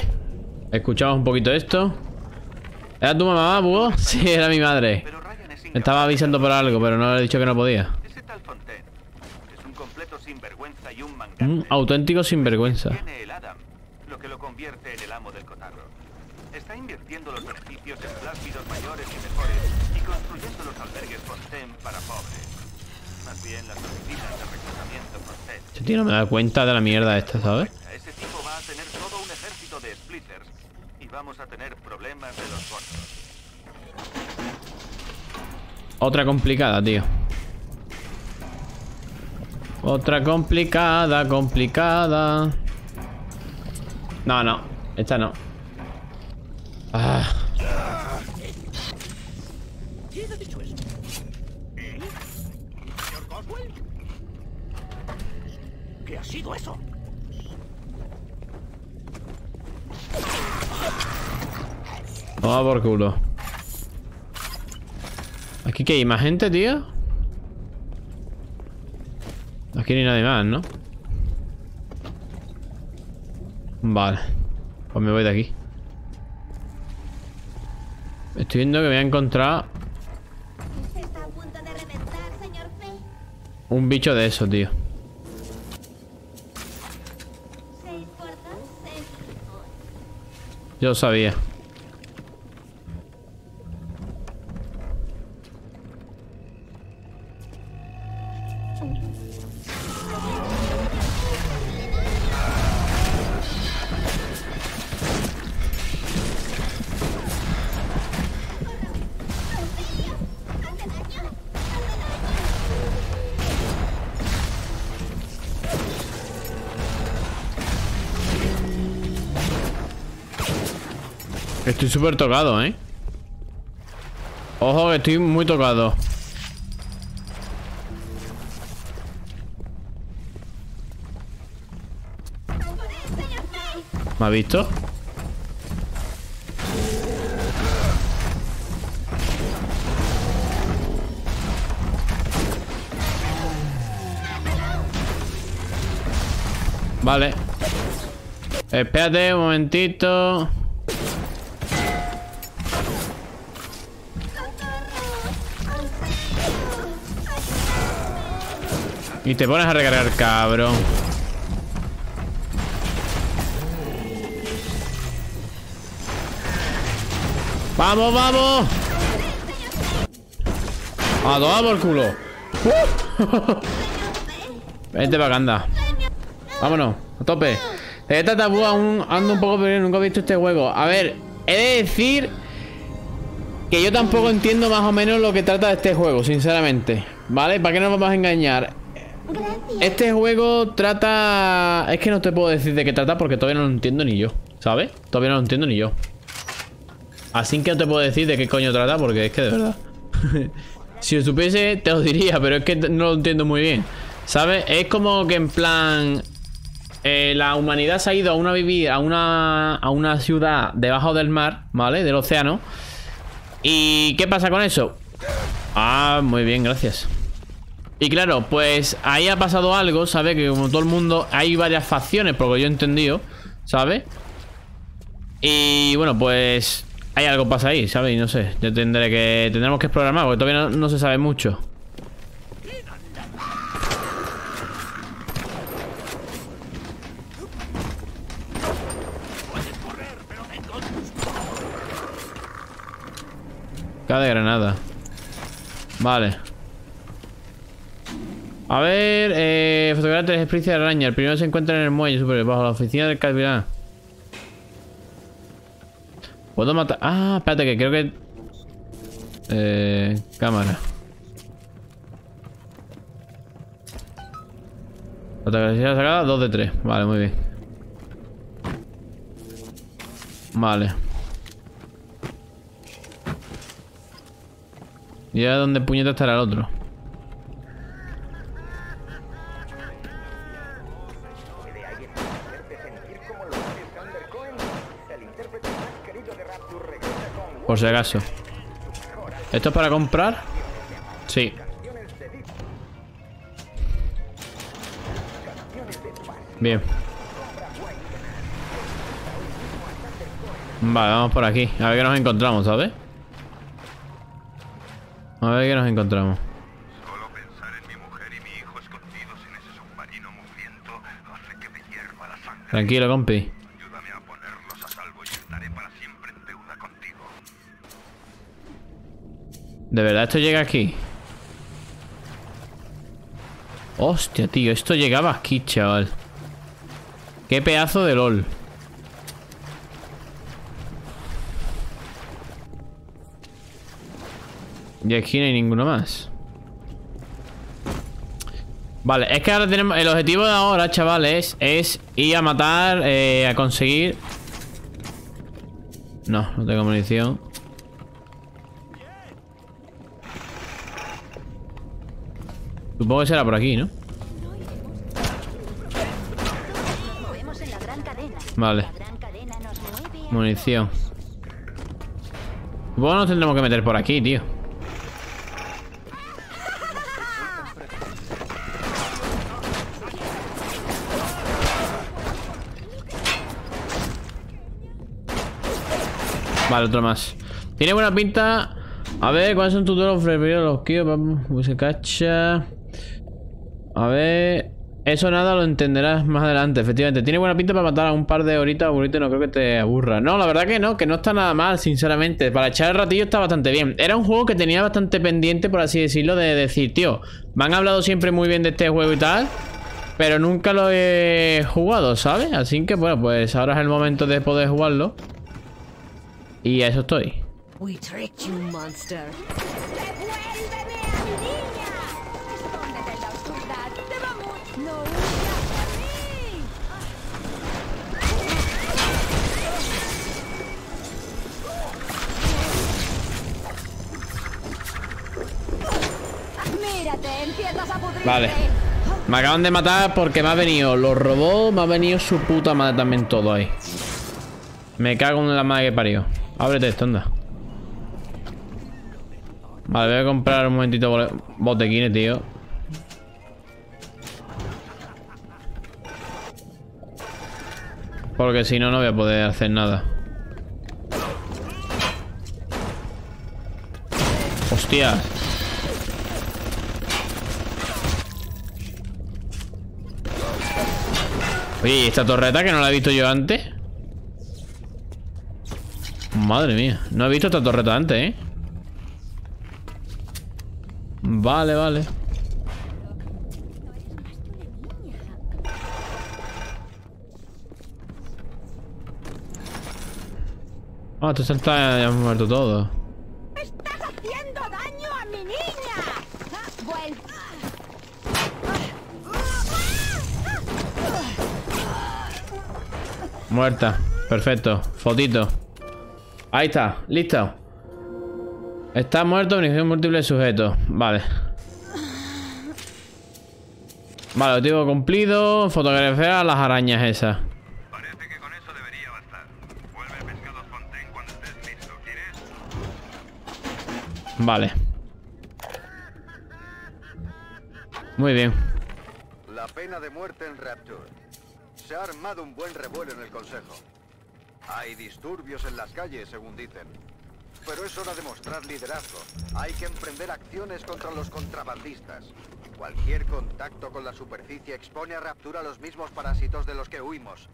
Escuchamos un poquito esto. ¿Era tu mamá, búho? Sí, era mi madre. Me estaba avisando por algo, pero no le he dicho que no podía. Un auténtico sinvergüenza. Tiene el Adam, lo que lo convierte en el amo del cotarro. Está invirtiendo los beneficios en plásmidos mayores y mejores y construyendo los albergues Fontaine para pobres. Más bien las oficinas de reclutamiento Fontaine. Este tío no me da cuenta de la mierda esta, ¿sabes? Ese tipo va a tener todo un ejército de splitters y vamos a tener problemas de los gordos. Otra complicada, tío. Otra complicada, complicada. No, no. Esta no. Ah. ¿Quién ha dicho esto? ¿Eh? ¿Señor Goswell? ¿Qué ha sido eso? Toma por culo. ¿Aquí qué hay? ¿Más gente, tío? Aquí no hay nadie más, ¿no? Vale. Pues me voy de aquí. Estoy viendo que voy a encontrar un bicho de eso, tío. Yo sabía. Súper tocado, ¿eh? Ojo que estoy muy tocado. ¿Me ha visto? Vale. Espérate un momentito. Y te pones a recargar, cabrón. ¡Vamos, vamos! ¡A tomar por culo! Vente para acá, anda. Vámonos, a tope. Esta tabú aún ando un poco perdido, nunca he visto este juego. A ver, he de decir que yo tampoco entiendo más o menos lo que trata de este juego, sinceramente. ¿Vale? ¿Para qué nos vamos a engañar? Este juego trata... Es que no te puedo decir de qué trata porque todavía no lo entiendo ni yo, ¿sabes? Todavía no lo entiendo ni yo. Así que no te puedo decir de qué coño trata porque es que de verdad... si lo supiese te lo diría, pero es que no lo entiendo muy bien. ¿Sabes? Es como que en plan... eh, la humanidad se ha ido a una vivir a una, a una ciudad debajo del mar, ¿vale? Del océano. ¿Y qué pasa con eso? Ah, muy bien, gracias. Y claro, pues ahí ha pasado algo, ¿sabes? Que como todo el mundo, hay varias facciones, por lo que yo he entendido, ¿sabes? Y bueno, pues hay algo pasa ahí, ¿sabes? Y no sé, yo tendré que, tendremos que explorar más, porque todavía no, no se sabe mucho. Cada granada. Vale. A ver, eh, fotografía tres especies de araña. El primero se encuentra en el muelle superior, bajo la oficina del capitán. ¿Puedo matar? Ah, espérate, que creo que... Eh, cámara. Fotografía sacada, 2 de 3. Vale, muy bien. Vale. ¿Y ahora dónde puñeta estará el otro? Por si acaso. ¿Esto es para comprar? Sí. Bien. Vale, vamos por aquí. A ver qué nos encontramos, ¿sabes? A ver qué nos encontramos. Solo pensar en mi mujer y mi hijo escondidos en ese submarino mugriento hace que me hierva la sangre. Tranquilo, compi. Ayúdame a ponerlos a salvo y estaré para siempre en deuda contigo. ¿De verdad esto llega aquí? Hostia, tío, esto llegaba aquí, chaval. Qué pedazo de LOL. Y aquí no hay ninguno más. Vale, es que ahora tenemos... El objetivo de ahora, chavales, es ir a matar, eh, a conseguir... No, no tengo munición. Supongo que será por aquí, ¿no? Vale. Munición. Supongo que nos tendremos que meter por aquí, tío. Vale, otro más. Tiene buena pinta. A ver, ¿cuáles son tus duelos preferidos? Los que se cacha. A ver. Eso nada lo entenderás más adelante, efectivamente. Tiene buena pinta para matar a un par de horitas aburrido, no creo que te aburra. No, la verdad que no, que no está nada mal, sinceramente. Para echar el ratillo está bastante bien. Era un juego que tenía bastante pendiente, por así decirlo, de decir, tío, me han hablado siempre muy bien de este juego y tal, pero nunca lo he jugado, ¿sabes? Así que, bueno, pues ahora es el momento de poder jugarlo. Y a eso estoy. We Vale. Me acaban de matar porque me ha venido los robots, me ha venido su puta madre también todo ahí. Me cago en la madre que parió. Ábrete esto, anda. Vale, voy a comprar un momentito botequines, tío. Porque si no, no voy a poder hacer nada. Hostia. Oye, ¿y esta torreta que no la he visto yo antes? Madre mía, no he visto esta torreta antes, ¿eh? Vale, vale. Ah, esto se está ya muerto todo. Muerta. Perfecto. Fotito. Ahí está. Listo. Está muerto, munición múltiple sujeto. Vale. Vale, objetivo cumplido. Fotografiar a las arañas esas. Parece que con eso debería bastar. Vuelve al pescado Fontaine cuando estés listo. ¿Quieres? Vale. Muy bien. La pena de muerte en Rapture. Se ha armado un buen revuelo en el Consejo. Hay disturbios en las calles, según dicen. Pero es hora de mostrar liderazgo. Hay que emprender acciones contra los contrabandistas. Cualquier contacto con la superficie expone a Rapture a los mismos parásitos de los que huimos.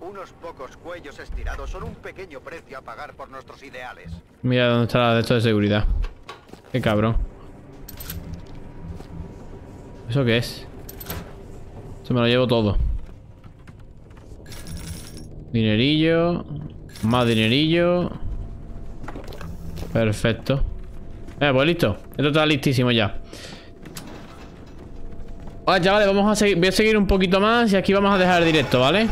Unos pocos cuellos estirados son un pequeño precio a pagar por nuestros ideales. Mira dónde está la de esto de seguridad. Qué cabrón. ¿Eso qué es? Se me lo llevo todo. Dinerillo. Más dinerillo. Perfecto. Eh, pues listo. Esto está listísimo ya. Vale, vamos a seguir. Voy a seguir un poquito más y aquí vamos a dejar directo, ¿vale?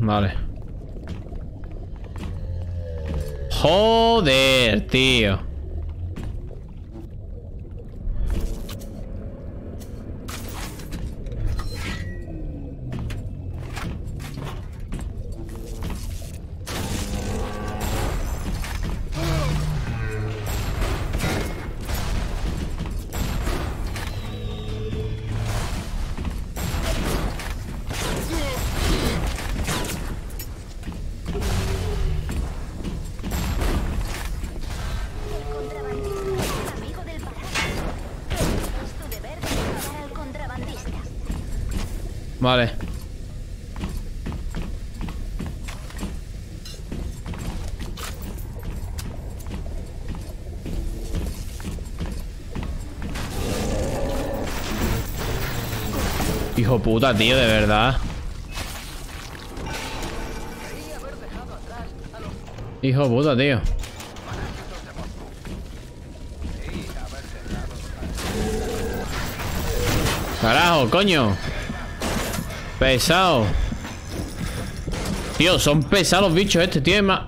Vale. Joder, tío. Puta, tío, de verdad. Hijo puta, tío. Carajo, coño. Pesado. Tío, son pesados los bichos este. Tiene más,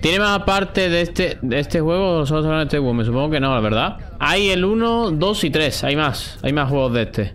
tiene más aparte de este, de este juego. Solo solo este juego. Me supongo que no, la verdad. Hay el 1, 2 y 3. Hay más. Hay más juegos de este.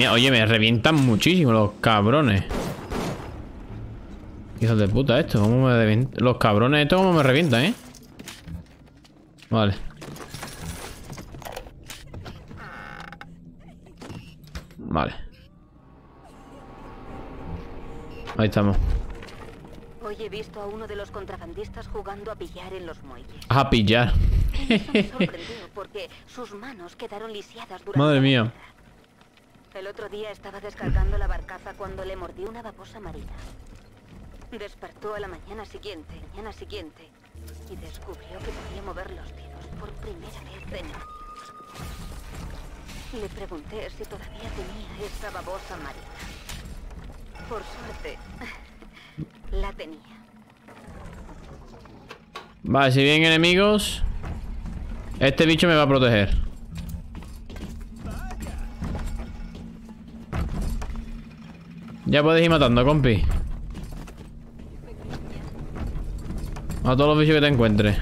mía, oye, me revientan muchísimo los cabrones. Hijos de puta esto, ¿cómo me revientan? Los cabrones estos cómo me revientan, ¿eh? Vale. Vale. Ahí estamos. Hoy he visto a uno de los contrabandistas jugando a pillar en los muelles. A pillar. Porque sus manos quedaron lisiadas durante Madre la mía. guerra. El otro día estaba descargando la barcaza cuando le mordió una babosa marina. Despertó a la mañana siguiente, y descubrió que podía mover los dedos por primera vez en años. Le pregunté si todavía tenía esa babosa marina. Por suerte, la tenía. Vale, si vienen enemigos Este bicho me va a proteger Ya puedes ir matando, compi. A todos los bichos que te encuentres.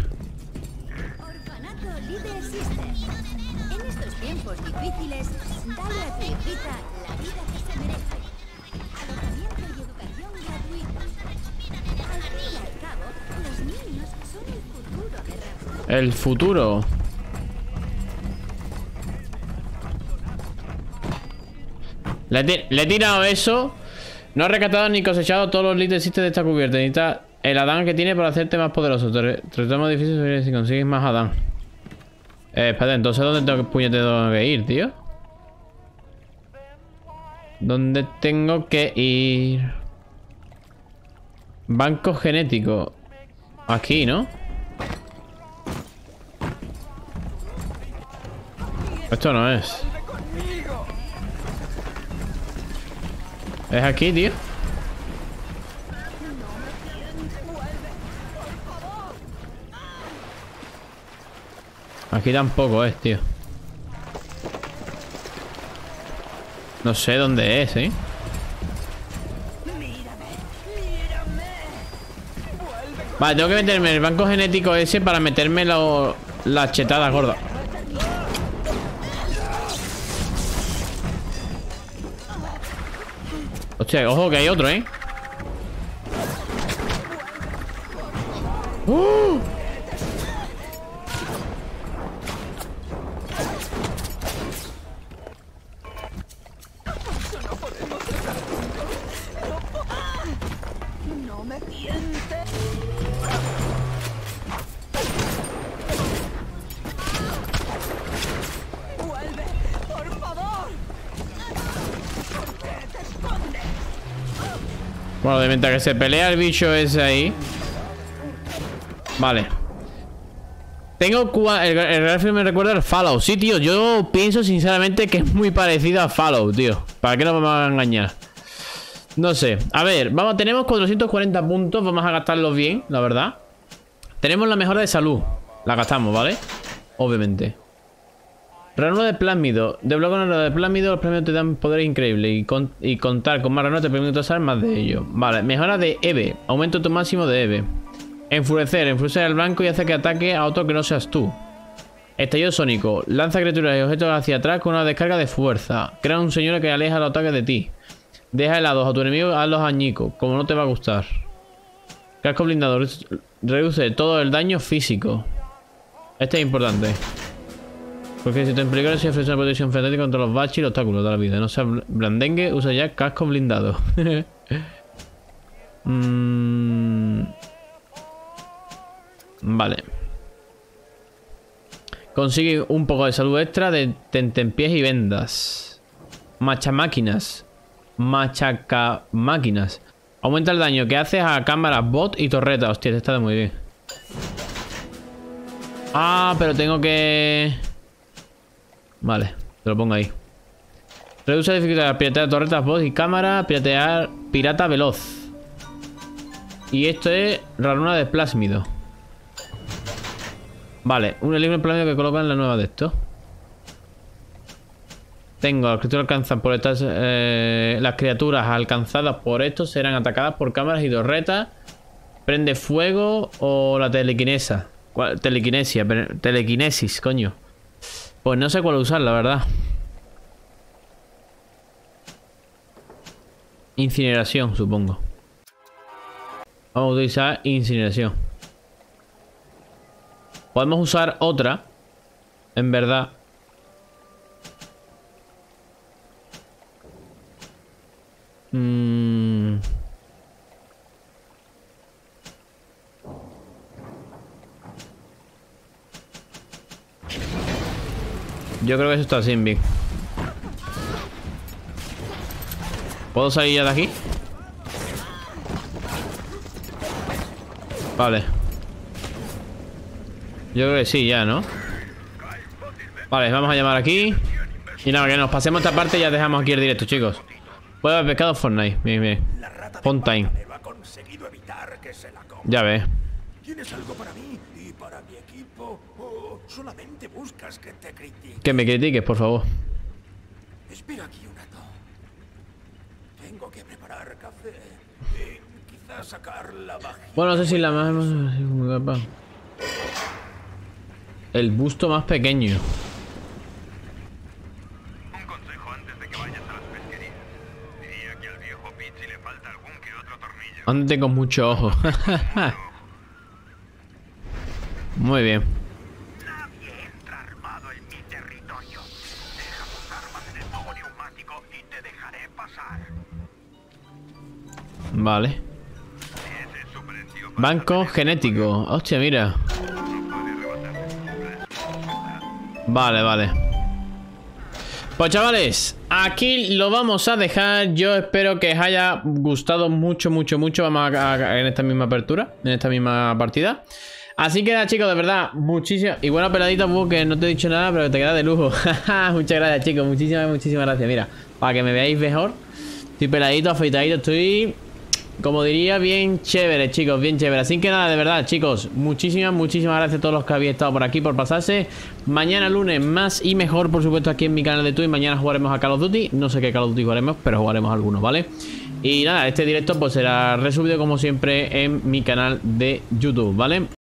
El futuro. Le le he tirado eso No ha rescatado ni cosechado todos los Sisters de esta cubierta Necesita el Adán que tiene para hacerte más poderoso Te tratamos difícil si consigues más Adán eh, espérate, entonces ¿dónde tengo que puñete tengo que ir, tío? ¿Dónde tengo que ir? Banco genético Aquí, ¿no? Esto no es. Es aquí, tío. Aquí tampoco es, tío. No sé dónde es, ¿eh? Vale, tengo que meterme en el banco genético ese para meterme lo- las chetadas gordas. Hostia, ojo que hay otro, ¿eh? ¡Uh! No me tientes. Bueno, de mientras que se pelea el bicho ese ahí. Vale. Tengo el, el Garfield me recuerda al Fallout. Sí, tío, yo pienso sinceramente que es muy parecido a Fallout, tío. ¿Para qué nos vamos a engañar? No sé. A ver, vamos, tenemos 440 puntos. Vamos a gastarlos bien, la verdad. Tenemos la mejora de salud. La gastamos, ¿vale? Obviamente. Ranura de plásmido. Desbloquea ranura de plásmido. Los premios te dan poderes increíbles. Y, con- y contar con más ranuras te permite usar más de ellos. Vale, mejora de EVE. Aumento tu máximo de EVE. Enfurecer. Enfurecer al blanco y hace que ataque a otro que no seas tú. Estallido sónico. Lanza criaturas y objetos hacia atrás con una descarga de fuerza. Crea un señor que aleja los ataques de ti. Deja helados a tu enemigo hazlos añicos. Como no te va a gustar. Casco blindado. Reduce todo el daño físico. Este es importante. Porque si te implica si ofrece una protección frenética contra los baches y los obstáculos de la vida. No sea bl- blandengue, usa ya casco blindado. Mm. Vale. Consigue un poco de salud extra de tentempiés y vendas. Macha máquinas. Machaca máquinas. Aumenta el daño que haces a cámaras, bot y torretas. Hostia, este está muy bien. Ah, pero tengo que... Vale, te lo pongo ahí. Reduce la dificultad piratear torretas, bots y cámara, piratear pirata veloz. Y esto es ranura de plásmido. Vale, un libro plásmido que colocan en la nueva de esto. Tengo, las criaturas alcanzadas por estas. eh, las criaturas alcanzadas por esto serán atacadas por cámaras y torretas. Prende fuego o la telequinesa. ¿Cuál? Telequinesia, telequinesis, coño. Pues no sé cuál usar, la verdad. Incineración, supongo. Vamos a utilizar incineración. Podemos usar otra. En verdad. Mm. Yo creo que eso está sin bien. ¿Puedo salir ya de aquí? Vale. Yo creo que sí, ya, ¿no? Vale, vamos a llamar aquí. Y nada, que nos pasemos esta parte y ya dejamos aquí el directo, chicos. Puede haber pescado Fortnite. Bien, bien. Fontaine. Ya ves. ¿Tienes algo para mí solamente buscas que te critique? Que me critiques, por favor. Espera aquí un rato. Tengo que preparar café. Y quizás sacar la vajilla. Bueno, no sé si la más... muy guapa. El busto más pequeño. Un consejo antes de que vayas Vale. Banco genético. Hostia, mira. Vale, vale. Pues chavales, aquí lo vamos a dejar. Yo espero que os haya gustado mucho, mucho, mucho. Vamos a, a- en esta misma apertura, en esta misma partida. Así que nada, chicos, de verdad, muchísimas. Y buena peladita, Bug, que no te he dicho nada, pero te queda de lujo. Muchas gracias, chicos. Muchísimas, muchísimas gracias. Mira, para que me veáis mejor. Estoy peladito, afeitadito, estoy. Como diría, bien chévere, chicos, bien chévere. Así que nada, de verdad, chicos, muchísimas, muchísimas gracias a todos los que habéis estado por aquí, por pasarse. Mañana lunes, más y mejor, por supuesto, aquí en mi canal de Twitch. Mañana jugaremos a Call of Duty. No sé qué Call of Duty jugaremos, pero jugaremos algunos, ¿vale? Y nada, este directo pues será resubido como siempre en mi canal de YouTube, ¿vale?